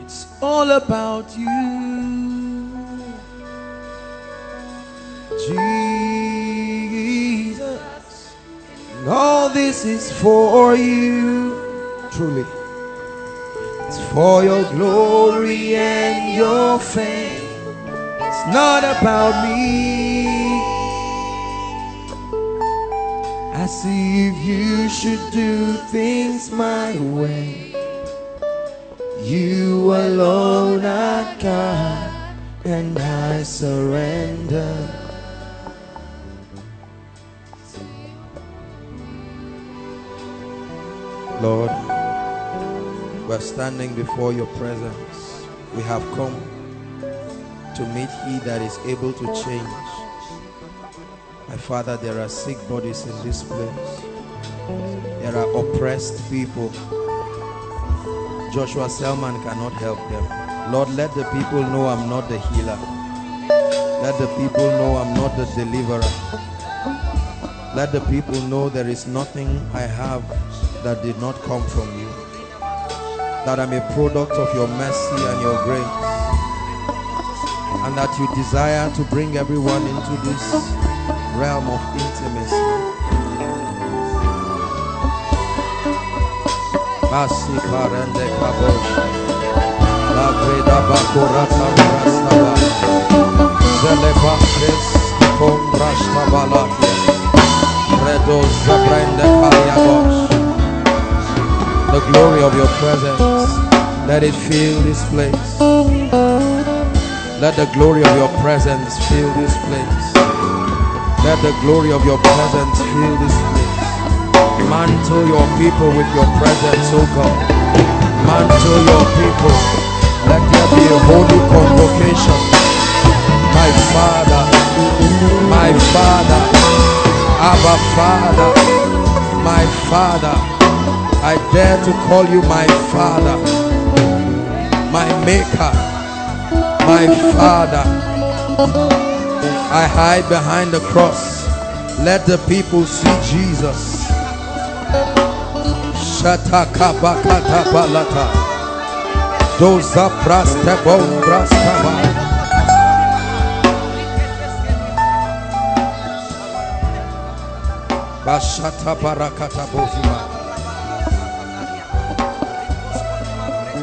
It's all about you, is for you, truly. It's for your glory and your fame. It's not about me. I see if you should do things my way. You alone are God, and I surrender. Standing before your presence. We have come to meet He that is able to change. My Father, there are sick bodies in this place. There are oppressed people. Joshua Selman cannot help them. Lord, let the people know I'm not the healer. Let the people know I'm not the deliverer. Let the people know there is nothing I have that did not come from you. That I'm a product of your mercy and your grace. And that you desire to bring everyone into this realm of intimacy. The glory of your presence, let it fill this place. Let the glory of your presence fill this place. Let the glory of your presence fill this place. Mantle your people with your presence, oh God. Mantle your people. Let there be a holy convocation. My Father, my Father, Abba Father, my Father. I dare to call you my Father, my Maker, my Father. I hide behind the cross. Let the people see Jesus. Shatakabakata balata. Doza praste bom brastava. Bashata barakata bozima.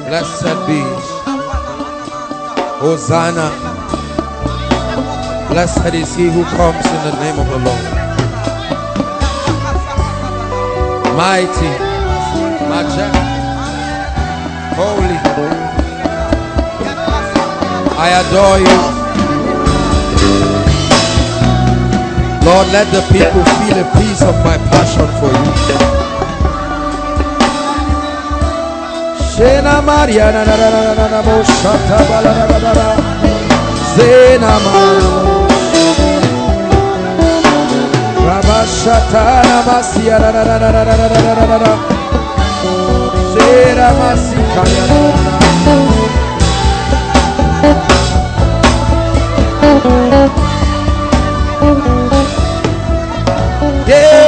Blessed be Hosanna. Blessed is he who comes in the name of the Lord. Mighty, majestic, holy. I adore you. Lord, let the people feel a piece of my passion for you. Shena Maria na na na na na na mo shata bala na na na na Zena Maria Rabashata na masia na na na na na na na na na na na Zera masika na na na na Yeah.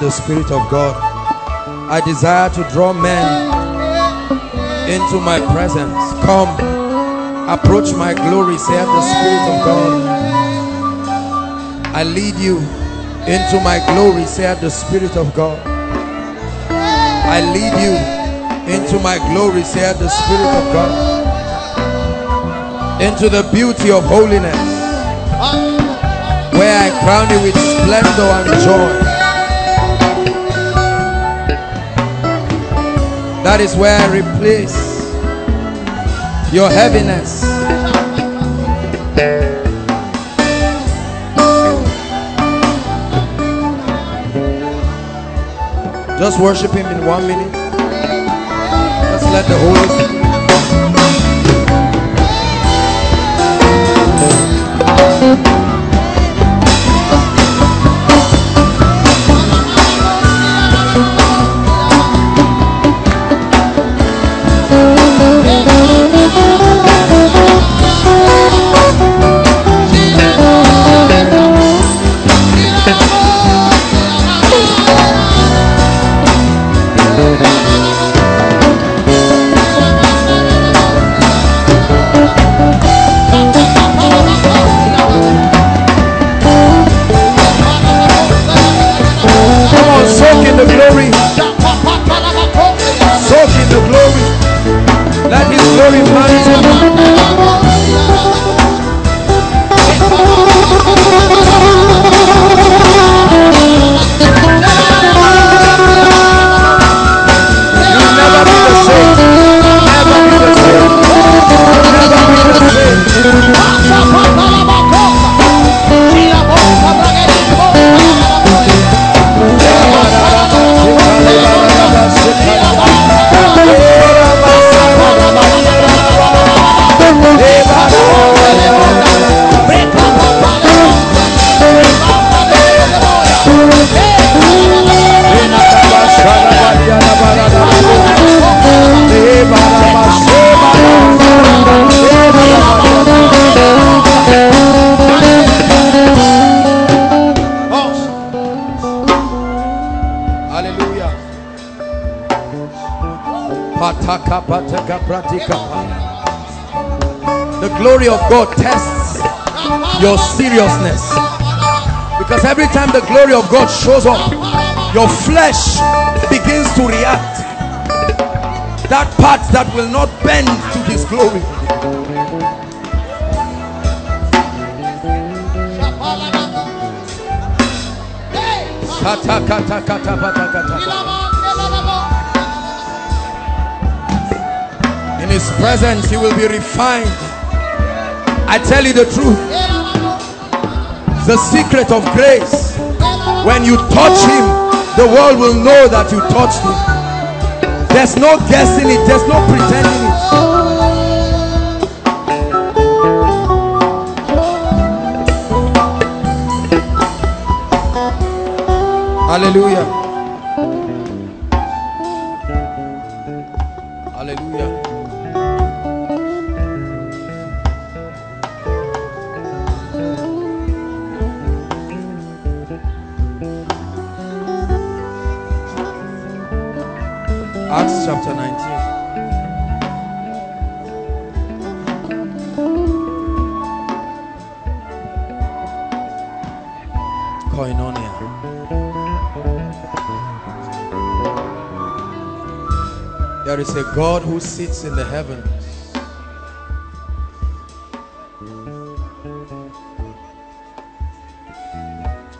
The Spirit of God. I desire to draw men into my presence. Come, approach my glory, saith the Spirit of God. I lead you into my glory, saith the Spirit of God. I lead you into my glory, saith the Spirit of God. Into the beauty of holiness where I crown you with splendor and joy. That is where I replace your heaviness. Just worship Him in one minute. Just let the Holy Spirit. Of God tests your seriousness. Because every time the glory of God shows up, your flesh begins to react. That part that will not bend to his glory. In his presence, you will be refined. I tell you the truth. The secret of grace. When you touch him, the world will know that you touched him. There's no guessing it, there's no pretending it. Hallelujah. Who sits in the heavens.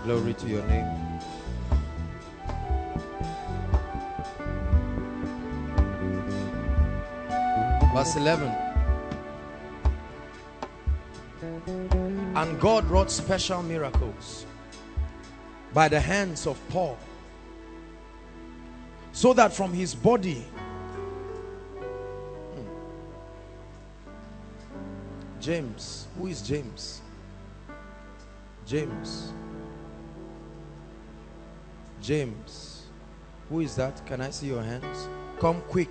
Glory to your name. Verse 11. And God wrought special miracles by the hands of Paul so that from his body James. Who is James? James. James. Who is that? Can I see your hands? Come quick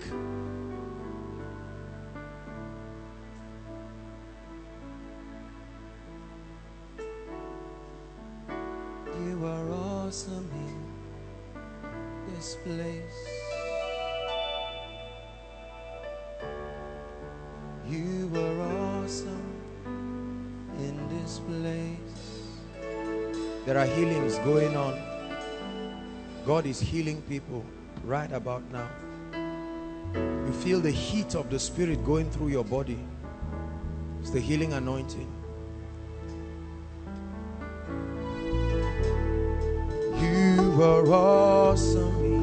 God is healing people right about now. You feel the heat of the spirit going through your body. It's the healing anointing. You are awesome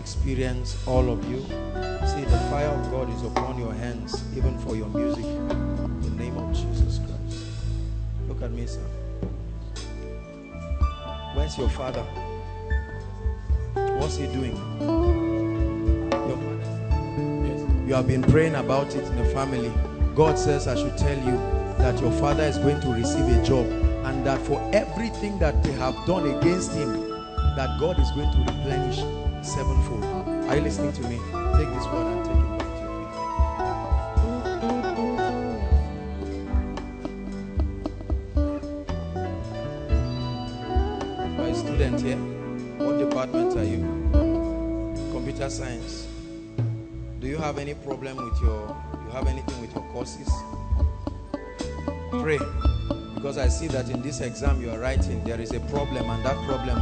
experience all of you. See, the fire of God is upon your hands, even for your music. In the name of Jesus Christ. Look at me, sir. Where's your father? What's he doing? Your father. Yes. You have been praying about it in the family. God says I should tell you that your father is going to receive a job and that for everything that they have done against him, that God is going to replenish sevenfold. Are you listening to me? Take this word and take it back to your feet. You a student here. What department are you? Computer science. Do you have any problem with your, you have anything with your courses? Pray. Because I see that in this exam you are writing, there is a problem and that problem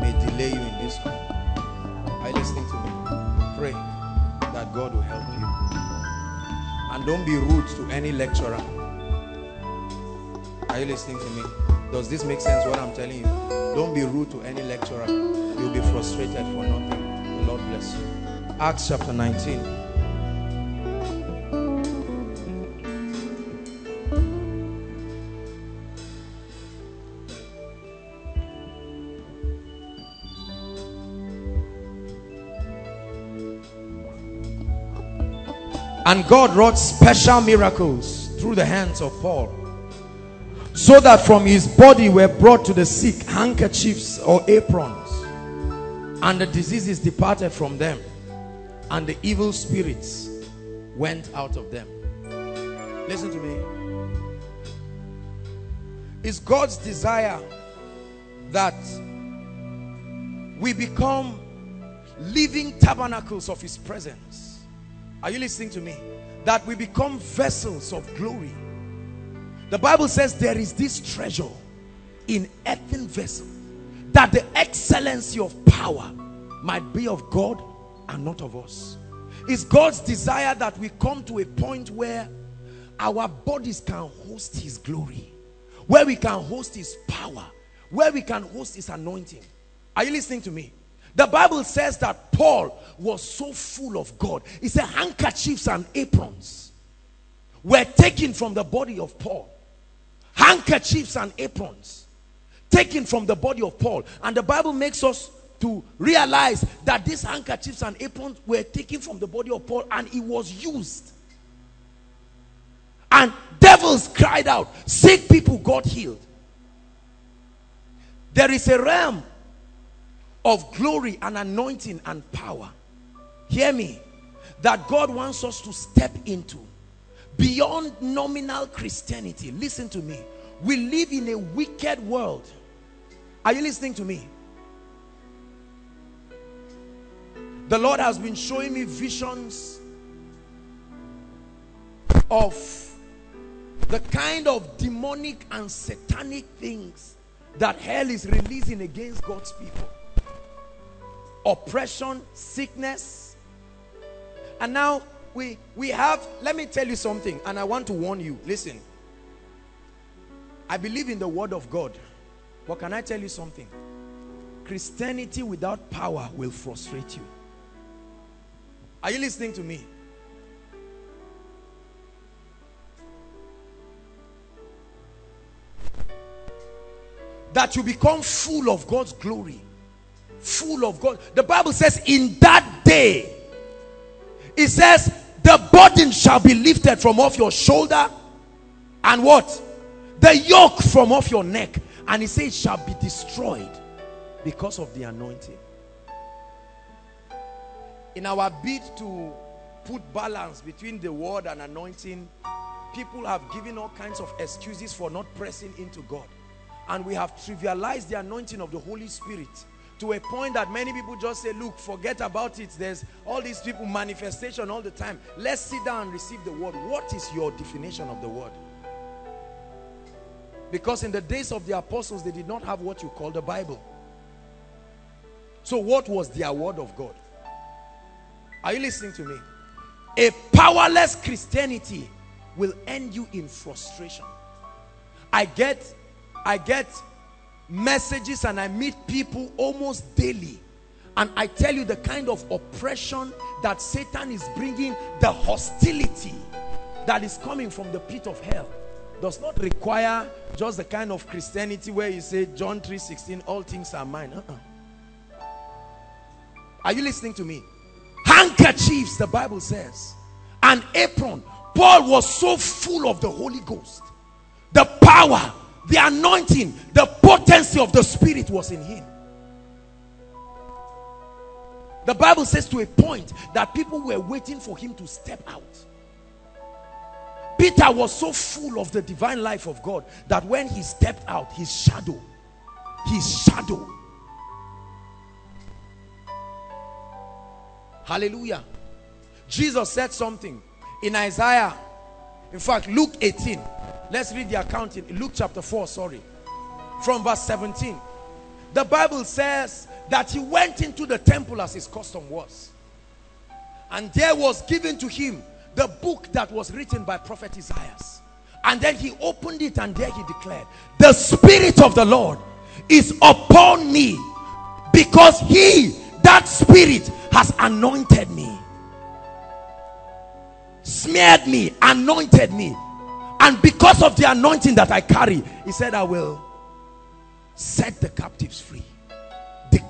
may delay you in this. God will help you. And don't be rude to any lecturer. Are you listening to me? Does this make sense what I'm telling you? Don't be rude to any lecturer. You'll be frustrated for nothing. The Lord bless you. Acts chapter 19. And God wrought special miracles through the hands of Paul. So that from his body were brought to the sick handkerchiefs or aprons. And the diseases departed from them. And the evil spirits went out of them. Listen to me. It's God's desire that we become living tabernacles of his presence are you listening to me? That we become vessels of glory. The Bible says there is this treasure in earthen vessel that the excellency of power might be of God and not of us. It's God's desire that we come to a point where our bodies can host his glory, where we can host his power, where we can host his anointing. Are you listening to me? The Bible says that Paul was so full of God. He said handkerchiefs and aprons were taken from the body of Paul. Handkerchiefs and aprons taken from the body of Paul. And the Bible makes us to realize that these handkerchiefs and aprons were taken from the body of Paul and it was used. And devils cried out. Sick people got healed. There is a realm of glory and anointing and power. Hear me. That God wants us to step into beyond nominal Christianity. Listen to me. We live in a wicked world. Are you listening to me? The Lord has been showing me visions of the kind of demonic and satanic things that hell is releasing against God's people oppression, sickness. And now we we have let me tell you something and I want to warn you. Listen. I believe in the word of God. But can I tell you something? Christianity without power will frustrate you. Are you listening to me? That you become full of God's glory full of God. The Bible says, in that day, it says, the burden shall be lifted from off your shoulder, and what? The yoke from off your neck. And he says, shall be destroyed because of the anointing. In our bid to put balance between the word and anointing, people have given all kinds of excuses for not pressing into God. And we have trivialized the anointing of the Holy Spirit to a point that many people just say, look, forget about it. There's all these people manifestation all the time. Let's sit down and receive the word. What is your definition of the word? Because in the days of the apostles, they did not have what you call the Bible. So what was their word of God? Are you listening to me? A powerless Christianity will end you in frustration. I get, I get messages and I meet people almost daily. And I tell you the kind of oppression that Satan is bringing, the hostility that is coming from the pit of hell does not require just the kind of Christianity where you say John 3:16 all things are mine. Uh -uh. Are you listening to me? Handkerchiefs the Bible says. An apron. Paul was so full of the Holy Ghost. The power, the anointing, the potency of the spirit was in him. The Bible says to a point that people were waiting for him to step out. Peter was so full of the divine life of God that when he stepped out, his shadow, his shadow. Hallelujah. Jesus said something in Isaiah. In fact, Luke 18. Let's read the account in Luke chapter 4, sorry. From verse 17. The Bible says that he went into the temple as his custom was. And there was given to him the book that was written by prophet Isaiah. And then he opened it and there he declared, the spirit of the Lord is upon me because he, that spirit has anointed me. Smeared me, anointed me. And because of the anointing that I carry, he said, I will set the captives free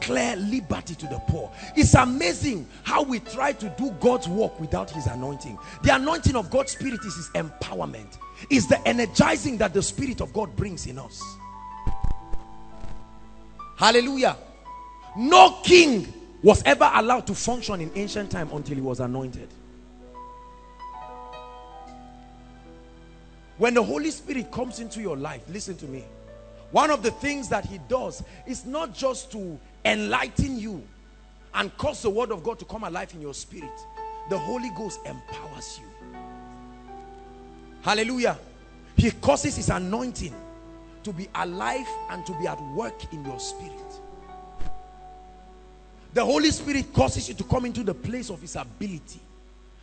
declare liberty to the poor. It's amazing how we try to do God's work without his anointing. The anointing of God's spirit is his empowerment. Is the energizing that the spirit of God brings in us. Hallelujah. No king was ever allowed to function in ancient time until he was anointed. When the Holy Spirit comes into your life, listen to me. One of the things that he does is not just to enlighten you and cause the word of God to come alive in your spirit. The Holy Ghost empowers you. Hallelujah. He causes his anointing to be alive and to be at work in your spirit. The Holy Spirit causes you to come into the place of his ability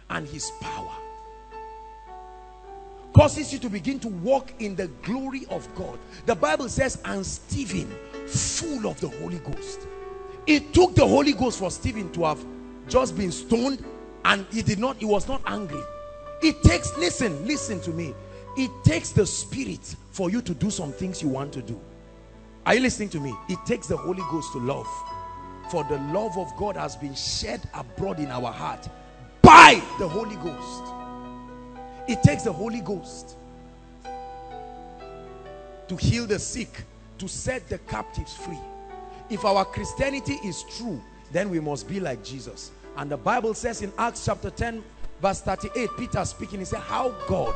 and his power. Causes you to begin to walk in the glory of God. The Bible says, and Stephen, full of the Holy Ghost. It took the Holy Ghost for Stephen to have just been stoned and he did not, he was not angry. It takes, listen, listen to me. It takes the spirit for you to do some things you want to do. Are you listening to me? It takes the Holy Ghost to love. For the love of God has been shed abroad in our heart by the Holy Ghost. It takes the Holy Ghost to heal the sick, to set the captives free. If our Christianity is true, then we must be like Jesus. And the Bible says in Acts chapter 10, verse 38, Peter speaking, he said, how God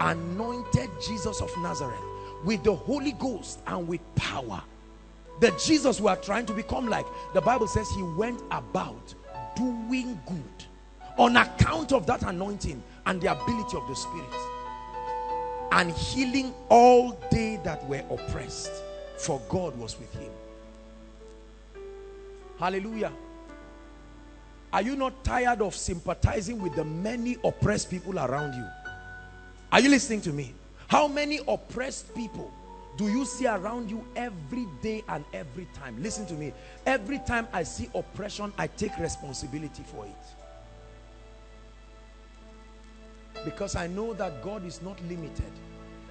anointed Jesus of Nazareth with the Holy Ghost and with power. The Jesus we are trying to become like, the Bible says he went about doing good on account of that anointing and the ability of the Spirit and healing all they that were oppressed for God was with him. Hallelujah. Are you not tired of sympathizing with the many oppressed people around you? Are you listening to me? How many oppressed people do you see around you every day and every time? Listen to me. Every time I see oppression, I take responsibility for it. Because I know that God is not limited.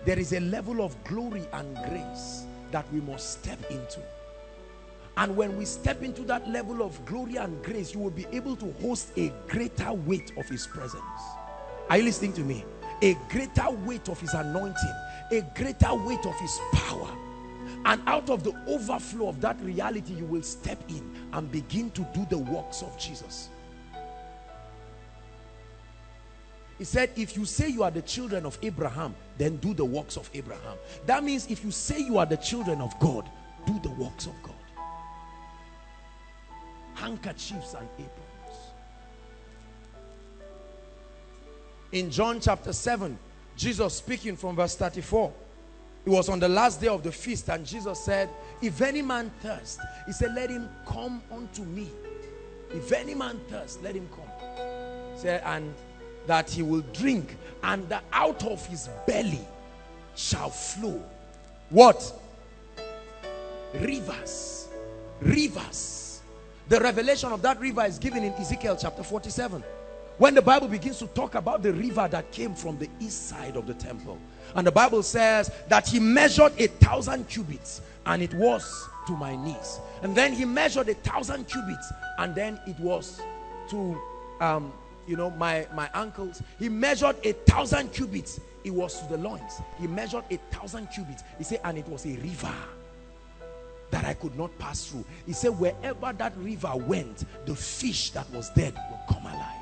There is a level of glory and grace that we must step into. And when we step into that level of glory and grace, you will be able to host a greater weight of his presence. Are you listening to me? A greater weight of his anointing, a greater weight of his power. And out of the overflow of that reality, you will step in and begin to do the works of Jesus. He said, if you say you are the children of Abraham, then do the works of Abraham. That means if you say you are the children of God, do the works of God handkerchiefs and aprons. In John chapter 7, Jesus speaking from verse 34, it was on the last day of the feast and Jesus said, if any man thirst, he said, let him come unto me. If any man thirst, let him come. He said, and that he will drink and out of his belly shall flow what? Rivers. Rivers. The revelation of that river is given in Ezekiel chapter 47. When the Bible begins to talk about the river that came from the east side of the temple. And the Bible says that he measured a thousand cubits and it was to my knees. And then he measured a thousand cubits and then it was to, um, you know, my, my ankles. He measured a thousand cubits. It was to the loins. He measured a thousand cubits. He said, and it was a river that I could not pass through. He said, wherever that river went, the fish that was dead will come alive.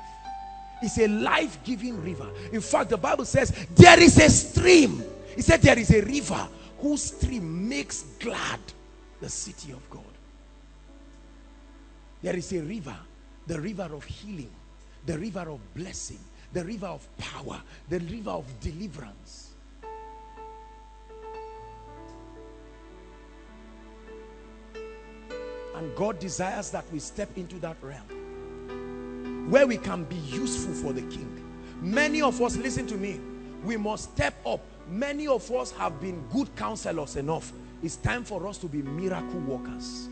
It's a life-giving river. In fact, the Bible says there is a stream. He said there is a river whose stream makes glad the city of God. There is a river, the river of healing, the river of blessing, the river of power, the river of deliverance. And God desires that we step into that realm where we can be useful for the king. Many of us, listen to me, we must step up. Many of us have been good counselors enough. It's time for us to be miracle workers.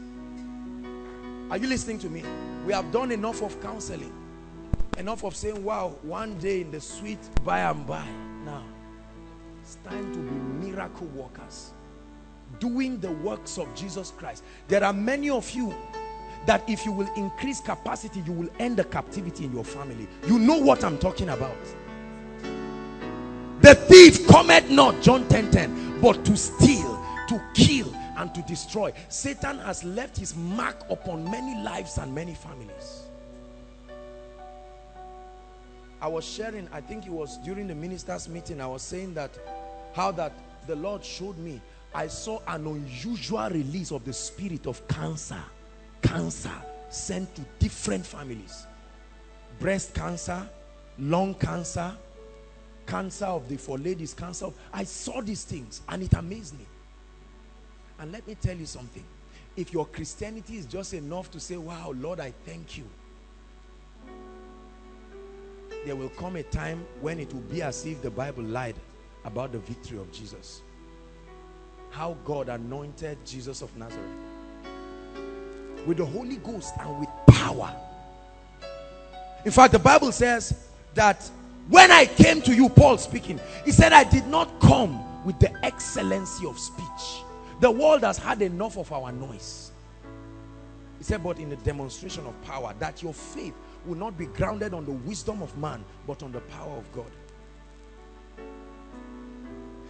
Are you listening to me? We have done enough of counseling. Enough of saying, wow, one day in the sweet by and by. Now, it's time to be miracle workers doing the works of Jesus Christ. There are many of you that if you will increase capacity, you will end the captivity in your family. You know what I'm talking about. The thief cometh not, John 10, 10, but to steal, to kill, and to destroy. Satan has left his mark upon many lives and many families. I was sharing, I think it was during the ministers meeting, I was saying that how that the Lord showed me I saw an unusual release of the spirit of cancer. Cancer sent to different families. Breast cancer, lung cancer, cancer of the for ladies, cancer. Of, I saw these things and it amazed me. And let me tell you something. If your Christianity is just enough to say, wow, Lord, I thank you. There will come a time when it will be as if the Bible lied about the victory of Jesus how God anointed Jesus of Nazareth with the Holy Ghost and with power. In fact, the Bible says that when I came to you, Paul speaking, he said, I did not come with the excellency of speech. The world has had enough of our noise. He said, but in the demonstration of power, that your faith will not be grounded on the wisdom of man, but on the power of God.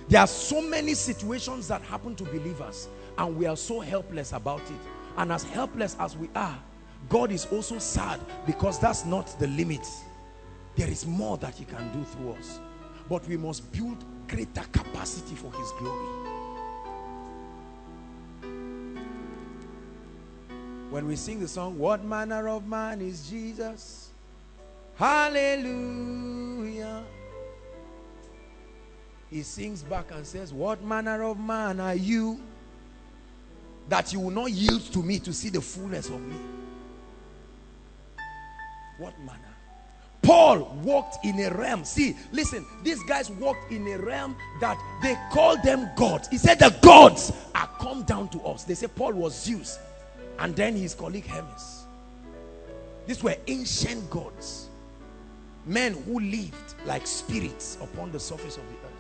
There are so many situations that happen to believers and we are so helpless about it. And as helpless as we are, God is also sad because that's not the limit. There is more that he can do through us. But we must build greater capacity for his glory. When we sing the song, What manner of man is Jesus? Hallelujah he sings back and says, What manner of man are you that you will not yield to me to see the fullness of me? What manner? Paul walked in a realm. See, listen, these guys walked in a realm that they called them gods. He said, The gods are come down to us. They say Paul was Zeus, and then his colleague Hermes. These were ancient gods, men who lived like spirits upon the surface of the earth.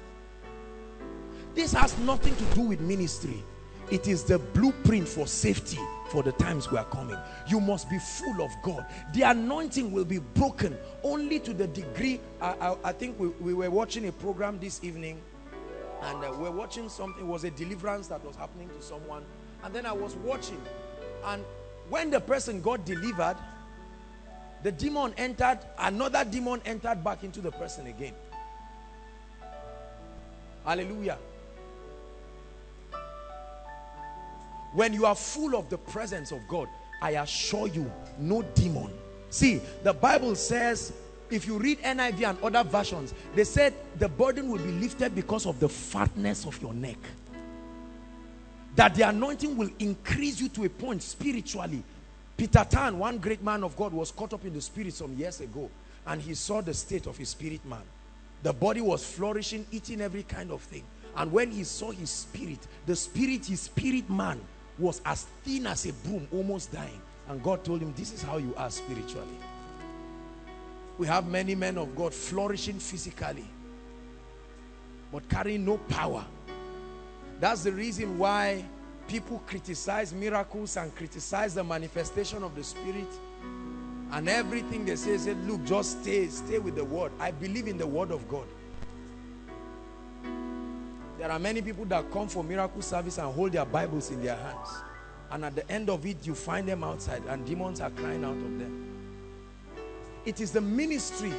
This has nothing to do with ministry. It is the blueprint for safety for the times we are coming. You must be full of God. The anointing will be broken only to the degree. I, I, I think we, we were watching a program this evening and uh, we're watching something. It was a deliverance that was happening to someone. And then I was watching. And when the person got delivered, the demon entered, another demon entered back into the person again. Hallelujah. When you are full of the presence of God, I assure you, no demon. See, the Bible says, if you read NIV and other versions, they said the burden will be lifted because of the fatness of your neck. That the anointing will increase you to a point spiritually. Peter Tan, one great man of God, was caught up in the spirit some years ago and he saw the state of his spirit man. The body was flourishing, eating every kind of thing. And when he saw his spirit, the spirit, his spirit man was as thin as a broom, almost dying. And God told him, this is how you are spiritually. We have many men of God flourishing physically, but carrying no power. That's the reason why people criticize miracles and criticize the manifestation of the Spirit. And everything they say, say, look, just stay, stay with the word. I believe in the word of God. There are many people that come for miracle service and hold their Bibles in their hands. And at the end of it, you find them outside and demons are crying out of them. It is the ministry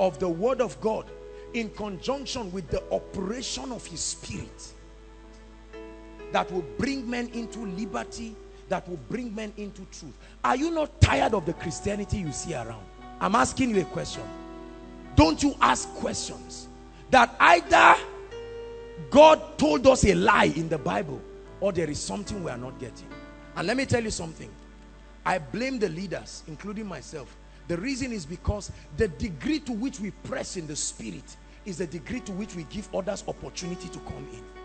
of the word of God in conjunction with the operation of his spirit that will bring men into liberty, that will bring men into truth. Are you not tired of the Christianity you see around? I'm asking you a question. Don't you ask questions that either God told us a lie in the Bible or there is something we are not getting. And let me tell you something. I blame the leaders, including myself. The reason is because the degree to which we press in the spirit is the degree to which we give others opportunity to come in.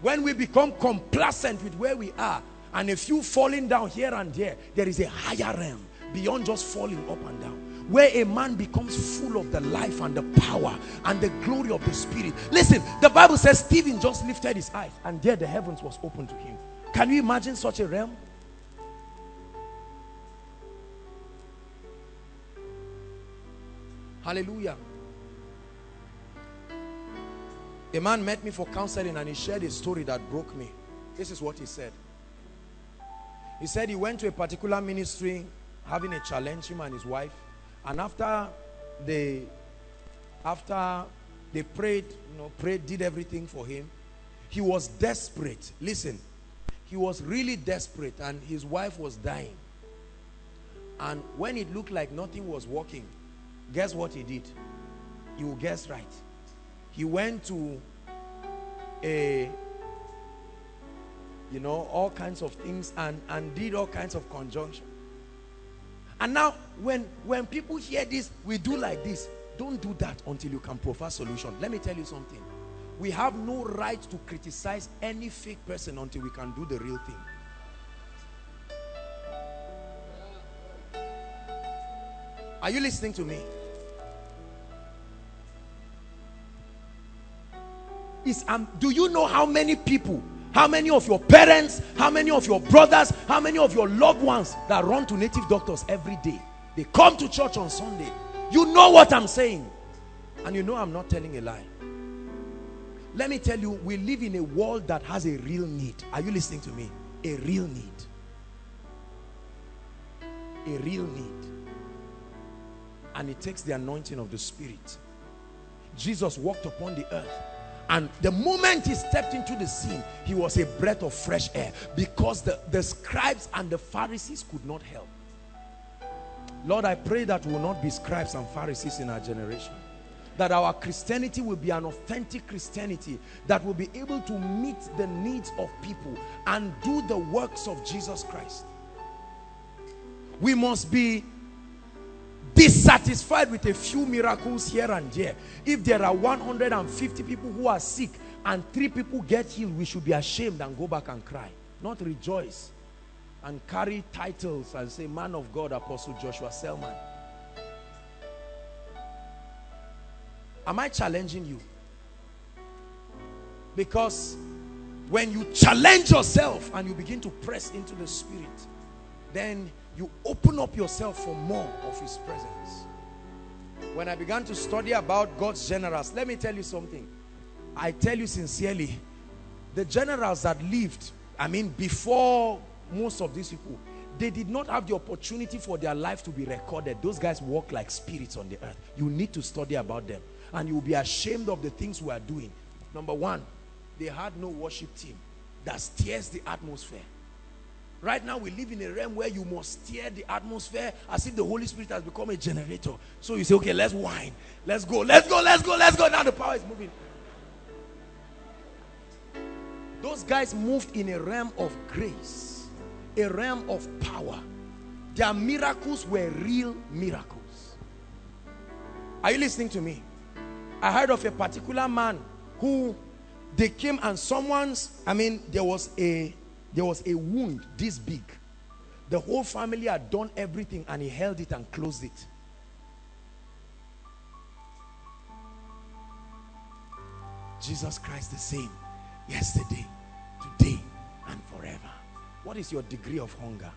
When we become complacent with where we are and a few falling down here and there, there is a higher realm beyond just falling up and down where a man becomes full of the life and the power and the glory of the spirit. Listen the bible says stephen just lifted his eyes and there the heavens was open to him. Can you imagine such a realm? Hallelujah a man met me for counseling and he shared a story that broke me. This is what he said. He said he went to a particular ministry having a challenge him and his wife. And after they after they prayed you know prayed did everything for him he was desperate. Listen he was really desperate and his wife was dying. And when it looked like nothing was working guess what he did? You guess right he went to a you know all kinds of things and and did all kinds of conjunction. And now when when people hear this we do like this. Don't do that until you can provide solution. Let me tell you something. We have no right to criticize any fake person until we can do the real thing. Are you listening to me is um, do you know how many people how many of your parents how many of your brothers how many of your loved ones that run to native doctors every day? They come to church on sunday. You know what i'm saying. And you know i'm not telling a lie. Let me tell you we live in a world that has a real need. Are you listening to me? A real need. A real need. And it takes the anointing of the spirit. Jesus walked upon the earth and the moment he stepped into the scene he was a breath of fresh air because the the scribes and the pharisees could not help. Lord i pray that we will not be scribes and pharisees in our generation. That our christianity will be an authentic christianity that will be able to meet the needs of people and do the works of jesus christ. We must be dissatisfied with a few miracles here and there. If there are 150 people who are sick and three people get healed we should be ashamed and go back and cry. Not rejoice and carry titles and say man of god apostle joshua selman. Am i challenging you? Because when you challenge yourself and you begin to press into the spirit then you open up yourself for more of his presence. When i began to study about god's generals let me tell you something. I tell you sincerely the generals that lived i mean before most of these people they did not have the opportunity for their life to be recorded. Those guys walk like spirits on the earth. You need to study about them. And you will be ashamed of the things we are doing. Number one they had no worship team that steers the atmosphere Right now, we live in a realm where you must steer the atmosphere as if the Holy Spirit has become a generator. So you say, okay, let's whine. Let's go, let's go, let's go, let's go. Now the power is moving. Those guys moved in a realm of grace, a realm of power. Their miracles were real miracles. Are you listening to me? I heard of a particular man who they came and someone's, I mean, there was a There was a wound this big. The whole family had done everything and he held it and closed it. Jesus Christ the same yesterday, today, and forever. What is your degree of hunger?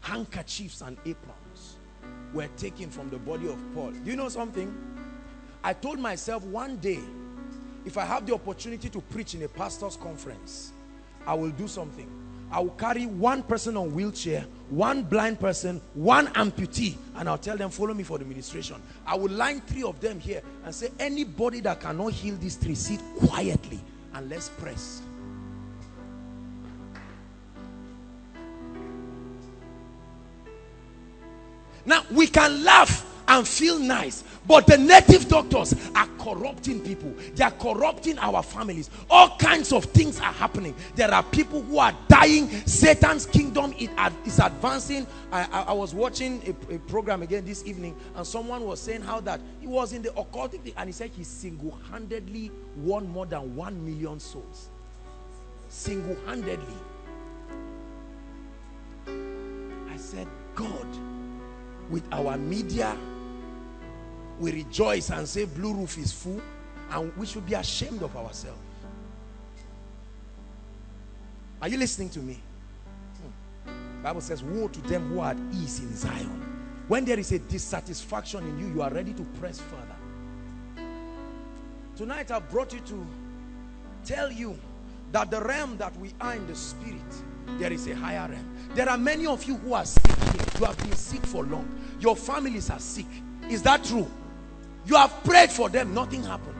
Handkerchiefs and aprons were taken from the body of Paul. Do you know something? I told myself one day, if I have the opportunity to preach in a pastor's conference, I will do something. I will carry one person on wheelchair, one blind person, one amputee, and I'll tell them, follow me for the ministration. I will line three of them here and say, anybody that cannot heal these three, sit quietly and let's press. Now, we can laugh and feel nice. But the native doctors are corrupting people. They are corrupting our families. All kinds of things are happening. There are people who are dying. Satan's kingdom is advancing. I, I, I was watching a, a, program again this evening and someone was saying how that he was in the occult and he said he single-handedly won more than one million souls. Single-handedly. I said, God, with our media, we rejoice and say blue roof is full and we should be ashamed of ourselves. Are you listening to me? Hmm. Bible says, woe to them who are at ease in Zion. When there is a dissatisfaction in you, you are ready to press further. Tonight I've brought you to tell you that the realm that we are in the spirit, there is a higher realm. There are many of you who are sick here. You have been sick for long. Your families are sick. Is that true? You have prayed for them, nothing happened.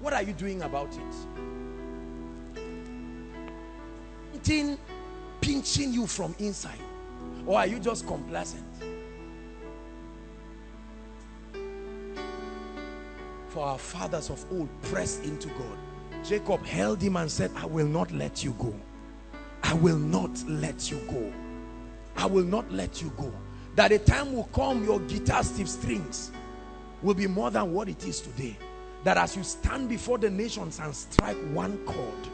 What are you doing about it? Something pinching you from inside. Or are you just complacent? For our fathers of old pressed into God. Jacob held him and said, I will not let you go. I will not let you go. I will not let you go. That a time will come, your guitar stiff strings will be more than what it is today. That as you stand before the nations and strike one chord,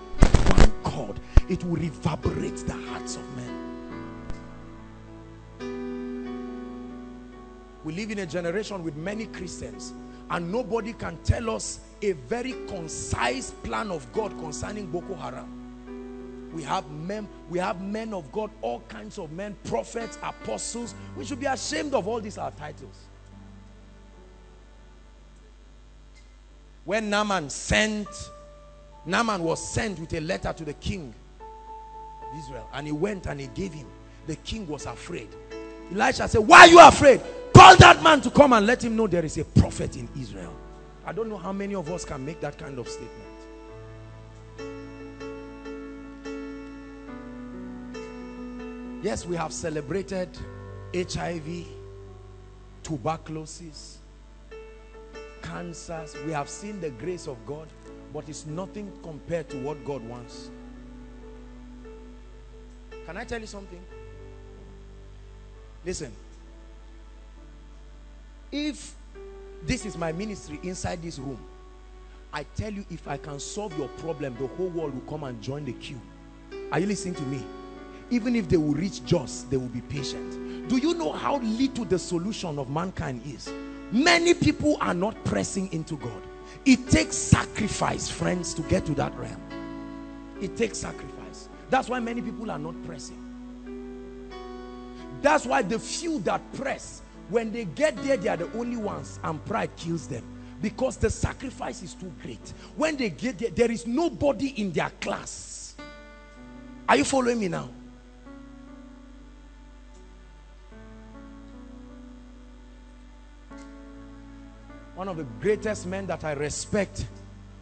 one chord, it will reverberate the hearts of men. We live in a generation with many Christians and nobody can tell us a very concise plan of God concerning Boko Haram. We have men, we have men of God, all kinds of men, prophets, apostles. We should be ashamed of all these our titles. When Naaman sent, Naaman was sent with a letter to the king of Israel. And he went and he gave him. The king was afraid. Elisha said, why are you afraid? Call that man to come and let him know there is a prophet in Israel. I don't know how many of us can make that kind of statement. Yes, we have celebrated HIV, tuberculosis, cancers. We have seen the grace of God, but it's nothing compared to what God wants. Can I tell you something? Listen. If this is my ministry inside this room, I tell you, if I can solve your problem, the whole world will come and join the queue. Are you listening to me? Even if they will reach just, they will be patient. Do you know how little the solution of mankind is? Many people are not pressing into God. It takes sacrifice, friends, to get to that realm. It takes sacrifice. That's why many people are not pressing. That's why the few that press, when they get there, they are the only ones and pride kills them. Because the sacrifice is too great. When they get there, there is nobody in their class. Are you following me now? One of the greatest men that I respect,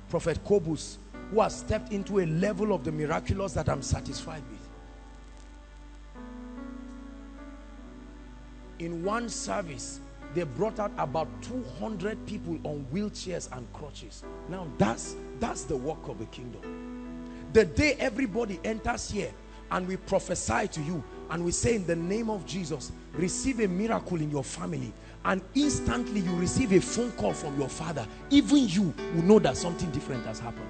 Prophet Kobus, who has stepped into a level of the miraculous that I'm satisfied with. In one service, they brought out about 200 people on wheelchairs and crutches. Now that's, that's the work of the kingdom. The day everybody enters here and we prophesy to you and we say in the name of Jesus, receive a miracle in your family and instantly you receive a phone call from your father even you will know that something different has happened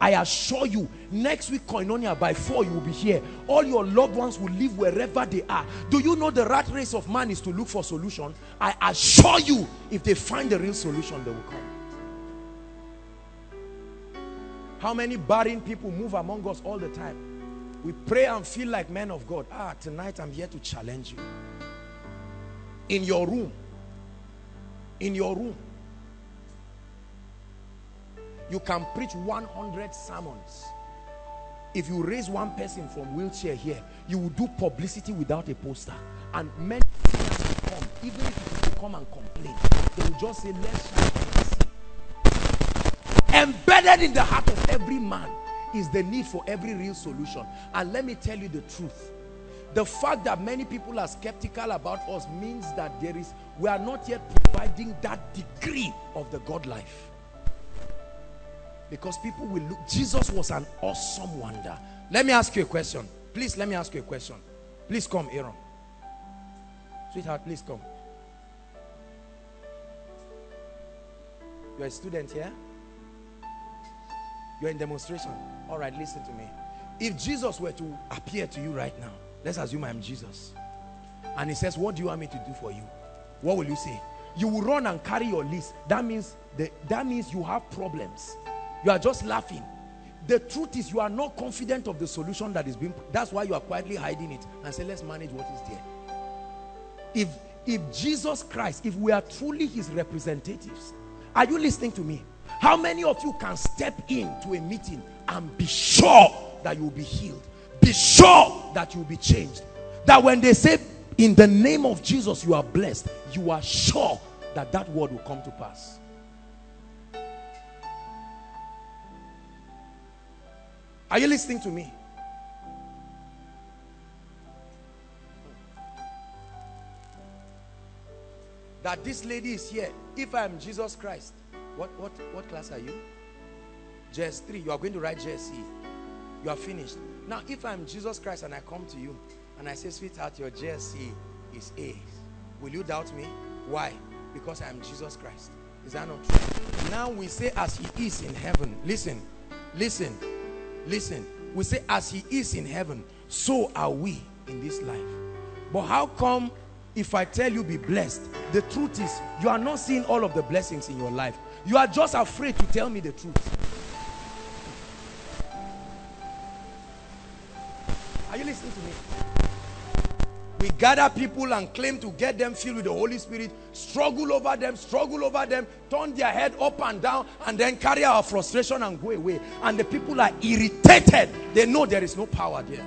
I assure you, next week, Koinonia, by four, you will be here. All your loved ones will live wherever they are. Do you know the rat race of man is to look for solution? I assure you, if they find the real solution, they will come. How many barren people move among us all the time? We pray and feel like men of God. Ah, tonight I'm here to challenge you. In your room. In your room. You can preach 100 sermons. If you raise one person from wheelchair here, you will do publicity without a poster. And many come, even if you come and complain, they will just say, let's shine Embedded in the heart of every man is the need for every real solution. And let me tell you the truth. The fact that many people are skeptical about us means that there is, we are not yet providing that degree of the God life. Because people will look, Jesus was an awesome wonder. Let me ask you a question. Please, let me ask you a question. Please come, Aaron. Sweetheart, please come. You're a student here? You're in demonstration. All right, listen to me. If Jesus were to appear to you right now, let's assume I'm Jesus. And he says, what do you want me to do for you? What will you say? You will run and carry your list. That means, the, that means you have problems. You are just laughing. The truth is you are not confident of the solution that is being, that's why you are quietly hiding it and say, let's manage what is there. If, if Jesus Christ, if we are truly his representatives, are you listening to me? How many of you can step into a meeting and be sure that you will be healed? Be sure that you will be changed. That when they say, in the name of Jesus, you are blessed, you are sure that that word will come to pass. Are you listening to me? That this lady is here. If I am Jesus Christ, what, what, what class are you? JS3. You are going to write JSC. You are finished. Now, if I'm Jesus Christ and I come to you and I say, sweetheart, your JSC is A. Will you doubt me? Why? Because I am Jesus Christ. Is that not true? Now we say as he is in heaven. Listen, listen. Listen, we say as he is in heaven, so are we in this life. But how come if I tell you be blessed, the truth is you are not seeing all of the blessings in your life. You are just afraid to tell me the truth. Are you listening to me? We gather people and claim to get them filled with the Holy Spirit, struggle over them, struggle over them, turn their head up and down, and then carry our frustration and go away. And the people are irritated. They know there is no power there.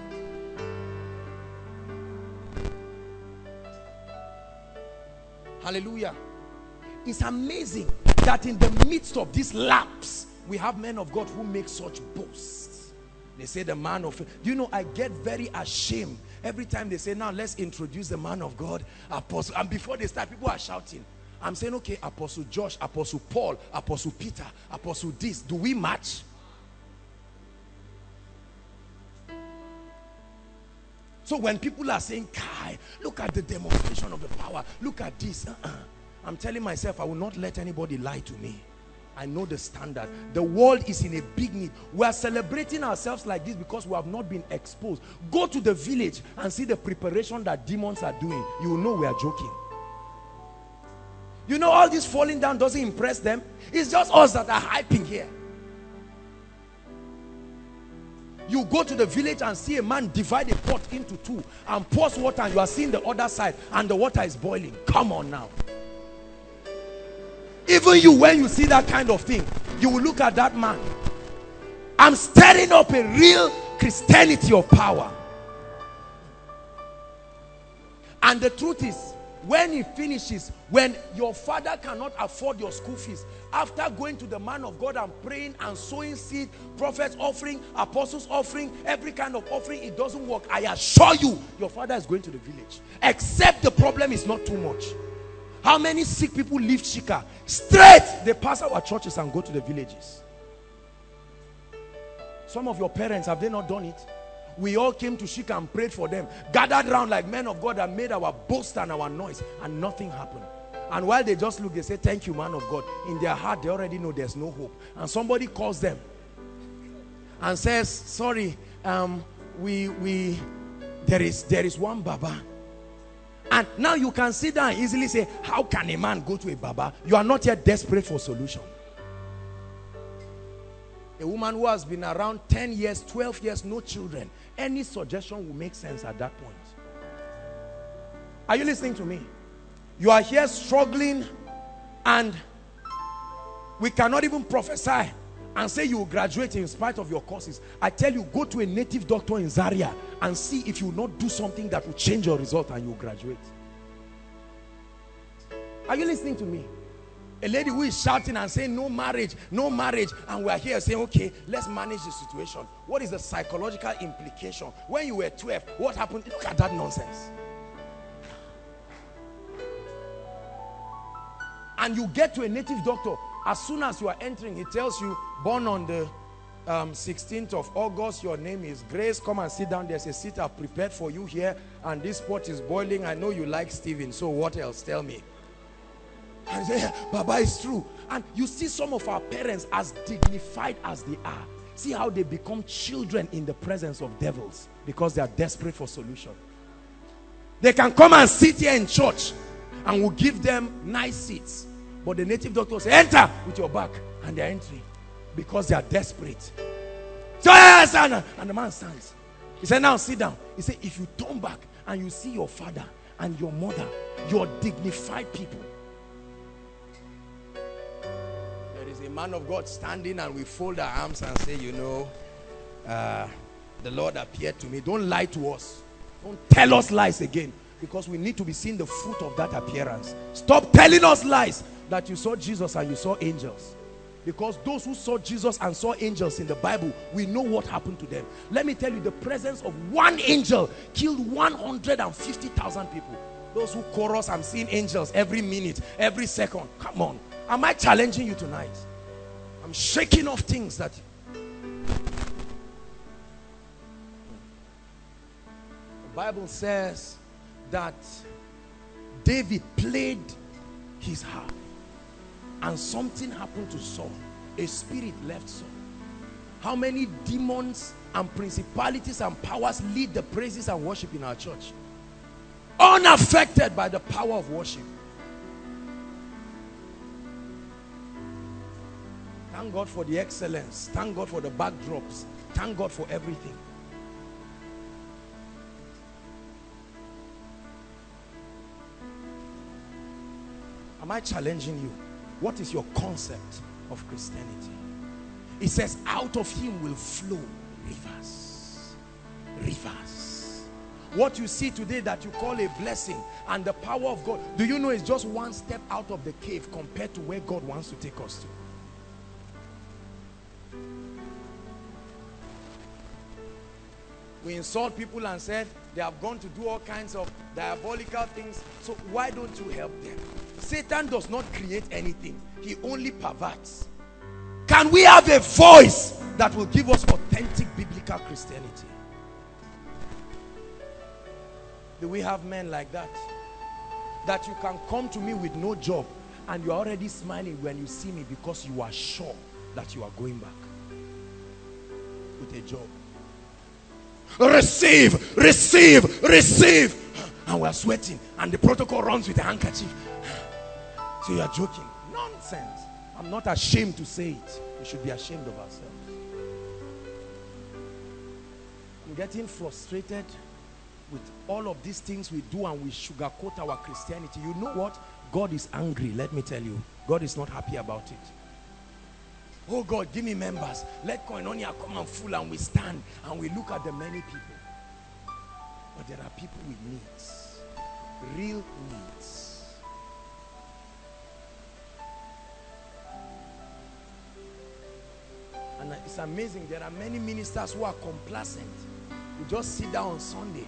Hallelujah. It's amazing that in the midst of this lapse, we have men of God who make such boasts. They say the man of... Do you know, I get very ashamed Every time they say, now let's introduce the man of God, apostle. And before they start, people are shouting. I'm saying, okay, Apostle Josh, Apostle Paul, Apostle Peter, Apostle this. Do we match? So when people are saying, Kai, look at the demonstration of the power. Look at this. Uh -uh. I'm telling myself, I will not let anybody lie to me. I know the standard. The world is in a big need. We are celebrating ourselves like this because we have not been exposed. Go to the village and see the preparation that demons are doing. You will know we are joking. You know all this falling down doesn't impress them. It's just us that are hyping here. You go to the village and see a man divide a pot into two and pour water and you are seeing the other side and the water is boiling. Come on now. Even you, when you see that kind of thing, you will look at that man. I'm stirring up a real Christianity of power. And the truth is, when he finishes, when your father cannot afford your school fees, after going to the man of God and praying and sowing seed, prophets offering, apostles offering, every kind of offering, it doesn't work. I assure you, your father is going to the village. Except the problem is not too much. How many sick people leave Shika? Straight, they pass our churches and go to the villages. Some of your parents, have they not done it? We all came to Shika and prayed for them. Gathered around like men of God and made our boast and our noise. And nothing happened. And while they just look, they say, thank you, man of God. In their heart, they already know there's no hope. And somebody calls them. and says, sorry, um, we, we, there is, there is one Baba. And now you can sit down and easily say, how can a man go to a Baba? You are not yet desperate for solution. A woman who has been around 10 years, 12 years, no children. Any suggestion will make sense at that point. Are you listening to me? You are here struggling and we cannot even prophesy and say you will graduate in spite of your courses. I tell you, go to a native doctor in Zaria and see if you will not do something that will change your result and you will graduate. Are you listening to me? A lady who is shouting and saying no marriage, no marriage, and we are here saying, okay, let's manage the situation. What is the psychological implication? When you were 12, what happened? Look at that nonsense. And you get to a native doctor, as soon as you are entering, he tells you, born on the um, 16th of August, your name is Grace. Come and sit down. There's a seat I've prepared for you here. And this pot is boiling. I know you like Stephen. So what else? Tell me. And say, Baba, it's true. And you see some of our parents as dignified as they are. See how they become children in the presence of devils because they are desperate for solution. They can come and sit here in church and we'll give them nice seats. But the native doctor enter with your back. And they're entering because they are desperate. So, yes, and, and the man stands. He said, now sit down. He said, if you turn back and you see your father and your mother, your dignified people. There is a man of God standing and we fold our arms and say, you know, uh, the Lord appeared to me. Don't lie to us. Don't tell us lies again because we need to be seeing the fruit of that appearance. Stop telling us lies that you saw Jesus and you saw angels. Because those who saw Jesus and saw angels in the Bible, we know what happened to them. Let me tell you, the presence of one angel killed 150,000 people. Those who chorus, I'm seeing angels every minute, every second. Come on. Am I challenging you tonight? I'm shaking off things that... The Bible says that David played his harp and something happened to Saul. A spirit left Saul. How many demons and principalities and powers lead the praises and worship in our church? Unaffected by the power of worship. Thank God for the excellence. Thank God for the backdrops. Thank God for everything. Am I challenging you? What is your concept of Christianity? It says, out of him will flow rivers. Rivers. What you see today that you call a blessing and the power of God, do you know it's just one step out of the cave compared to where God wants to take us to? We insult people and said they have gone to do all kinds of diabolical things. So why don't you help them? Satan does not create anything. He only perverts. Can we have a voice that will give us authentic biblical Christianity? Do we have men like that? That you can come to me with no job and you're already smiling when you see me because you are sure that you are going back with a job. Receive, receive, receive. And we're sweating and the protocol runs with a handkerchief. So you're joking. Nonsense. I'm not ashamed to say it. We should be ashamed of ourselves. I'm getting frustrated with all of these things we do and we sugarcoat our Christianity. You know what? God is angry, let me tell you. God is not happy about it. Oh God, give me members. Let Koinonia come and full and we stand and we look at the many people. But there are people with needs. Real needs. And it's amazing. There are many ministers who are complacent. You just sit down on Sunday,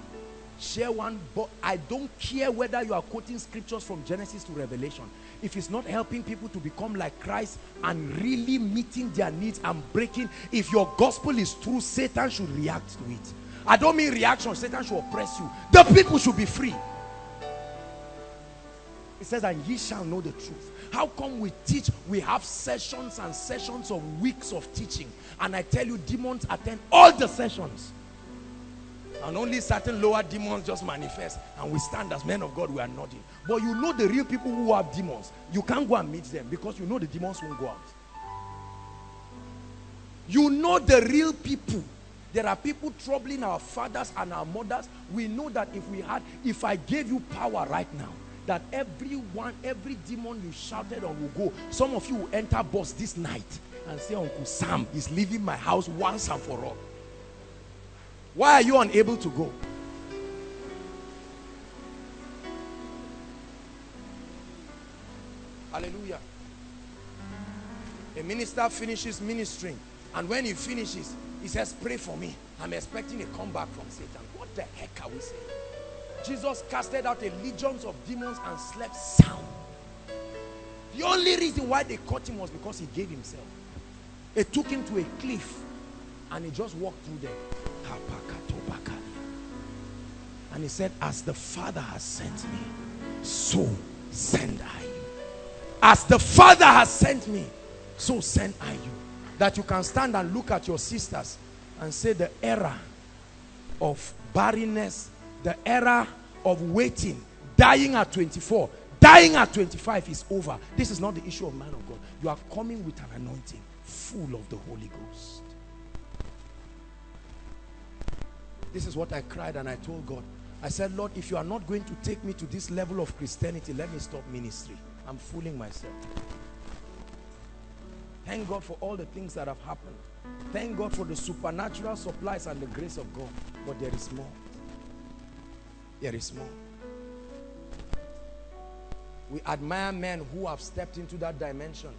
share one but I don't care whether you are quoting scriptures from Genesis to Revelation. If it's not helping people to become like Christ and really meeting their needs and breaking, if your gospel is true, Satan should react to it. I don't mean reaction, Satan should oppress you. The people should be free. It says, and ye shall know the truth. How come we teach? We have sessions and sessions of weeks of teaching. And I tell you, demons attend all the sessions. And only certain lower demons just manifest. And we stand as men of God, we are nodding. But you know the real people who have demons. You can't go and meet them because you know the demons won't go out. You know the real people. There are people troubling our fathers and our mothers. We know that if we had, if I gave you power right now, that everyone, every demon you shouted on will go. Some of you will enter bus this night and say, Uncle Sam is leaving my house once and for all. Why are you unable to go? Hallelujah. A minister finishes ministering, and when he finishes, he says, Pray for me. I'm expecting a comeback from Satan. What the heck are we saying? Jesus casted out a legions of demons and slept sound. The only reason why they caught him was because he gave himself. It took him to a cliff and he just walked through there. And he said, As the Father has sent me, so send I you. As the Father has sent me, so send I you. That you can stand and look at your sisters and say, The era of barrenness, the era of waiting, dying at 24, dying at 25 is over. This is not the issue of man of God. You are coming with an anointing full of the Holy Ghost. This is what I cried and I told God. I said, Lord, if you are not going to take me to this level of Christianity, let me stop ministry. I'm fooling myself. Thank God for all the things that have happened. Thank God for the supernatural supplies and the grace of God. But there is more. There is more. We admire men who have stepped into that dimension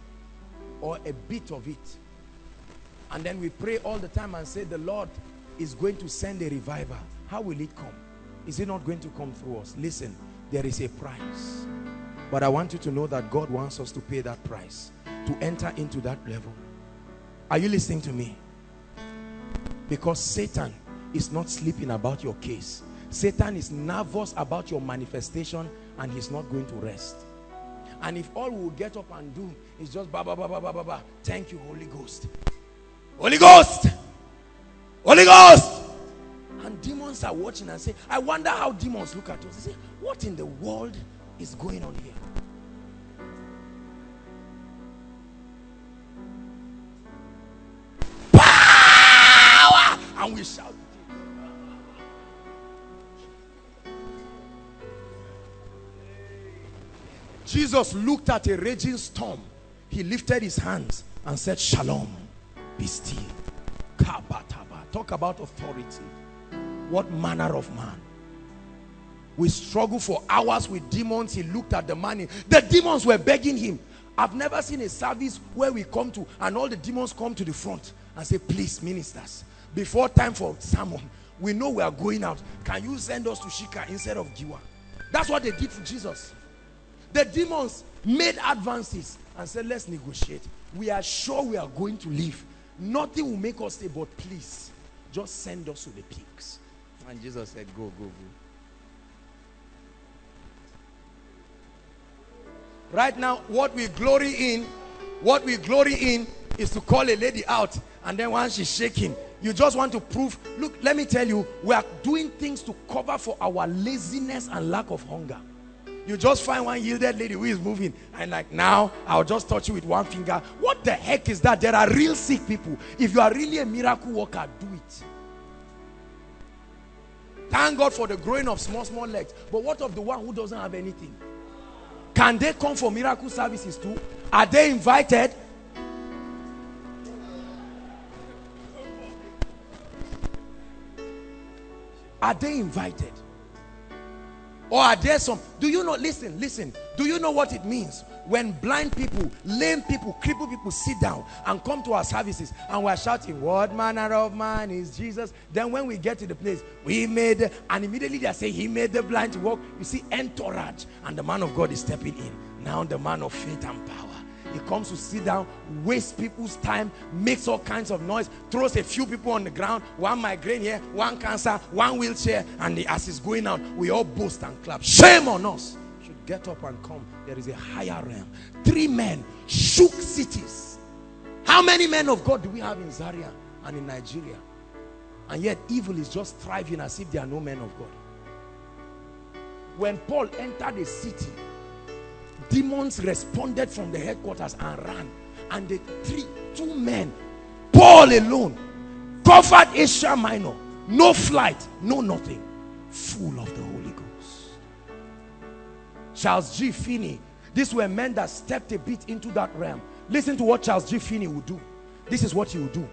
or a bit of it. And then we pray all the time and say, the Lord is going to send a revival. How will it come? Is it not going to come through us? Listen, there is a price. But I want you to know that God wants us to pay that price, to enter into that level. Are you listening to me? Because Satan is not sleeping about your case. Satan is nervous about your manifestation and he's not going to rest. And if all we get up and do is just ba ba ba ba ba ba ba, thank you, Holy Ghost. Holy Ghost! Holy Ghost! And demons are watching and say, I wonder how demons look at us. They say, what in the world is going on here? Power! And we shout. Jesus looked at a raging storm. He lifted his hands and said, Shalom, be still. Talk about authority. What manner of man? We struggle for hours with demons. He looked at the money. The demons were begging him. I've never seen a service where we come to and all the demons come to the front and say, please, ministers, before time for sermon, we know we are going out. Can you send us to Shika instead of Giwa? That's what they did to Jesus. The demons made advances and said, let's negotiate. We are sure we are going to leave. Nothing will make us stay, but please, just send us to the pigs. And Jesus said, go, go, go. Right now, what we glory in, what we glory in is to call a lady out and then once she's shaking, you just want to prove, look, let me tell you, we are doing things to cover for our laziness and lack of hunger. You just find one yielded lady who is moving and like now I'll just touch you with one finger. What the heck is that? There are real sick people. If you are really a miracle worker, do it. Thank God for the growing of small, small legs. But what of the one who doesn't have anything? Can they come for miracle services too? Are they invited? Are they invited? Or are there some? Do you know? Listen, listen. Do you know what it means when blind people, lame people, crippled people sit down and come to our services and we're shouting, What manner of man is Jesus? Then when we get to the place, we made, and immediately they say, He made the blind to walk. You see, entourage, and the man of God is stepping in. Now the man of faith and power. He comes to sit down, waste people's time, makes all kinds of noise, throws a few people on the ground, one migraine here, one cancer, one wheelchair, and as he's going out, we all boast and clap. Shame on us. Get up and come. There is a higher realm. Three men shook cities. How many men of God do we have in Zaria and in Nigeria? And yet evil is just thriving as if there are no men of God. When Paul entered a city, demons responded from the headquarters and ran. And the three, two men, Paul alone, covered Asia Minor. No flight, no nothing. Full of the. Charles G. Finney. These were men that stepped a bit into that realm. Listen to what Charles G. Finney would do. This is what he would do.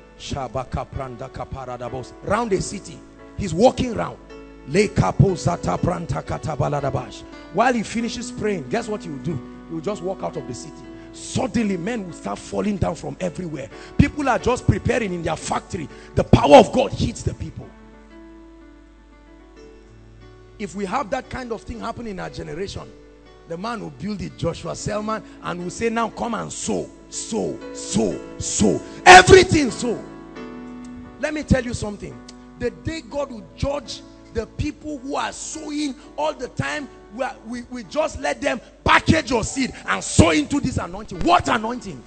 Round a city. He's walking around. While he finishes praying, guess what he will do? He will just walk out of the city. Suddenly, men will start falling down from everywhere. People are just preparing in their factory. The power of God hits the people. If we have that kind of thing happen in our generation, the man who build it, Joshua Selman, and will say, now come and sow, sow, sow, sow. Everything sow. Let me tell you something. The day God will judge the people who are sowing all the time we, are, we, we just let them package your seed and sow into this anointing what anointing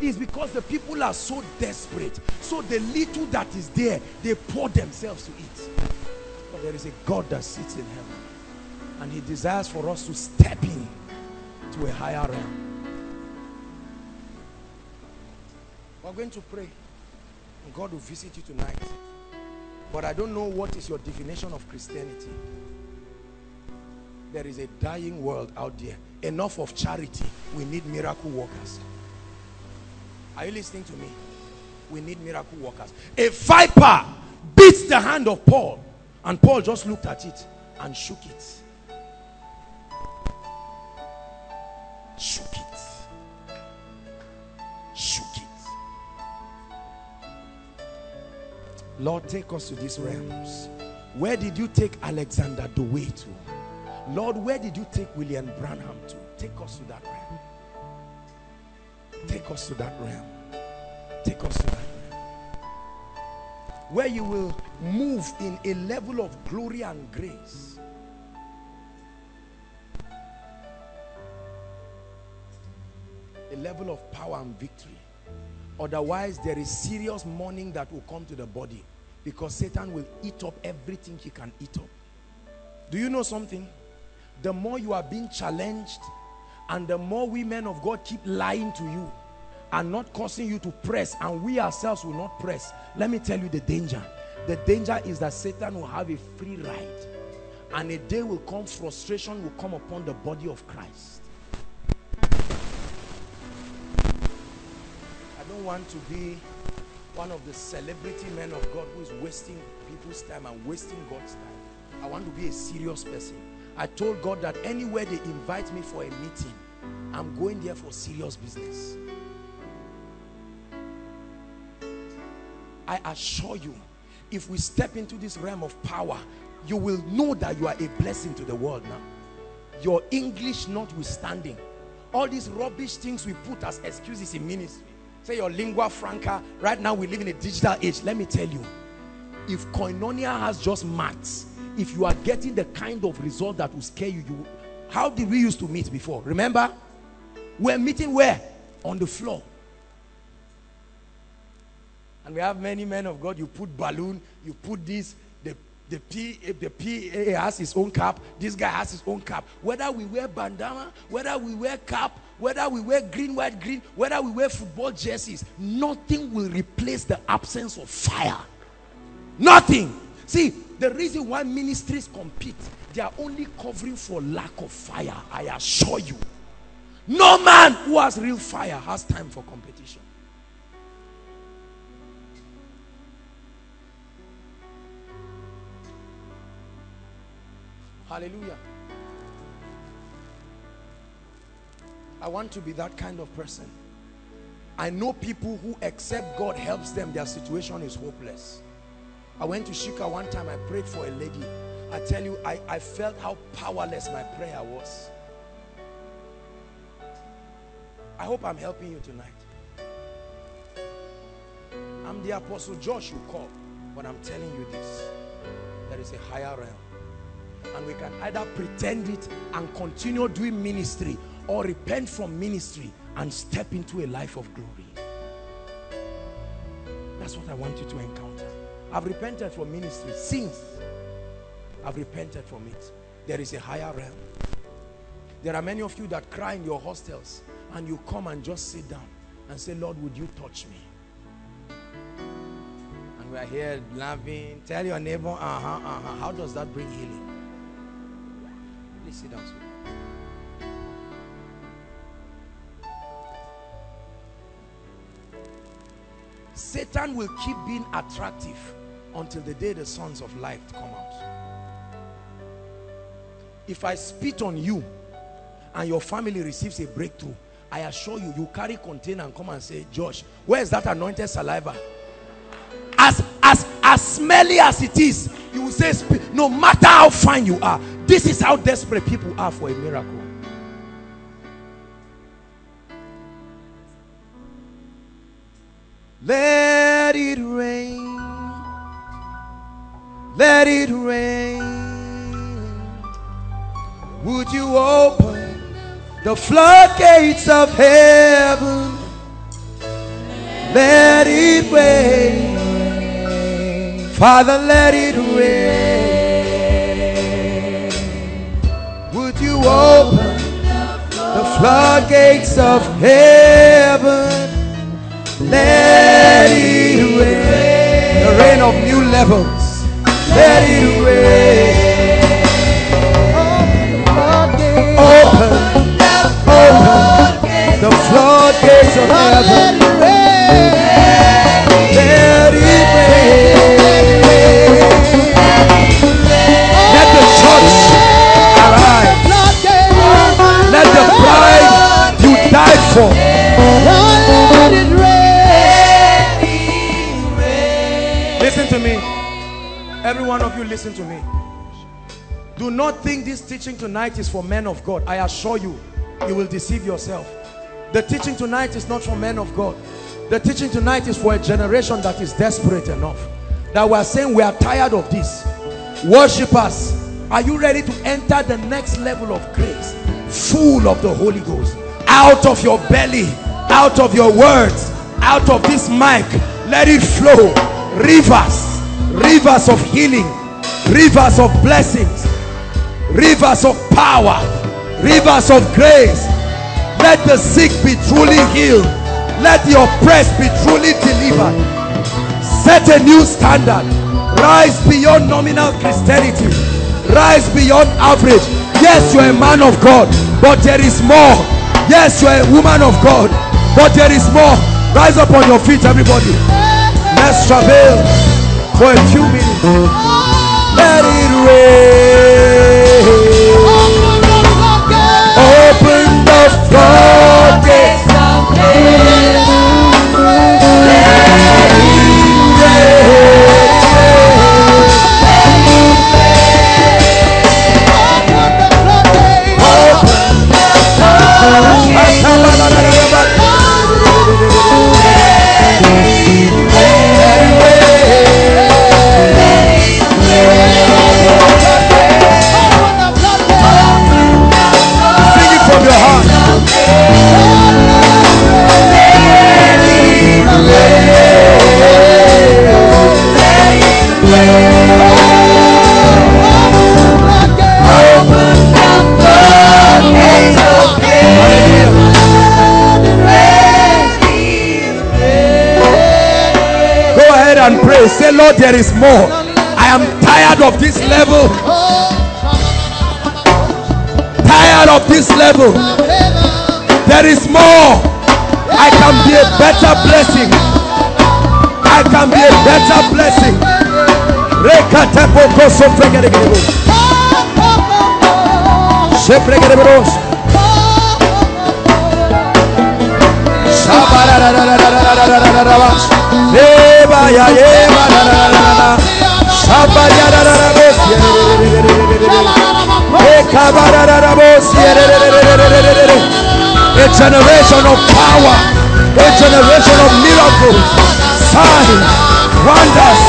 is because the people are so desperate so the little that is there they pour themselves to it but there is a God that sits in heaven and he desires for us to step in to a higher realm we're going to pray God will visit you tonight but I don't know what is your definition of Christianity. There is a dying world out there. Enough of charity. We need miracle workers. Are you listening to me? We need miracle workers. A viper beats the hand of Paul. And Paul just looked at it and shook it. Shook it. Shook it. Lord, take us to these realms. Where did you take Alexander Dowie to? Lord, where did you take William Branham to? Take us to that realm. Take us to that realm. Take us to that realm. Where you will move in a level of glory and grace. A level of power and victory. Otherwise, there is serious mourning that will come to the body because Satan will eat up everything he can eat up. Do you know something? The more you are being challenged and the more we men of God keep lying to you and not causing you to press and we ourselves will not press. Let me tell you the danger. The danger is that Satan will have a free ride and a day will come, frustration will come upon the body of Christ. Don't want to be one of the celebrity men of God who is wasting people's time and wasting God's time. I want to be a serious person. I told God that anywhere they invite me for a meeting, I'm going there for serious business. I assure you, if we step into this realm of power, you will know that you are a blessing to the world now. Your English notwithstanding, all these rubbish things we put as excuses in ministry, say your lingua franca, right now we live in a digital age. Let me tell you, if koinonia has just maths, if you are getting the kind of result that will scare you, you how did we used to meet before? Remember? We're meeting where? On the floor. And we have many men of God. You put balloon, you put this, the the P the PA has his own cap, this guy has his own cap. Whether we wear bandana, whether we wear cap, whether we wear green, white, green, whether we wear football jerseys, nothing will replace the absence of fire. Nothing. See, the reason why ministries compete, they are only covering for lack of fire. I assure you. No man who has real fire has time for competition. Hallelujah. I want to be that kind of person. I know people who except God helps them, their situation is hopeless. I went to Shika one time, I prayed for a lady. I tell you, I, I felt how powerless my prayer was. I hope I'm helping you tonight. I'm the apostle Josh you call, but I'm telling you this. There is a higher realm. And we can either pretend it and continue doing ministry or repent from ministry and step into a life of glory. That's what I want you to encounter. I've repented from ministry since I've repented from it. There is a higher realm. There are many of you that cry in your hostels and you come and just sit down and say, Lord, would you touch me? And we are here laughing. Tell your neighbor, uh-huh, uh-huh. How does that bring healing? Please sit down. Satan will keep being attractive until the day the sons of light come out. If I spit on you and your family receives a breakthrough, I assure you, you carry container and come and say, Josh, where is that anointed saliva? As, as, as smelly as it is, you will say, no matter how fine you are, this is how desperate people are for a miracle. Let it rain. Let it rain. Would you open the floodgates of heaven? Let it rain. Father, let it rain. Would you open the floodgates of heaven? Let it rain. The rain of new levels. Let it rain. Open, open the floodgates of heaven. of you listen to me. Do not think this teaching tonight is for men of God. I assure you, you will deceive yourself. The teaching tonight is not for men of God. The teaching tonight is for a generation that is desperate enough. That we are saying we are tired of this. Worshippers, are you ready to enter the next level of grace? Full of the Holy Ghost. Out of your belly, out of your words, out of this mic. Let it flow. Rivers, rivers of healing, rivers of blessings, rivers of power, rivers of grace. Let the sick be truly healed. Let the oppressed be truly delivered. Set a new standard. Rise beyond nominal Christianity. Rise beyond average. Yes, you're a man of God, but there is more. Yes, you're a woman of God, but there is more. Rise up on your feet, everybody. Let's travel for a few minutes. God. will say, Lord, there is more. I am tired of this level. Tired of this level. There is more. I can be a better blessing. I can be a better blessing. A generation of power, a generation of miracles, signs, wonders,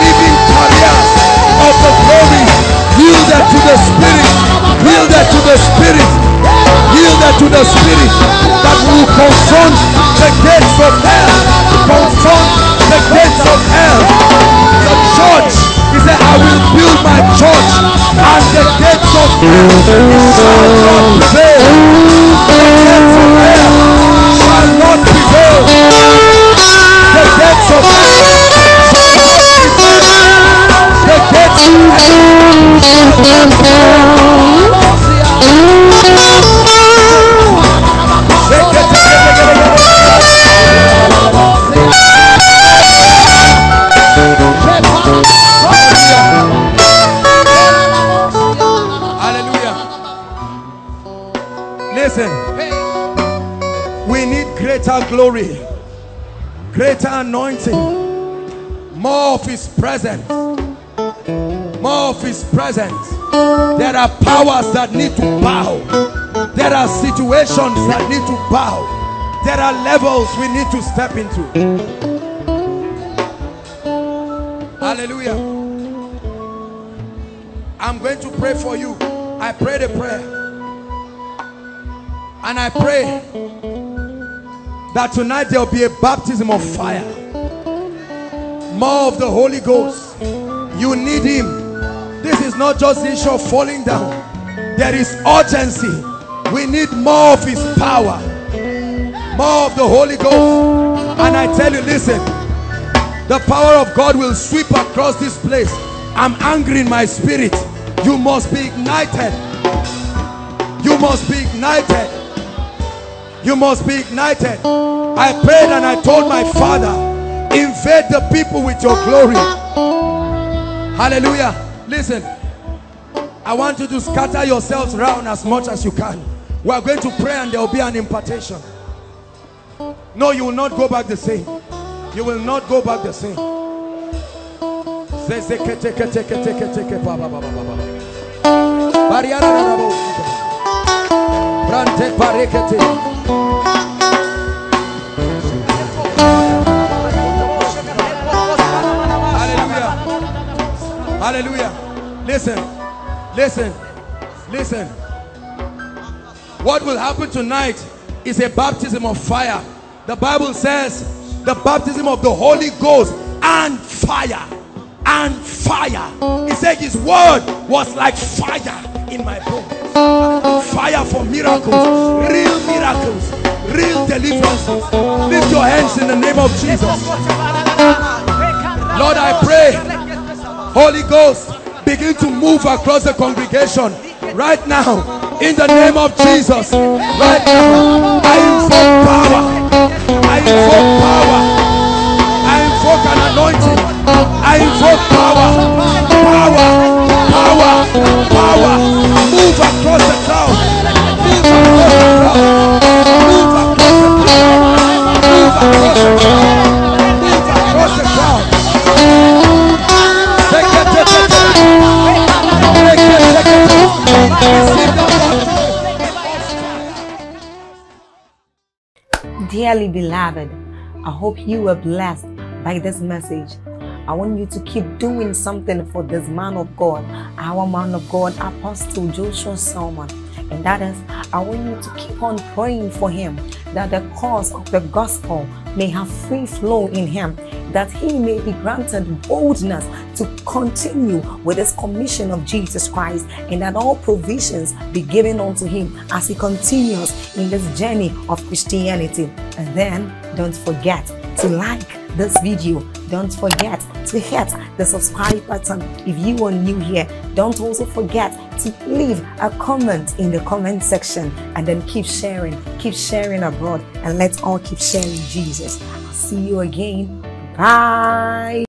living careers of the glory. Yielded to the Spirit, yielded to the Spirit. Yielded to the Spirit. That will confront the gates of hell. Confront the gates of hell. The church. He said, I will build my church and the gates of hell shall not prevail. The gates of hell shall not prevail. The gates of hell the gates anointing, more of His presence, more of His presence. There are powers that need to bow, there are situations that need to bow, there are levels we need to step into. Hallelujah. I'm going to pray for you. I pray the prayer. And I pray that tonight there will be a baptism of fire. More of the Holy Ghost. You need Him. This is not just issue of falling down. There is urgency. We need more of His power. More of the Holy Ghost. And I tell you, listen. The power of God will sweep across this place. I'm angry in my spirit. You must be ignited. You must be ignited. You must be ignited. I prayed and I told my father, invade the people with your glory. Hallelujah. Listen, I want you to scatter yourselves around as much as you can. We are going to pray and there will be an impartation. No, you will not go back the same. You will not go back the same. Hallelujah. Listen. Listen. Listen. What will happen tonight is a baptism of fire. The Bible says the baptism of the Holy Ghost and fire. And fire. He said his word was like fire in my bones. Fire for miracles, real miracles, real deliverances. Lift your hands in the name of Jesus. Lord, I pray, Holy Ghost, begin to move across the congregation right now. In the name of Jesus, right now, I invoke power. I invoke power. I invoke an anointing. I invoke power. Power. Power. Power. Move across the crowd. Move across the crowd. Move across the crowd. Move across Dearly beloved, I hope you were blessed by this message. I want you to keep doing something for this man of God, our man of God, Apostle Joshua Selman. And that is, I want you to keep on praying for him that the cause of the gospel may have free flow in him, that he may be granted boldness to continue with this commission of Jesus Christ, and that all provisions be given unto him as he continues in this journey of Christianity. And then don't forget to like this video. Don't forget to hit the subscribe button if you are new here. Don't also forget to leave a comment in the comment section and then keep sharing, keep sharing abroad, and let's all keep sharing Jesus. I'll see you again. Bye.